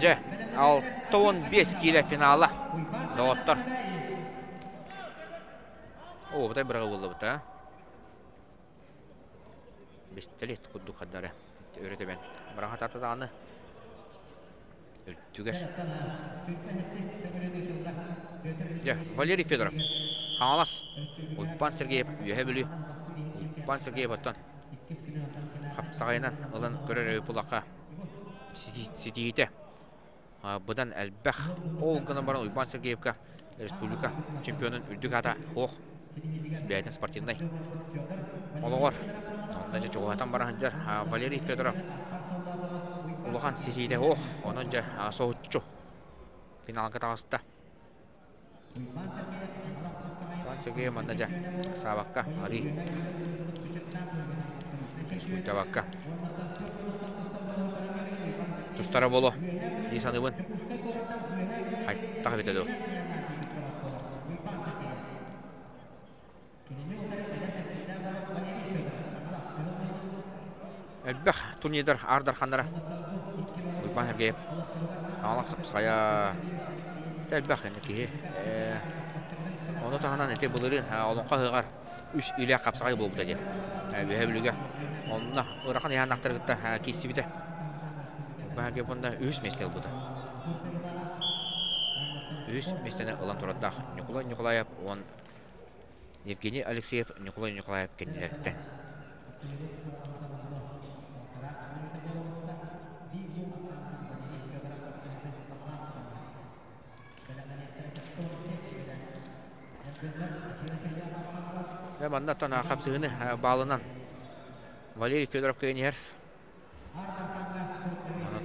Же, ал 15 келі финалы. Доғыттар. О, бұтай бірға болды бұта. Бестелет құдды қаддары. Өреті бен. Бұраға таты дағаны. Үттігер. Же, Валерий Федоров. Қаңалас. Ұлпан Сергеев. Үйе білі. Ұлпан Сергеев оттан. Қапсағайынан ұлын көрер өй бұлаққа. Бұдан әлбәқ ол ғына баран Уйбан Сергеевка республика чемпионын үрдік ата оқ бәйтін спортивный. Олығыр. Онда же жоғатан баран жар Валерий Федоров. Улыған сетейді оқ. Онын же соғытчу. Финалға тағысты. Уйбан Сергеев манда же сабаққа ари. Республикабаққа. Тұстары болу. Нисаны бұн. Хайттағы бетеді ол. Әлбәқ турнирдар ардар ханнара. Уйбан Сергеев. Аңлас қапсқая. Әлбәқ әне кеге. Оны тағынан әте бұлыры олынға ғығар үш үлі қапсағай болып дәде. Бөһә білуге. Онына ұрақан яғанақтар ғытта кесті біті. Бәге бұнда үш местел бұда. Үш местені ұлан тұрадақ. Николай Николаев, он Евгений Алексеев, Николай Николаев кенделерді. Ve banda tana kapsığını bağlanan Валерий Федоров кенер.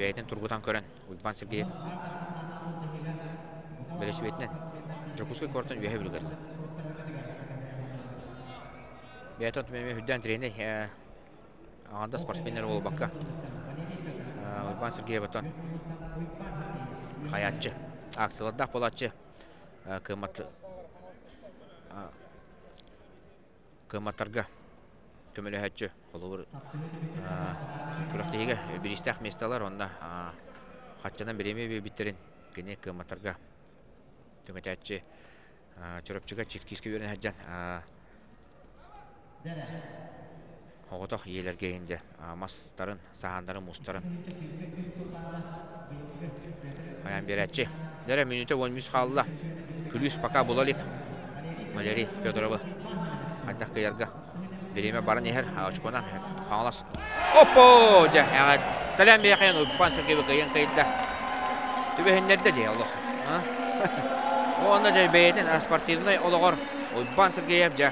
бәйтен тургутан көрөн. Уйбан Сергеев. Белесебетинен Чугускай короттан үйе бүлігадылы бәйтен түмеме хүдден тренер ағанда спортсмендер болу бакка. Уйбан Сергеев отон хаятчы. Акциялардақ болатчы. Кымат кыматтарга көмөлөһөтчү олубур күрөктеге биристах месталар онда хатчанан береме биттерин кене кыматтарга төмөтөтчү чөрөпчүгө чифкиске берен хаджан Оғытық елерге енді мастарын, сағандарын, мұстарын. Аян берәтші. Дәрі минуты 10 мүс қалыла. Күліс пока болалик. Валерий Федоровы. Айтақ киярга. Береме барын ехер. Очконан қаңылас. Опо! Жа, яға тәләм бейқайын ұппан сіргебі кайын кайында. Түбехінлерді де. Онда жа бейетін спортивный олығыр. Сіргебі жа.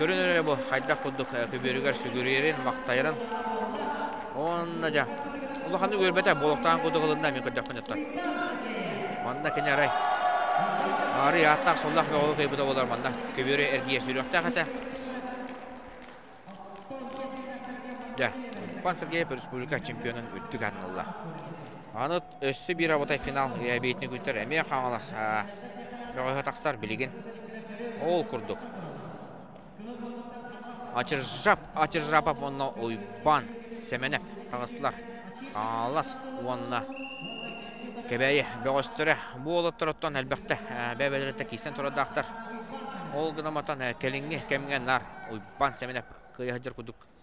Көрінер бұл қайдақ құлдық көберігер сүгірерін. Онна жа. Ұлында мен. Манда. Жа. Пан Сергеев республика чемпионын үттік анылла. Аныт өссі бір абытай финал бейтіні көттір. Әме қаңалас. Бәғылы тақсар білеген. Ол құрдық. Ачыржап, ачыржапап онна ойбан сәменеп тағыстылар. Алас онна кебәйе бөгөстөрө буолы тороттон әлбәхтә бәбәләрендә кисен торадактар. Ол гына матан келиңге кемгә нар сәменә кыяҗыр кудук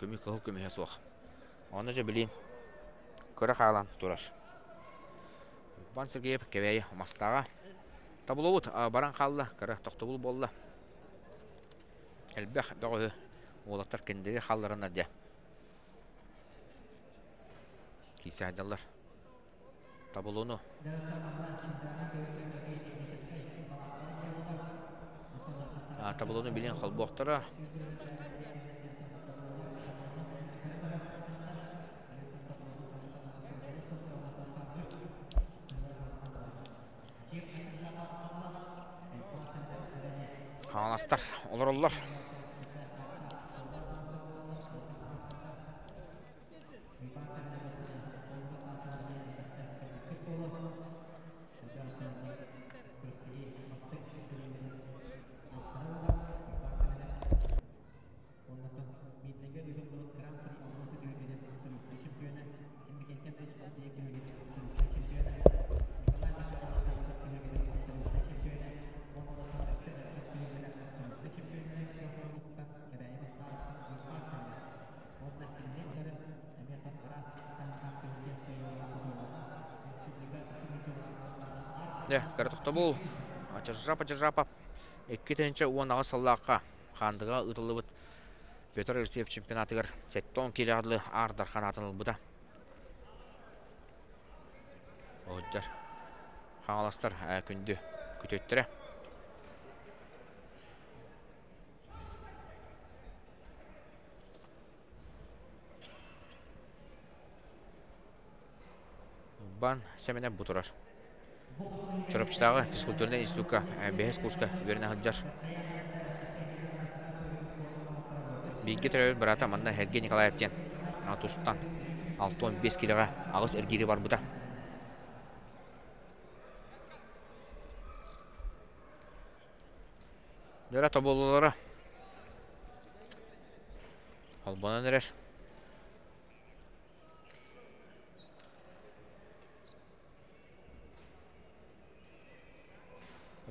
көмү кыл көмү суах. Аны же билин. Көрә халан турар. Бан Сергеев кебәйе мастага. Табылуут баран халла кара тохтобул болла. Әлбәх бәгы олаттар кендеге халларына дә. Кисә адалар. Табылуну. А табылуну билен холбоктара. Ханастар, олар картохта бул. Ачыржапа жыржапа. Эккетенче уанага саллакка хандыга ытылыбыт. Петр Ирсеев чемпионатыгар сеттон киладлы ардар ханатын буда. Оджар. Хаңаластар күндү күтөттөрө. Бан семене бутурар. Чорапчытагы физкультурный институтка бәһәс курска берне хаджар. Биге төрөбүн барата манна Сергей Николаевтен Атустан 6-15 килога агыс эргири бар бута. Дөрә табылулары. Албана нереш.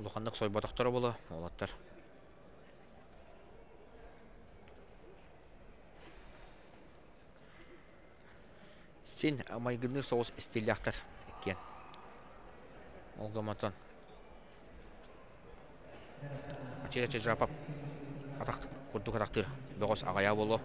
Улухандык сойбатактары була, олаттар. Син майгыныр соғыс истилляқтар еккен. Олгаматан. Ачере жапап. Атақ курдук атақтыр. Бөгөс ағая болу.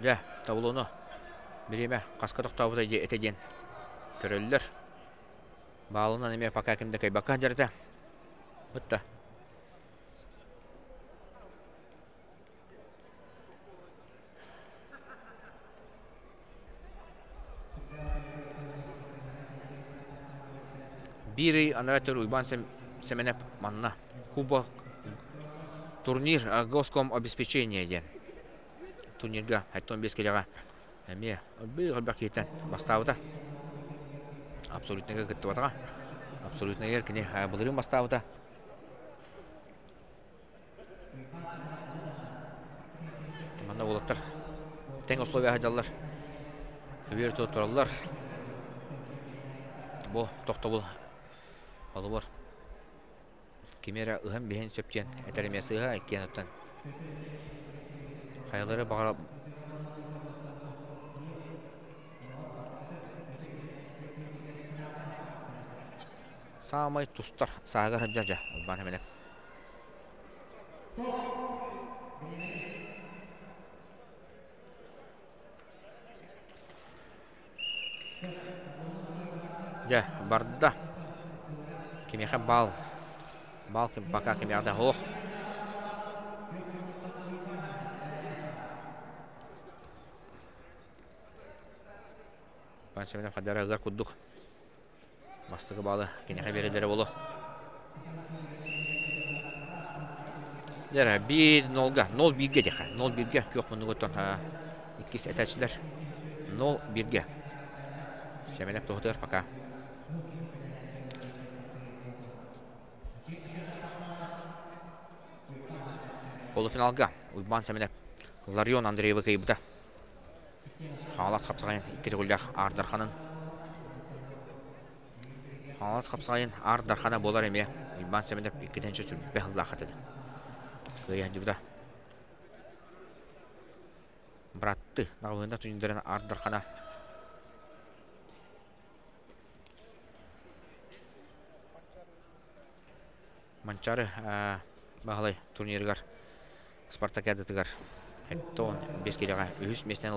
Жа, табылуну. Биреме қасқа тоқтабыта етеден. Көрөллөр. Балынан эме пока кимде кайбакка жарта. Бутта. Бири анаратор уйбан семенеп манна. Куба турнир госком обеспечение ден. Турнирга 15 келега. Эме бир галбак кетен бастабыта. Абсолютныйга кытты батага. Абсолютныйга кини былырын бастабыта. Таманда болаттар. Тең условия хаджаллар. Көбер тоттураллар. Бу токтобул Алы бар. Кемера ыһам бехен сөптен, әтәремесі ыһа әккен оттан. Хаялары бағара Самай тустар саагар хаджажа бан хемене. Ja, барда. Кемеха бал Балкин пока кемяда ох. Панчамина хадара агар куддук. Мастыгы балы берелері болу. Дәрі, бір нолға, нол бірге деқа, нол бірге көк мұны көттен иккис әтәчілер. Нол. Семенеп тоғдыр пока. Полуфиналга Уйбан Семенеп Ларион Андреева кайбыта. Халас қапсағайын иккері күлдәқ Ардарханын. Халас қапсағайын Ардархана болар еме. Уйбан Семенеп иккетенші түрбе хылдақ атады. Кыя жібіда. Братты, нағылында түніндерін Ардархана. Манчары бағалай турниргар спартакиадатыгар Хеттон бес келеға үхіс местен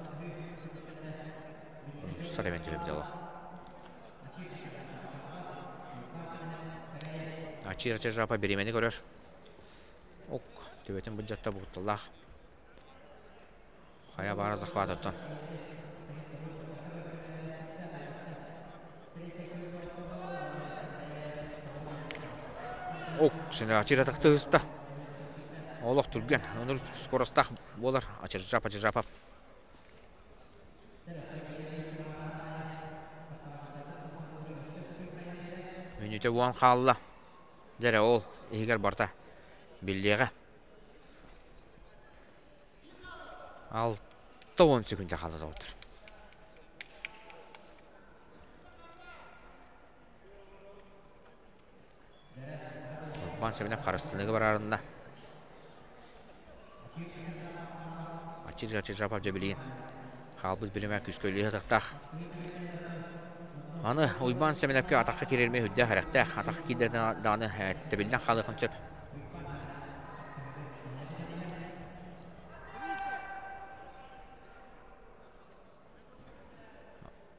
Төбе бідалы. Ачир ачир жапа беремені көрер. Ок, төбетін бұджатта бұғыттылақ. Хая бара захват оттан. Ок, сені ачиратық тығыста. Олық түрген, оныр скоростақ болар, ачыр жап, ачыр жапап. Мүніте уан қалла. Дәрі ол, егер барта, білдеға. Алты он секунде қалады отыр. Бан семенеп қарыстынығы бар арында. Ачир жапап жабилин. Халбыз билеме күскөйлі атақтақ. Аны уйбан семенепке атаққа керерме хүдде харақтақ. Атаққа кидерден даны тәбілден қалықын сөп.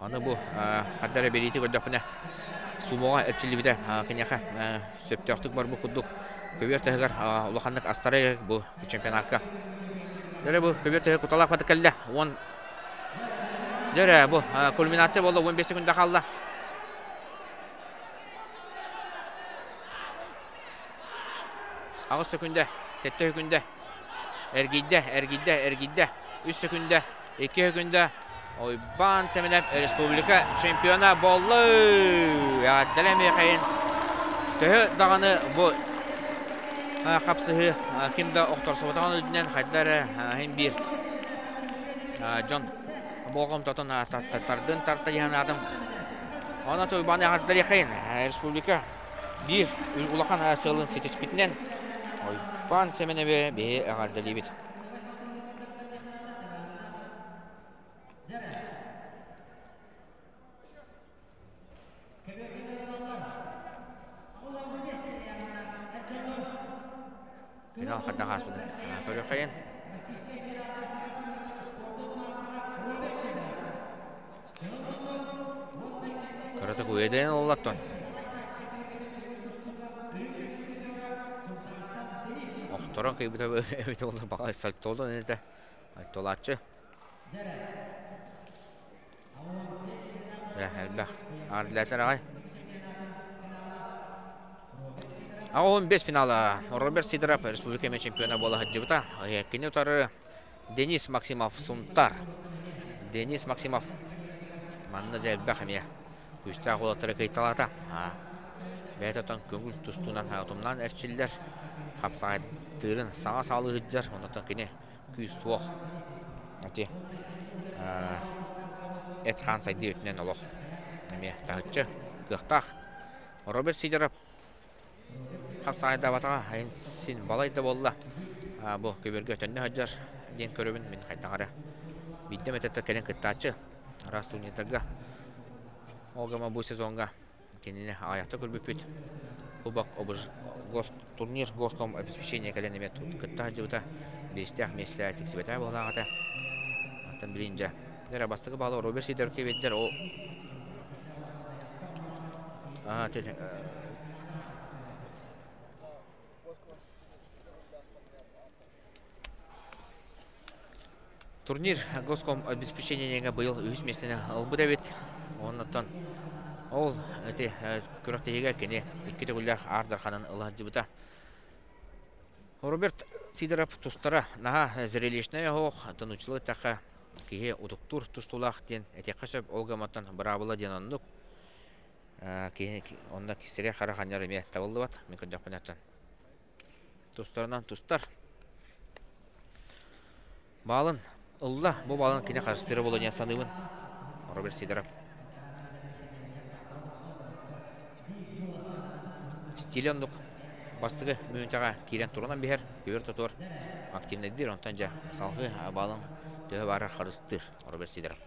Аны бұл хаддары берейті көрдөпіне сумоға әрчілі кенеха сөптөқтік бар бұл күддік көбер астары бұл чемпионатка. Дәрі бұл көбер құталақ. Он Дәрі бұл кульминация болды 15 секунда қалды. Ағыз секунда, 7 секунда. Әргейді, әргейді, әргейді. 3 секунда, 2 секунда. Ойбан Семенеп республика чемпиона болды. Яттелеме қайын. Төһі дағаны бұл қапсығы кімді оқтар соғытаған өдінен қайдары хем бір Джон болғым тұтын тартардың тарта адым. Она тойбаны ағаддар еқайын. Республика бір ұлақан сылын сетеспетінен Ойбан Семенебе бе ағаддар бит. Final хадда хаспыды. Көрі қайын. Көріті көйеден олаттон. Оқтырын кейбіті өйті олды баға сәлт олды. Әнеті айтолатшы. Әлбәқ. Арділәтер ағай. А 15 финала Роберт Сидоров республика чемпиона бола хаджибыта. Якине утары Денис Максимов Сунтар. Денис Максимов манны дәлбә хәмия. Күстә голатыры кайталата. Бәйтатан көңүл тустунан хатымнан әрчилләр хапсага тырын сага салы хыджар. Ондан кине күз суох. Ати. Эт хан сайды өтнен олох. Әме тагычы кыхтах. Роберт Сидоров қапсағайда батаға айын син балайда болла. А, Бұл көберге төнне хаджар ден көрөбін мен қайтағара. Биддем әтетті кәлен кыттачы. Рас турнирдарға. Олгама бұл сезонға кеніне аяқта көрбеппет. Кубок гос турнир госком обеспечение кәлен емет кытта хаджыута. Бестях меслә тексебета болағата. Аттан білінжі. Дәрі бастығы балы Роберт Сидер ол А, тел, э, Турнир Госком обеспечениеге быйыл үз меслене албы да бит. Оннан ол эти күрәктәге кене икки төгүлләр Ардарханын ылы жибыта. Роберт Сидоров тустара наха зрелищная хох тынучлы таха кие удуктур тустулах ден эти кашып Олга Матан бравыла ден оннук. Кие онда кисере хараханнар эме табылды бат. Мен көндәк панаттан. Тустарынан тустар. Балын ылла бу балын кине карыстыры болон ясаныбын. Роберт Сидоров. Стилендук бастыгы мүнтага кирен турунан бихер көбөр тотор активнедир онтан жа салгы балын төһө бара харыстыр Роберт Сидоров.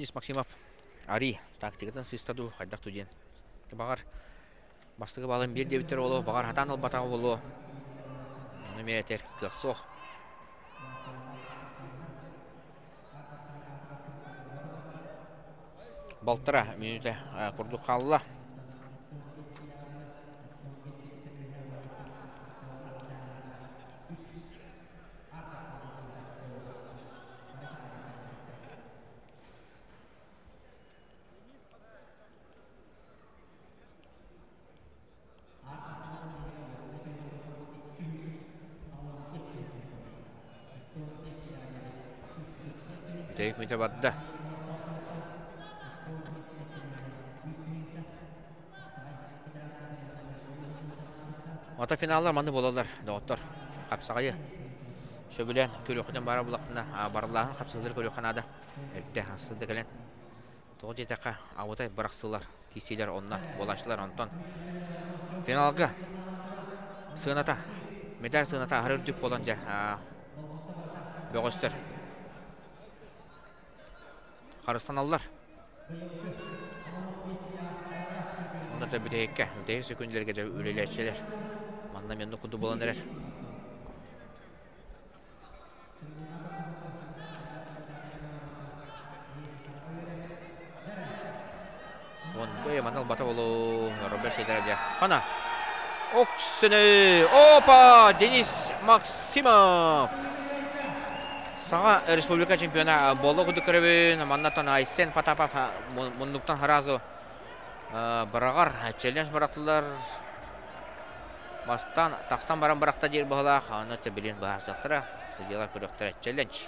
Денис Максимов Ари тактикатын сыстаду хайдак туден. Багар бастыгы балын бер дебиттер болу, багар хатан албатагы болу. Оны метер кыксох. Балтыра минуте курду бадда. Ата финаллар маны болалар, доғыттар. Қапсағайы. Шөбілен көріқуден бара бұлақына, барлағын қапсығылар көріқанада. Әрді хастыды кәлен. Тоғы жетаққа ауытай бірақсылар, кесейлер онна, болашылар онтон. Финалға сығыната, медаль сығыната арырдік болан жа. Бөғістер. Қарыстан аллар. Онда да бүтейікке, бүтейік секунділерге де өлелі әтшелер. Манна менді құды болан әрер. Онда манал бата болу Роберт Сейдерде. Хана. Оксыны. Опа! Денис Максимов. Саға республика чемпиона болу құды көребін, маннатан Айсен Патапов мұндықтан харазу бірағар челлендж барақтылар. Бастан тақсан баран барақта дер бұғыла, қаны төбілен бағар сақтыра, судьялар көріқтірі челлендж.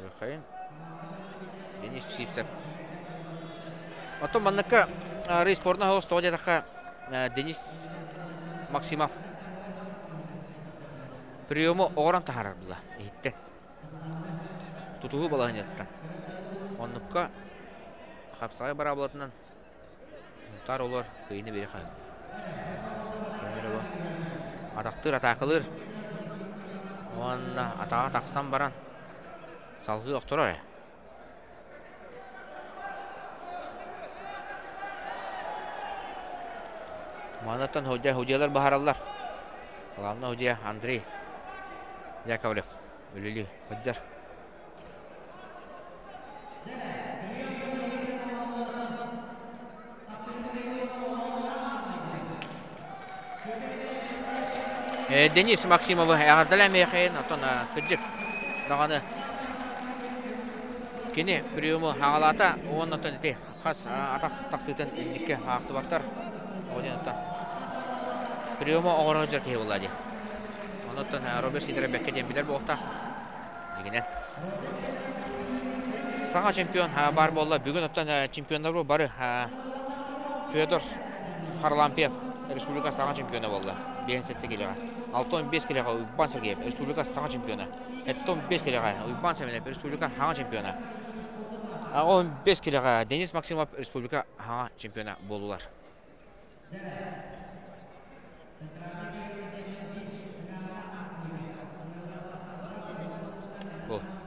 Көріқайын. Денис Псипсеп. Отон манныкка рейс спорна хоос тоодятакка Денис Максимов приему ооран тахарар була иттен. Тутугу балаһынеттан. Оннукка хапсагай бара булатынан тар олар кыйны бери хай. Атактыр атакылыр. Онна атага таксан баран. Салгы октора. Манаттан ходжа ходжалар бахараллар. Главный ходжа Андрей Яковлев. Үлили ходжар. Денис Максимов ағардала мейхейін, отын күджік. Дағаны Кені приемы хағалата, оннан те хас атақ тақсытын инникке ақсы баттар. Приемы оғырын жер кей болады. Оннан Роберт Сидер бәкке дембілер болта. Дегенен. Саңа чемпион бар болла. Бүгін оттан ә, чемпиондар бұл бары Федор Харлампиев республика саңа чемпионы болды. Бен сетте келеға. 6-5 келеға Уйбан Сергеев республика саңа чемпионы. 5 келеға Уйбан Семенев республика саңа чемпионы. 15 келеға Денис Максимов республика саңа чемпионы болулар.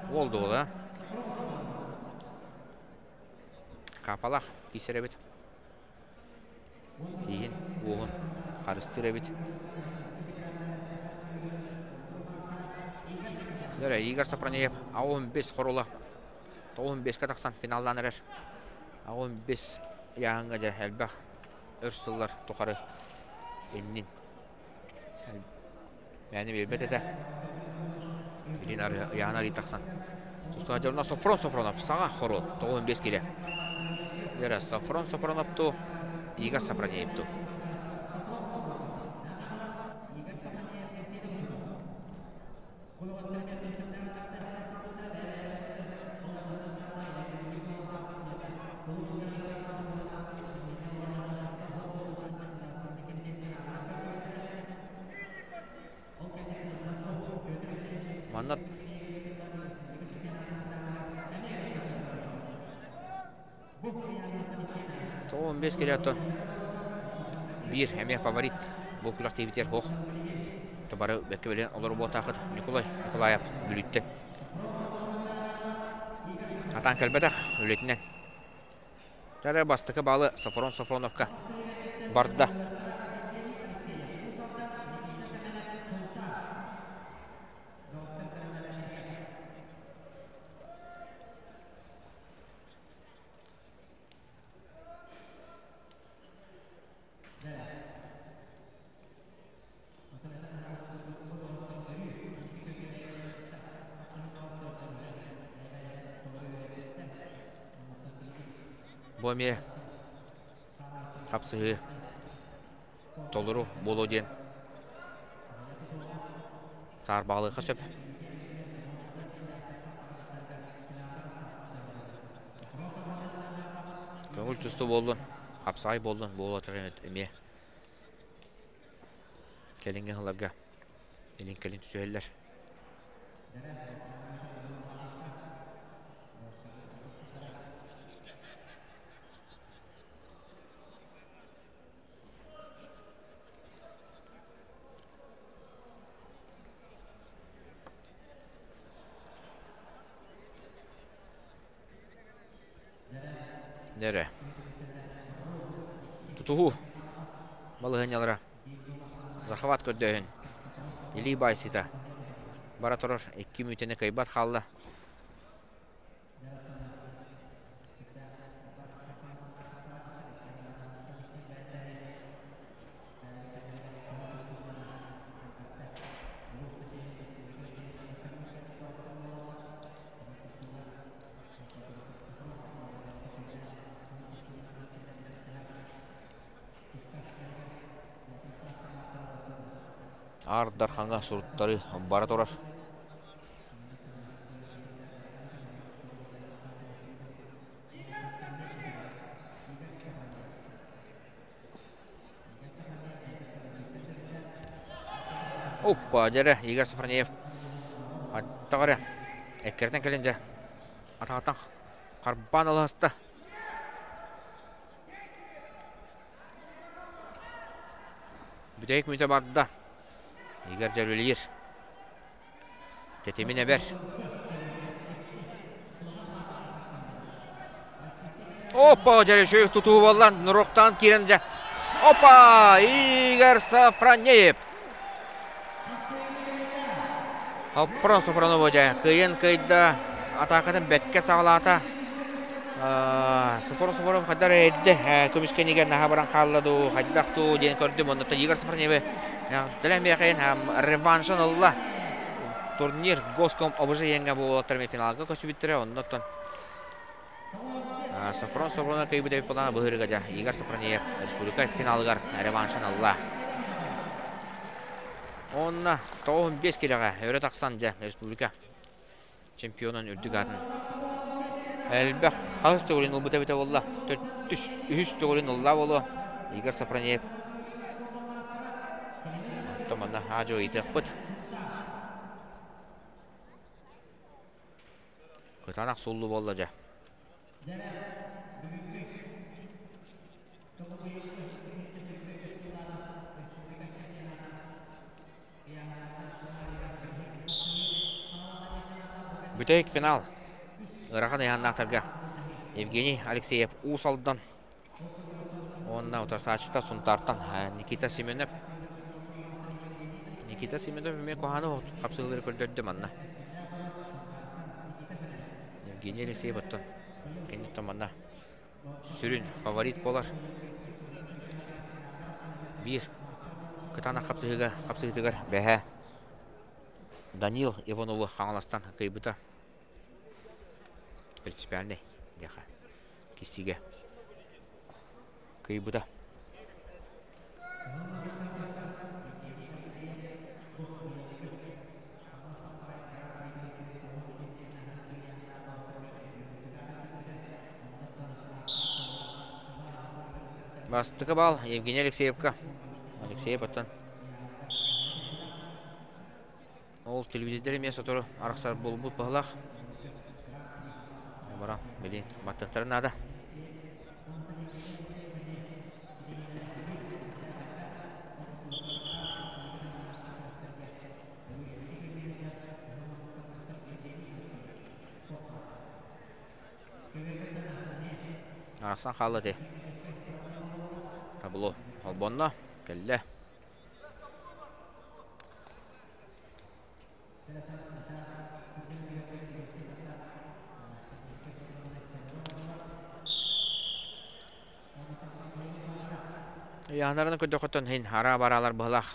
Болды ол, а? Капалақ кесеребет. Тиген оғын қарыстыребет. Дөрі, Игорь Сапранеев, 15 қорылы. 15 қатақсан финалдан әрер. 15 яғынға жа әлбәқ өрсіллар тұқары елінен. Мәні бербет әді. Елін яғына ритақсан. Тұстыға жауына Софрон Софронов, қорыл, 15 келе. Дөрі, Софрон Софроновту, Игорь Сапранеевту. Маннат Тоғын бес келе атты. Бір әме фаворит бұл күлақ қоқ. Табары бәкке белен олар тақыт Николай Николаев бүлітті. Атан кәлбәдақ өлетінен. Тәрі бастықы балы Сафрон Сафроновка барды. Боме қапсығы толыру болу ден. Сар балы қашып көңіл чувство болдun қапсағай болдun болу отырған эме. Келінген ғыларға елін Нере. Тутуху. Балыгынялара. Захват көддөһүн. Или байсита. Бара турар 2 мүтене кайбат халла. Ар дарханга суруттары бара турар. Оппа, жәрі, Игорь Сафранеев. Аттағары, әккерден кәленже. Атағаттан қарбан аласты. Бүтәйік мүйті барды. Игорь Жарвелиер. Тетемин әбер. Опа, шөйік тұтуы болған Нұроқтан жа. Опа, Игорь Сафранеев. Аппыран Сафранова жа. Кыйын кыйда атақатын бәкке сағалата. Сафаров Сафаров қадар әдді. Көмішкенеген наға баран қалладу, қайдақту, ден көрдім. Онда Игорь Сафранеев Һәм реваншын турнир Госком обыжы еңгә булалар мен финалга көсүп биттерә. Оннан А, Сафрон Сафрона кайбыда пулана быһырыга жа Игорь Сафрониев республика финалыгар реваншын алла. Онна 95 килога өрө таксан жа республика чемпионын. Әлбәк хагыс түгелин ул бута бите болла. Төттүс үһүс түгелин улла болу. Сафрониев. Итек бут. Кытанак суллу болла жа. Бүтек финал. Евгений Алексеев уус алдан. Онна утарсачта сунтартан а, Никита Семенов. Никита Семенов мен коханы капсылыр көрдөддү манна. Евгений. Кенетто манна. Сүрүн фаворит болар. Бир. Кытана капсыгытыгар бәһә. Данил Иванову хаңаластан кайбыта. Принципиальный дяха. Кистиге. Кайбыта. Бастықы бал Евгений Алексеевка. Алексеев оттан. Ол телевизиядер емес отыру арақсар болбут бағылақ. Бара, білейін, баттықтарын ада. Арақсан қалы де. Табло. Албонна. Келле. Яһанарын көдө көтөн хин ара баралар быһлах.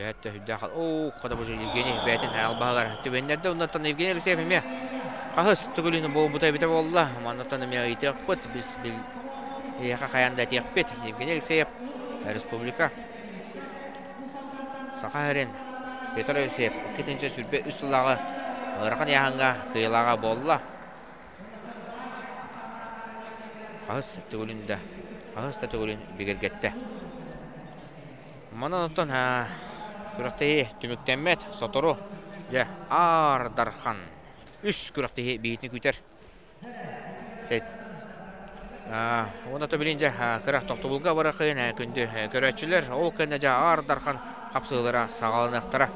Яатта хүддә хал. О, када бу Евгений бәтен албагалар. Төбәннәрдә уннан Евгений Алексеев. Кахыс түгелин бу бута бите болла. Маннан эме итек кот без бил. Яха хаянда тек бит Евгений Алексеев республика. Сахарин Петр Алексеев кетенче сүрбе үстүлагы ырган яһанга кыйлага болла. Ағыс түгілінде, ағыс та түгілін бігергетті. Мана оттан күрақтайы түміктенмет, сотору, ардархан. Үш күрақтайы бейітіні күйтер. Сәйт. Оны то білін жа күрақ тоқтыбылға бара қиын күнді көрәтшілер, ол кәне жа ардархан қапсығылыра сағалынықтыра.